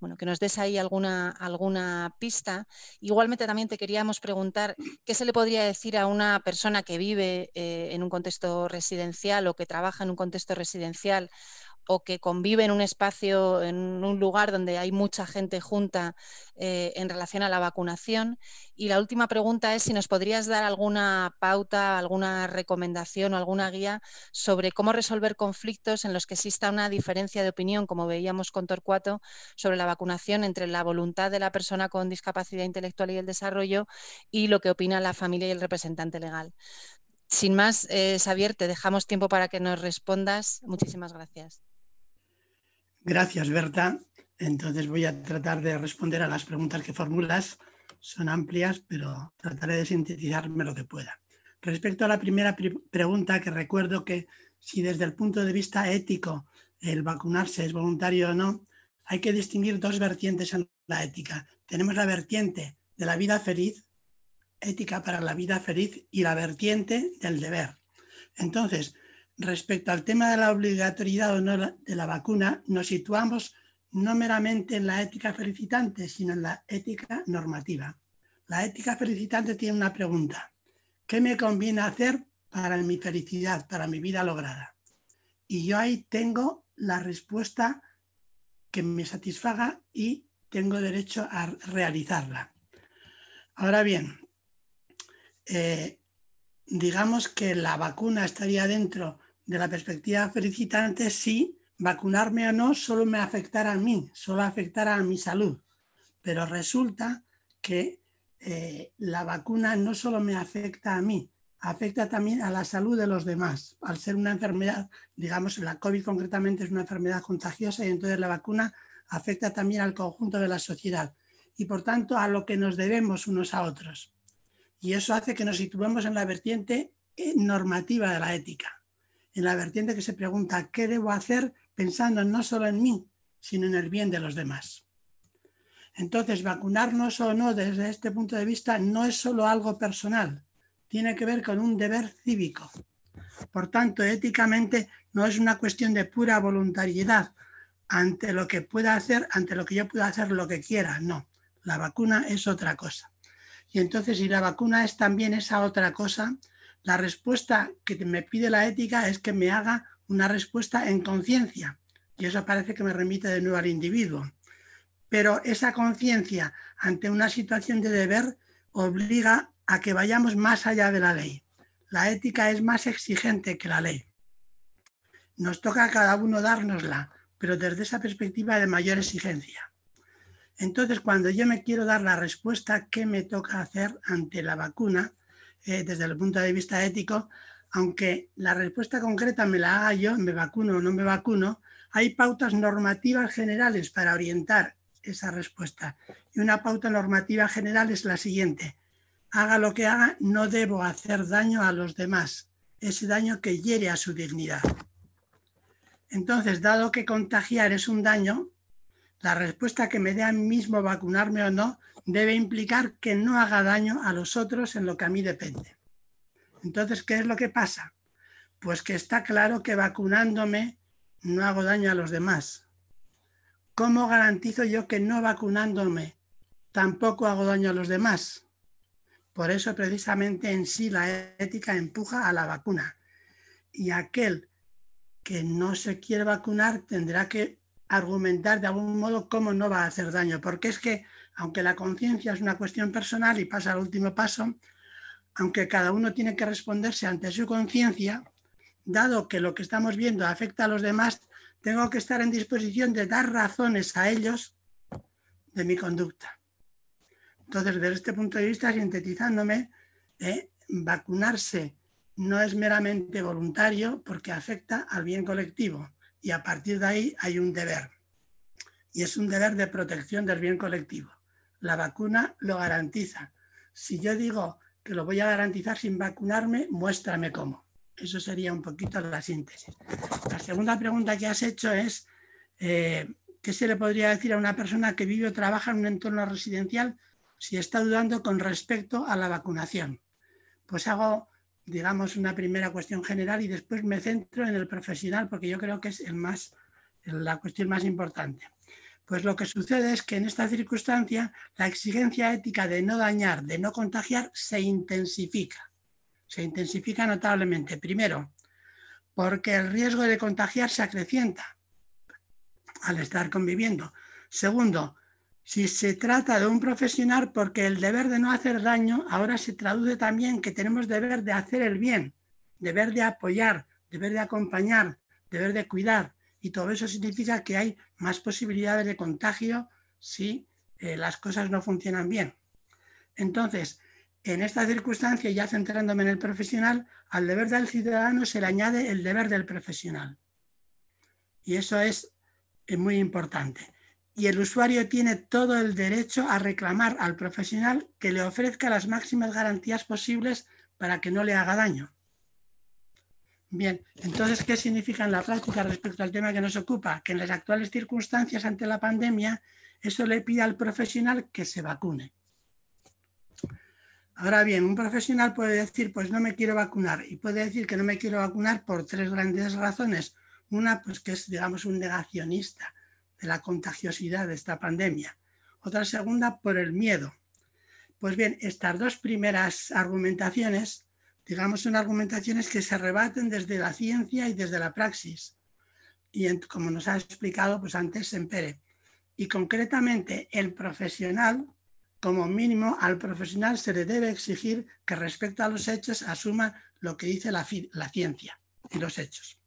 Bueno, que nos des ahí alguna, alguna pista. Igualmente también te queríamos preguntar qué se le podría decir a una persona que vive eh, en un contexto residencial o que trabaja en un contexto residencial o que convive en un espacio, en un lugar donde hay mucha gente junta eh, en relación a la vacunación. Y la última pregunta es si nos podrías dar alguna pauta, alguna recomendación o alguna guía sobre cómo resolver conflictos en los que exista una diferencia de opinión, como veíamos con Torcuato, sobre la vacunación entre la voluntad de la persona con discapacidad intelectual y el desarrollo y lo que opina la familia y el representante legal. Sin más, eh, Xavier, te dejamos tiempo para que nos respondas. Muchísimas gracias. Gracias, Berta. Entonces voy a tratar de responder a las preguntas que formulas. Son amplias, pero trataré de sintetizarme lo que pueda. Respecto a la primera pregunta, que recuerdo que si desde el punto de vista ético el vacunarse es voluntario o no, hay que distinguir dos vertientes en la ética. Tenemos la vertiente de la vida feliz, ética para la vida feliz, y la vertiente del deber. Entonces, respecto al tema de la obligatoriedad o no de la vacuna, nos situamos no meramente en la ética felicitante, sino en la ética normativa. La ética felicitante tiene una pregunta. ¿Qué me conviene hacer para mi felicidad, para mi vida lograda? Y yo ahí tengo la respuesta que me satisfaga y tengo derecho a realizarla. Ahora bien, eh, digamos que la vacuna estaría dentro de la perspectiva felicitante si vacunarme o no solo me afectara a mí, solo afectara a mi salud. Pero resulta que eh, la vacuna no solo me afecta a mí, afecta también a la salud de los demás. Al ser una enfermedad, digamos, la COVID concretamente es una enfermedad contagiosa y entonces la vacuna afecta también al conjunto de la sociedad y por tanto a lo que nos debemos unos a otros. Y eso hace que nos situemos en la vertiente eh, normativa de la ética en la vertiente que se pregunta qué debo hacer pensando no solo en mí, sino en el bien de los demás. Entonces, vacunarnos o no desde este punto de vista no es solo algo personal, tiene que ver con un deber cívico. Por tanto, éticamente no es una cuestión de pura voluntariedad ante lo que pueda hacer, ante lo que yo pueda hacer lo que quiera, no. La vacuna es otra cosa. Y entonces, si la vacuna es también esa otra cosa, la respuesta que me pide la ética es que me haga una respuesta en conciencia. Y eso parece que me remite de nuevo al individuo. Pero esa conciencia ante una situación de deber obliga a que vayamos más allá de la ley. La ética es más exigente que la ley. Nos toca a cada uno dárnosla, pero desde esa perspectiva de mayor exigencia. Entonces, cuando yo me quiero dar la respuesta, ¿qué me toca hacer ante la vacuna eh, desde el punto de vista ético? Aunque la respuesta concreta me la haga yo, me vacuno o no me vacuno, hay pautas normativas generales para orientar esa respuesta. Y una pauta normativa general es la siguiente. Haga lo que haga, no debo hacer daño a los demás. Ese daño que hiere a su dignidad. Entonces, dado que contagiar es un daño, la respuesta que me dé a mí mismo vacunarme o no debe implicar que no haga daño a los otros en lo que a mí depende. Entonces, ¿qué es lo que pasa? Pues que está claro que vacunándome no hago daño a los demás. ¿Cómo garantizo yo que no vacunándome tampoco hago daño a los demás? Por eso precisamente en sí la ética empuja a la vacuna. Y aquel que no se quiere vacunar tendrá que argumentar de algún modo cómo no va a hacer daño. Porque es que, aunque la conciencia es una cuestión personal y pasa al último paso, aunque cada uno tiene que responderse ante su conciencia, dado que lo que estamos viendo afecta a los demás, tengo que estar en disposición de dar razones a ellos de mi conducta. Entonces, desde este punto de vista, sintetizándome, eh, vacunarse no es meramente voluntario porque afecta al bien colectivo y a partir de ahí hay un deber. Y es un deber de protección del bien colectivo. La vacuna lo garantiza. Si yo digo que lo voy a garantizar sin vacunarme, muéstrame cómo. Eso sería un poquito la síntesis. La segunda pregunta que has hecho es, eh, ¿qué se le podría decir a una persona que vive o trabaja en un entorno residencial si está dudando con respecto a la vacunación? Pues hago, digamos, una primera cuestión general y después me centro en el profesional porque yo creo que es el más, la cuestión más importante. Pues lo que sucede es que en esta circunstancia la exigencia ética de no dañar, de no contagiar, se intensifica se intensifica notablemente. Primero, porque el riesgo de contagiar se acrecienta al estar conviviendo. Segundo, si se trata de un profesional, porque el deber de no hacer daño ahora se traduce también que tenemos deber de hacer el bien, deber de apoyar, deber de acompañar, deber de cuidar. Y todo eso significa que hay más posibilidades de contagio si eh, las cosas no funcionan bien. Entonces, en esta circunstancia, ya centrándome en el profesional, al deber del ciudadano se le añade el deber del profesional. Y eso es muy importante. Y el usuario tiene todo el derecho a reclamar al profesional que le ofrezca las máximas garantías posibles para que no le haga daño. Bien, entonces, ¿qué significa en la práctica respecto al tema que nos ocupa? Que en las actuales circunstancias ante la pandemia, eso le pide al profesional que se vacune. Ahora bien, un profesional puede decir, pues no me quiero vacunar y puede decir que no me quiero vacunar por tres grandes razones. Una, pues que es, digamos, un negacionista de la contagiosidad de esta pandemia. Otra segunda, por el miedo. Pues bien, estas dos primeras argumentaciones, digamos, son argumentaciones que se rebaten desde la ciencia y desde la praxis. Y como nos ha explicado pues antes Sempere. Y concretamente, el profesional como mínimo al profesional se le debe exigir que respecto a los hechos asuma lo que dice la, ciencia y los hechos.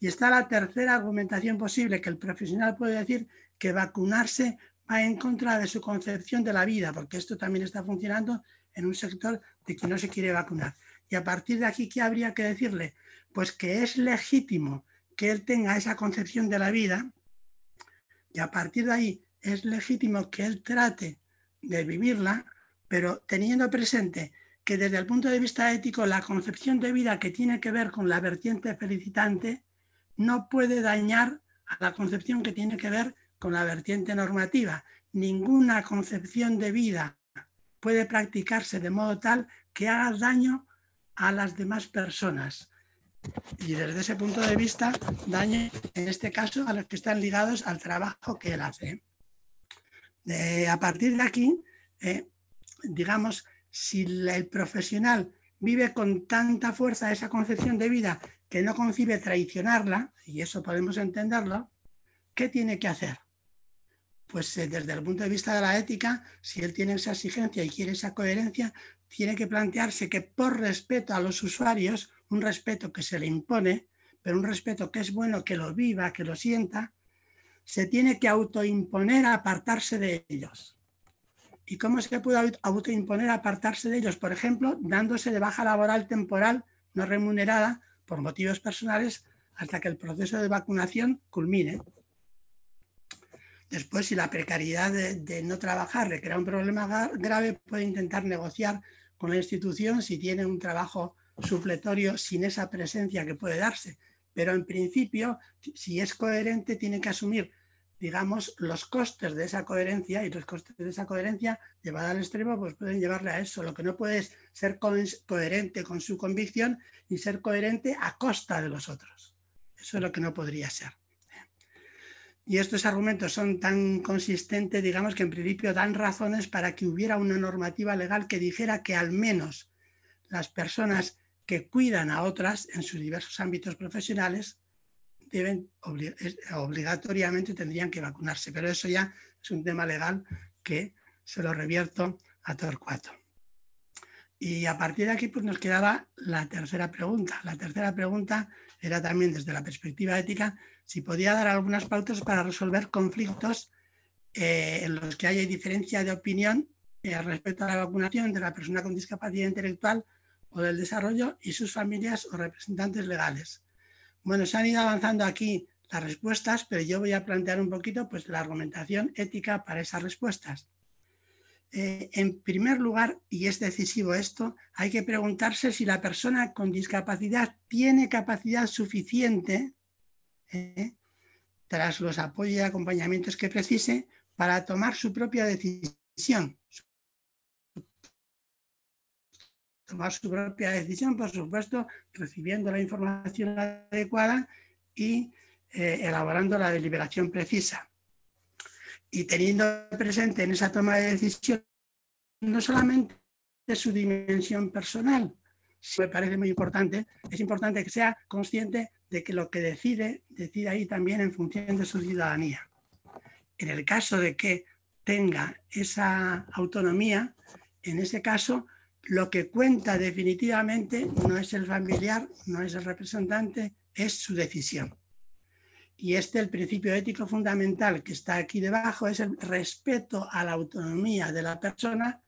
Y está la tercera argumentación posible, que el profesional puede decir que vacunarse va en contra de su concepción de la vida, porque esto también está funcionando en un sector de que no se quiere vacunar. Y a partir de aquí, ¿qué habría que decirle? Pues que es legítimo que él tenga esa concepción de la vida y a partir de ahí es legítimo que él trate de vivirla, pero teniendo presente que desde el punto de vista ético la concepción de vida que tiene que ver con la vertiente felicitante no puede dañar a la concepción que tiene que ver con la vertiente normativa. Ninguna concepción de vida puede practicarse de modo tal que haga daño a las demás personas. Y desde ese punto de vista, dañe en este caso a los que están ligados al trabajo que él hace a partir de aquí, eh, digamos, si el profesional vive con tanta fuerza esa concepción de vida que no concibe traicionarla, y eso podemos entenderlo, ¿qué tiene que hacer? Pues eh, desde el punto de vista de la ética, si él tiene esa exigencia y quiere esa coherencia, tiene que plantearse que por respeto a los usuarios, un respeto que se le impone, pero un respeto que es bueno que lo viva, que lo sienta, se tiene que autoimponer a apartarse de ellos. ¿Y cómo se puede autoimponer a apartarse de ellos? Por ejemplo, dándose de baja laboral temporal no remunerada por motivos personales hasta que el proceso de vacunación culmine. Después, si la precariedad de, no trabajar le crea un problema grave, puede intentar negociar con la institución si tiene un trabajo supletorio sin esa presencia que puede darse. Pero en principio, si es coherente, tiene que asumir, digamos, los costes de esa coherencia y los costes de esa coherencia llevada al extremo, pues pueden llevarle a eso. Lo que no puede es ser coherente con su convicción y ser coherente a costa de los otros. Eso es lo que no podría ser. Y estos argumentos son tan consistentes, digamos, que en principio dan razones para que hubiera una normativa legal que dijera que al menos las personas que cuidan a otras en sus diversos ámbitos profesionales deben obligatoriamente tendrían que vacunarse. Pero eso ya es un tema legal que se lo revierto a Torcuato. Y a partir de aquí pues nos quedaba la tercera pregunta. La tercera pregunta era también desde la perspectiva ética si podía dar algunas pautas para resolver conflictos eh, en los que haya diferencia de opinión eh, respecto a la vacunación de la persona con discapacidad intelectual o del desarrollo y sus familias o representantes legales. Bueno, se han ido avanzando aquí las respuestas, pero yo voy a plantear un poquito pues, la argumentación ética para esas respuestas. Eh, en primer lugar, y es decisivo esto, hay que preguntarse si la persona con discapacidad tiene capacidad suficiente, eh, tras los apoyos y acompañamientos que precise, para tomar su propia decisión. Tomar su propia decisión, por supuesto, recibiendo la información adecuada y eh, elaborando la deliberación precisa y teniendo presente en esa toma de decisión no solamente su dimensión personal, me parece muy importante, es importante que sea consciente de que lo que decide, decide ahí también en función de su ciudadanía. En el caso de que tenga esa autonomía, en ese caso, lo que cuenta definitivamente no es el familiar, no es el representante, es su decisión. Y este, el principio ético fundamental que está aquí debajo, es el respeto a la autonomía de la persona,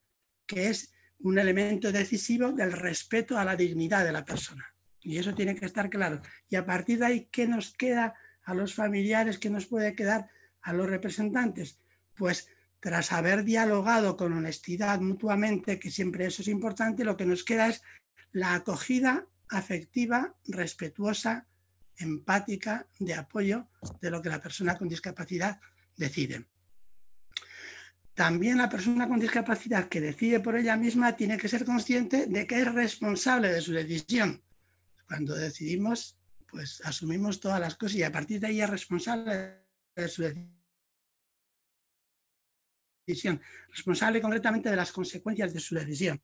que es un elemento decisivo del respeto a la dignidad de la persona. Y eso tiene que estar claro. Y a partir de ahí, ¿qué nos queda a los familiares? ¿Qué nos puede quedar a los representantes? Pues tras haber dialogado con honestidad mutuamente, que siempre eso es importante, lo que nos queda es la acogida afectiva, respetuosa, empática de apoyo de lo que la persona con discapacidad decide. También la persona con discapacidad que decide por ella misma tiene que ser consciente de que es responsable de su decisión. Cuando decidimos, pues asumimos todas las cosas y a partir de ahí es responsable de su decisión. Responsable concretamente de las consecuencias de su decisión.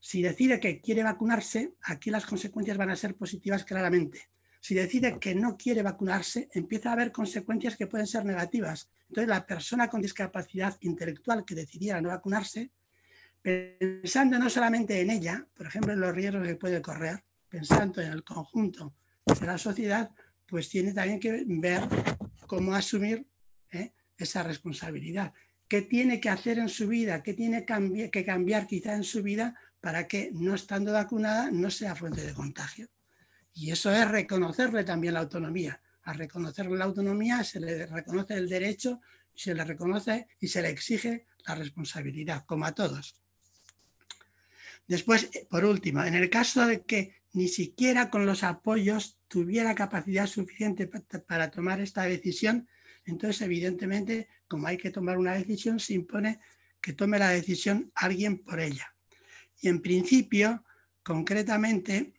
Si decide que quiere vacunarse, aquí las consecuencias van a ser positivas claramente si decide que no quiere vacunarse, empieza a haber consecuencias que pueden ser negativas. Entonces, la persona con discapacidad intelectual que decidiera no vacunarse, pensando no solamente en ella, por ejemplo, en los riesgos que puede correr, pensando en el conjunto de la sociedad, pues tiene también que ver cómo asumir ¿eh? esa responsabilidad. ¿Qué tiene que hacer en su vida? ¿Qué tiene que cambiar quizá en su vida para que, no estando vacunada, no sea fuente de contagio? Y eso es reconocerle también la autonomía. A reconocerle la autonomía se le reconoce el derecho, se le reconoce y se le exige la responsabilidad, como a todos. Después, por último, en el caso de que ni siquiera con los apoyos tuviera capacidad suficiente para tomar esta decisión, entonces evidentemente, como hay que tomar una decisión, se impone que tome la decisión alguien por ella. Y en principio, concretamente,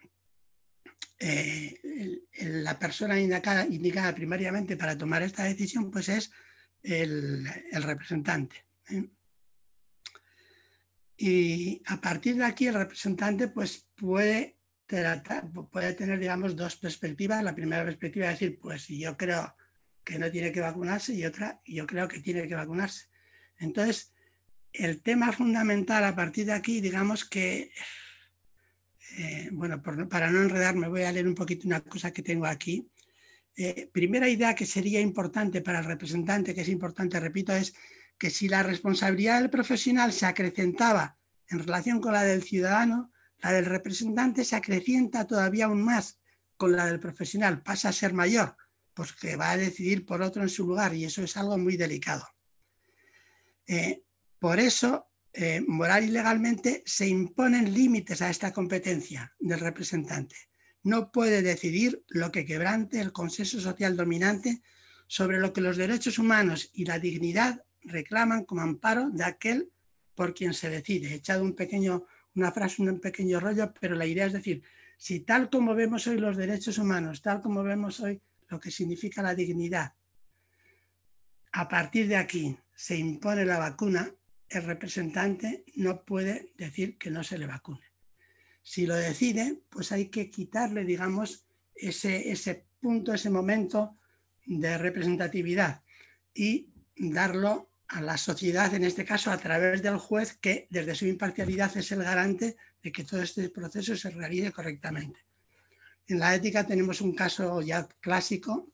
eh, la persona indicada, primariamente para tomar esta decisión pues es el, representante. ¿eh? Y a partir de aquí el representante pues puede, puede tener digamos dos perspectivas. La primera perspectiva es decir, pues yo creo que no tiene que vacunarse y otra, yo creo que tiene que vacunarse. Entonces, el tema fundamental a partir de aquí, digamos que eh, bueno, para no enredarme voy a leer un poquito una cosa que tengo aquí, Eh, primera idea que sería importante para el representante, que es importante, repito, es que si la responsabilidad del profesional se acrecentaba en relación con la del ciudadano, la del representante se acrecienta todavía aún más con la del profesional, pasa a ser mayor, pues que va a decidir por otro en su lugar y eso es algo muy delicado. Eh, por eso, eh, moral y legalmente se imponen límites a esta competencia del representante. No puede decidir lo que quebrante el consenso social dominante sobre lo que los derechos humanos y la dignidad reclaman como amparo de aquel por quien se decide. He echado un pequeño, una frase, un pequeño rollo, pero la idea es decir, si tal como vemos hoy los derechos humanos, tal como vemos hoy lo que significa la dignidad, a partir de aquí se impone la vacuna, el representante no puede decir que no se le vacune. Si lo decide, pues hay que quitarle, digamos, ese, ese punto, ese momento de representatividad y darlo a la sociedad, en este caso a través del juez, que desde su imparcialidad es el garante de que todo este proceso se realice correctamente. En la ética tenemos un caso ya clásico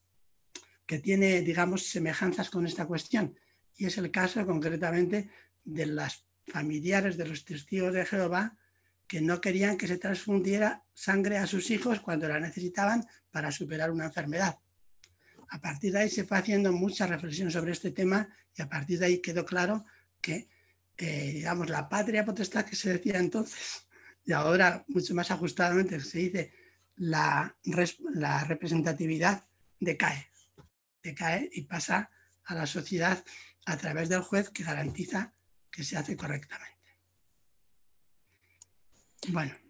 que tiene, digamos, semejanzas con esta cuestión, y es el caso concretamente de las familiares de los testigos de Jehová que no querían que se transfundiera sangre a sus hijos cuando la necesitaban para superar una enfermedad. A partir de ahí se fue haciendo mucha reflexión sobre este tema y a partir de ahí quedó claro que, digamos, la patria potestad que se decía entonces y ahora mucho más ajustadamente se dice la, la representatividad decae, decae y pasa a la sociedad a través del juez que garantiza que se hace correctamente. Bueno.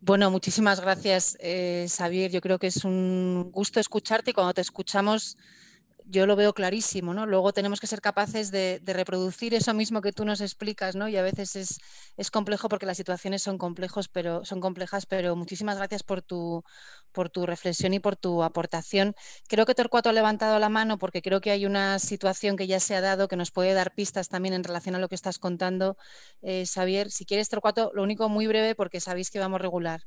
Bueno, muchísimas gracias, eh, Xavier. Yo creo que es un gusto escucharte y cuando te escuchamos yo lo veo clarísimo, ¿no? Luego tenemos que ser capaces de, reproducir eso mismo que tú nos explicas, ¿no? Y a veces es, complejo porque las situaciones son, complejos, pero, son complejas, pero muchísimas gracias por tu, reflexión y por tu aportación. Creo que Torcuato ha levantado la mano porque creo que hay una situación que ya se ha dado que nos puede dar pistas también en relación a lo que estás contando, eh, Xavier. Si quieres, Torcuato, lo único muy breve porque sabéis que vamos regular.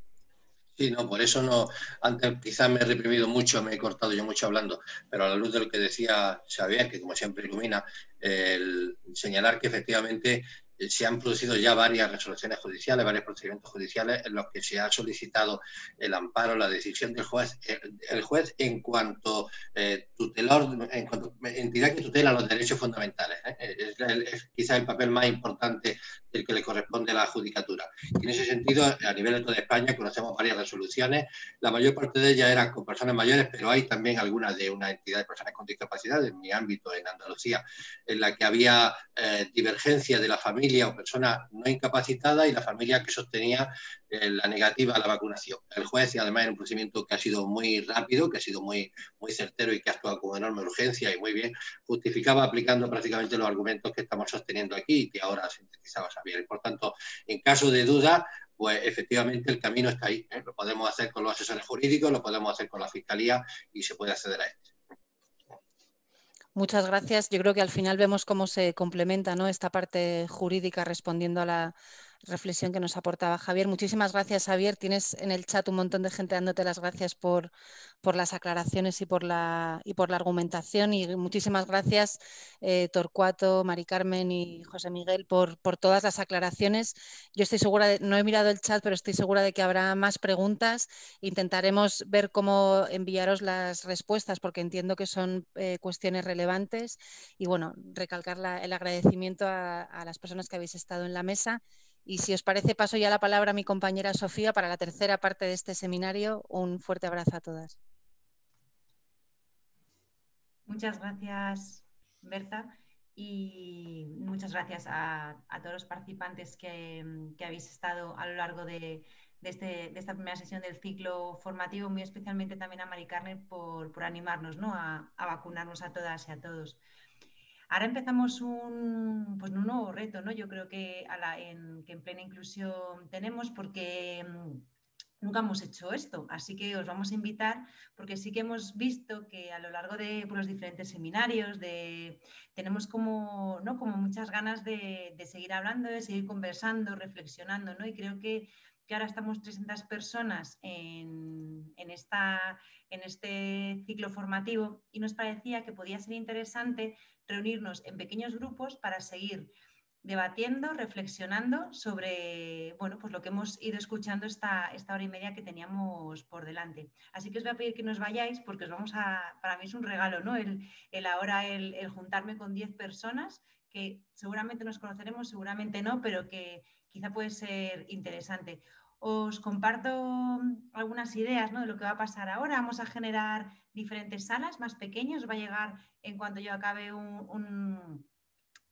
Sí, no, por eso no, antes quizás me he reprimido mucho, me he cortado yo mucho hablando, pero a la luz de lo que decía Xavier, que como siempre ilumina, el señalar que efectivamente eh, se han producido ya varias resoluciones judiciales, varios procedimientos judiciales en los que se ha solicitado el amparo, la decisión del juez, eh, el juez en cuanto eh, tutelor, en cuanto entidad que tutela los derechos fundamentales. Es, es, quizá el papel más importante del que le corresponde a la judicatura. Y en ese sentido, a nivel de toda España conocemos varias resoluciones. La mayor parte de ellas eran con personas mayores, pero hay también algunas de una entidad de personas con discapacidad, en mi ámbito, en Andalucía, en la que había divergencia de la familia o persona no incapacitada y la familia que sostenía eh, la negativa a la vacunación. El juez, y además en un procedimiento que ha sido muy rápido, que ha sido muy, muy certero y que ha actuado con enorme urgencia y muy bien, justificaba aplicando prácticamente los argumentos que estamos sosteniendo aquí y que ahora sintetizaba Por tanto, en caso de duda, pues efectivamente el camino está ahí. ¿eh? Lo podemos hacer con los asesores jurídicos, lo podemos hacer con la Fiscalía y se puede acceder a esto. Muchas gracias. Yo creo que al final vemos cómo se complementa ¿no? esta parte jurídica respondiendo a la, reflexión que nos aportaba Javier. Muchísimas gracias, Javier. Tienes en el chat un montón de gente dándote las gracias por, por las aclaraciones y por, la, y por la argumentación. Y muchísimas gracias, eh, Torcuato, Mari Carmen y José Miguel, por, por todas las aclaraciones. Yo estoy segura, de, no he mirado el chat, pero estoy segura de que habrá más preguntas. Intentaremos ver cómo enviaros las respuestas, porque entiendo que son eh, cuestiones relevantes. Y bueno, recalcar el agradecimiento a, a las personas que habéis estado en la mesa y si os parece, paso ya la palabra a mi compañera Sofía para la tercera parte de este seminario. Un fuerte abrazo a todas. Muchas gracias, Berta, y muchas gracias a, todos los participantes que, habéis estado a lo largo de, este, esta primera sesión del ciclo formativo, muy especialmente también a Mari Carmen por, animarnos a, a vacunarnos a todas y a todos. Ahora empezamos un, pues un nuevo reto, ¿no? Yo creo que, en, plena inclusión tenemos porque mm, nunca hemos hecho esto, así que os vamos a invitar porque sí que hemos visto que a lo largo de pues, los diferentes seminarios de, tenemos como, ¿no? como muchas ganas de, seguir hablando, de seguir conversando, reflexionando, ¿no? Y creo que, que ahora estamos 300 personas en, esta, en este ciclo formativo y nos parecía que podía ser interesante reunirnos en pequeños grupos para seguir debatiendo, reflexionando sobre bueno, pues lo que hemos ido escuchando esta, esta hora y media que teníamos por delante. Así que os voy a pedir que nos vayáis porque os vamos a, para mí es un regalo, ¿no? El, el ahora el, el, juntarme con 10 personas que seguramente nos conoceremos, seguramente no, pero que quizá puede ser interesante. Os comparto algunas ideas de lo que va a pasar ahora. Vamos a generar diferentes salas más pequeñas. Va a llegar en cuanto yo acabe un,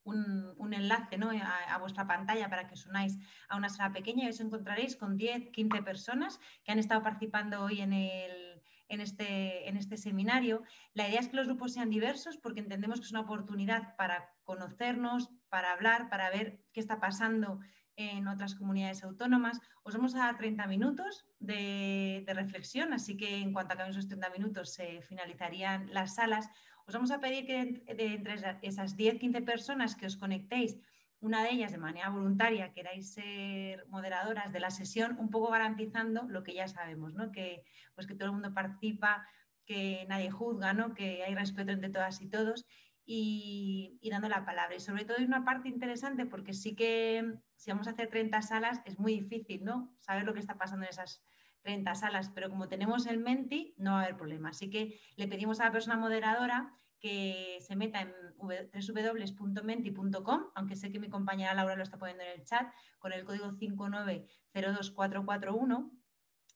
un enlace ¿no? a, vuestra pantalla para que os unáis a una sala pequeña y os encontraréis con 10, 15 personas que han estado participando hoy en, el, en, este, en este seminario. La idea es que los grupos sean diversos porque entendemos que es una oportunidad para conocernos, para hablar, para ver qué está pasando en otras comunidades autónomas. Os vamos a dar 30 minutos de, reflexión, así que en cuanto acaben esos 30 minutos se finalizarían las salas. Os vamos a pedir que de entre esas 10-15 personas que os conectéis, una de ellas de manera voluntaria, queráis ser moderadoras de la sesión, un poco garantizando lo que ya sabemos, ¿no? que, pues que todo el mundo participa, que nadie juzga, ¿no? que hay respeto entre todas y todos y, dando la palabra. Y sobre todo hay una parte interesante porque sí que si vamos a hacer 30 salas es muy difícil ¿no? saber lo que está pasando en esas 30 salas, pero como tenemos el Menti, no va a haber problema. Así que le pedimos a la persona moderadora que se meta en www.menti.com, aunque sé que mi compañera Laura lo está poniendo en el chat, con el código 5902441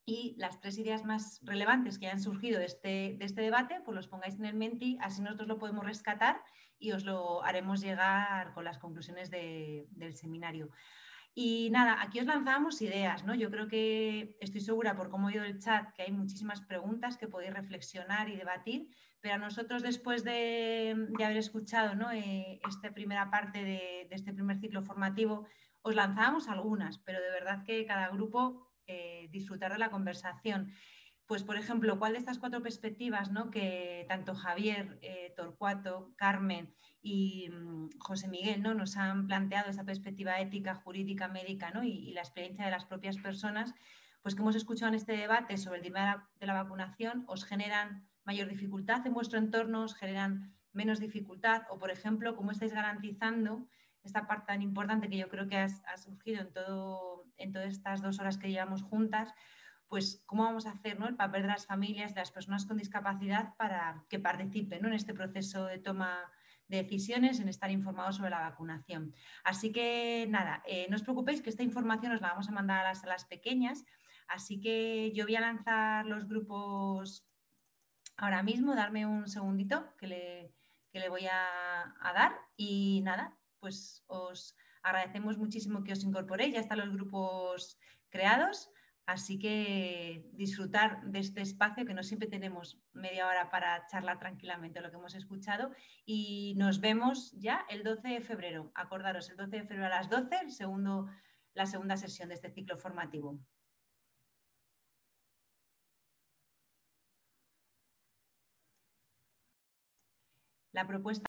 y las tres ideas más relevantes que han surgido de este, de este debate, pues los pongáis en el Menti, así nosotros lo podemos rescatar y os lo haremos llegar con las conclusiones de, del seminario. Y nada, aquí os lanzamos ideas, ¿no? Yo creo que estoy segura por cómo he oído el chat que hay muchísimas preguntas que podéis reflexionar y debatir, pero a nosotros después de, haber escuchado ¿no? eh, esta primera parte de, este primer ciclo formativo, os lanzábamos algunas, pero de verdad que cada grupo eh, disfrutar de la conversación. Pues, por ejemplo, ¿cuál de estas cuatro perspectivas ¿no? que tanto Javier, eh, Torcuato, Carmen y mm, José Miguel ¿no? nos han planteado, esa perspectiva ética, jurídica, médica ¿no? y, la experiencia de las propias personas, pues que hemos escuchado en este debate sobre el tema de la vacunación, os generan mayor dificultad en vuestro entorno, os generan menos dificultad o, por ejemplo, cómo estáis garantizando esta parte tan importante que yo creo que ha, surgido en, todo, en todas estas dos horas que llevamos juntas, pues cómo vamos a hacer ¿no? el papel de las familias, de las personas con discapacidad para que participen en este proceso de toma de decisiones, en estar informados sobre la vacunación. Así que nada, eh, no os preocupéis que esta información os la vamos a mandar a las salas pequeñas, así que yo voy a lanzar los grupos ahora mismo, darme un segundito que le, que le voy a, a dar y nada, pues os agradecemos muchísimo que os incorporéis, ya están los grupos creados. Así que disfrutar de este espacio que no siempre tenemos media hora para charlar tranquilamente lo que hemos escuchado y nos vemos ya el 12 de febrero. Acordaros, el 12 de febrero a las 12, el segundo, la segunda sesión de este ciclo formativo. La propuesta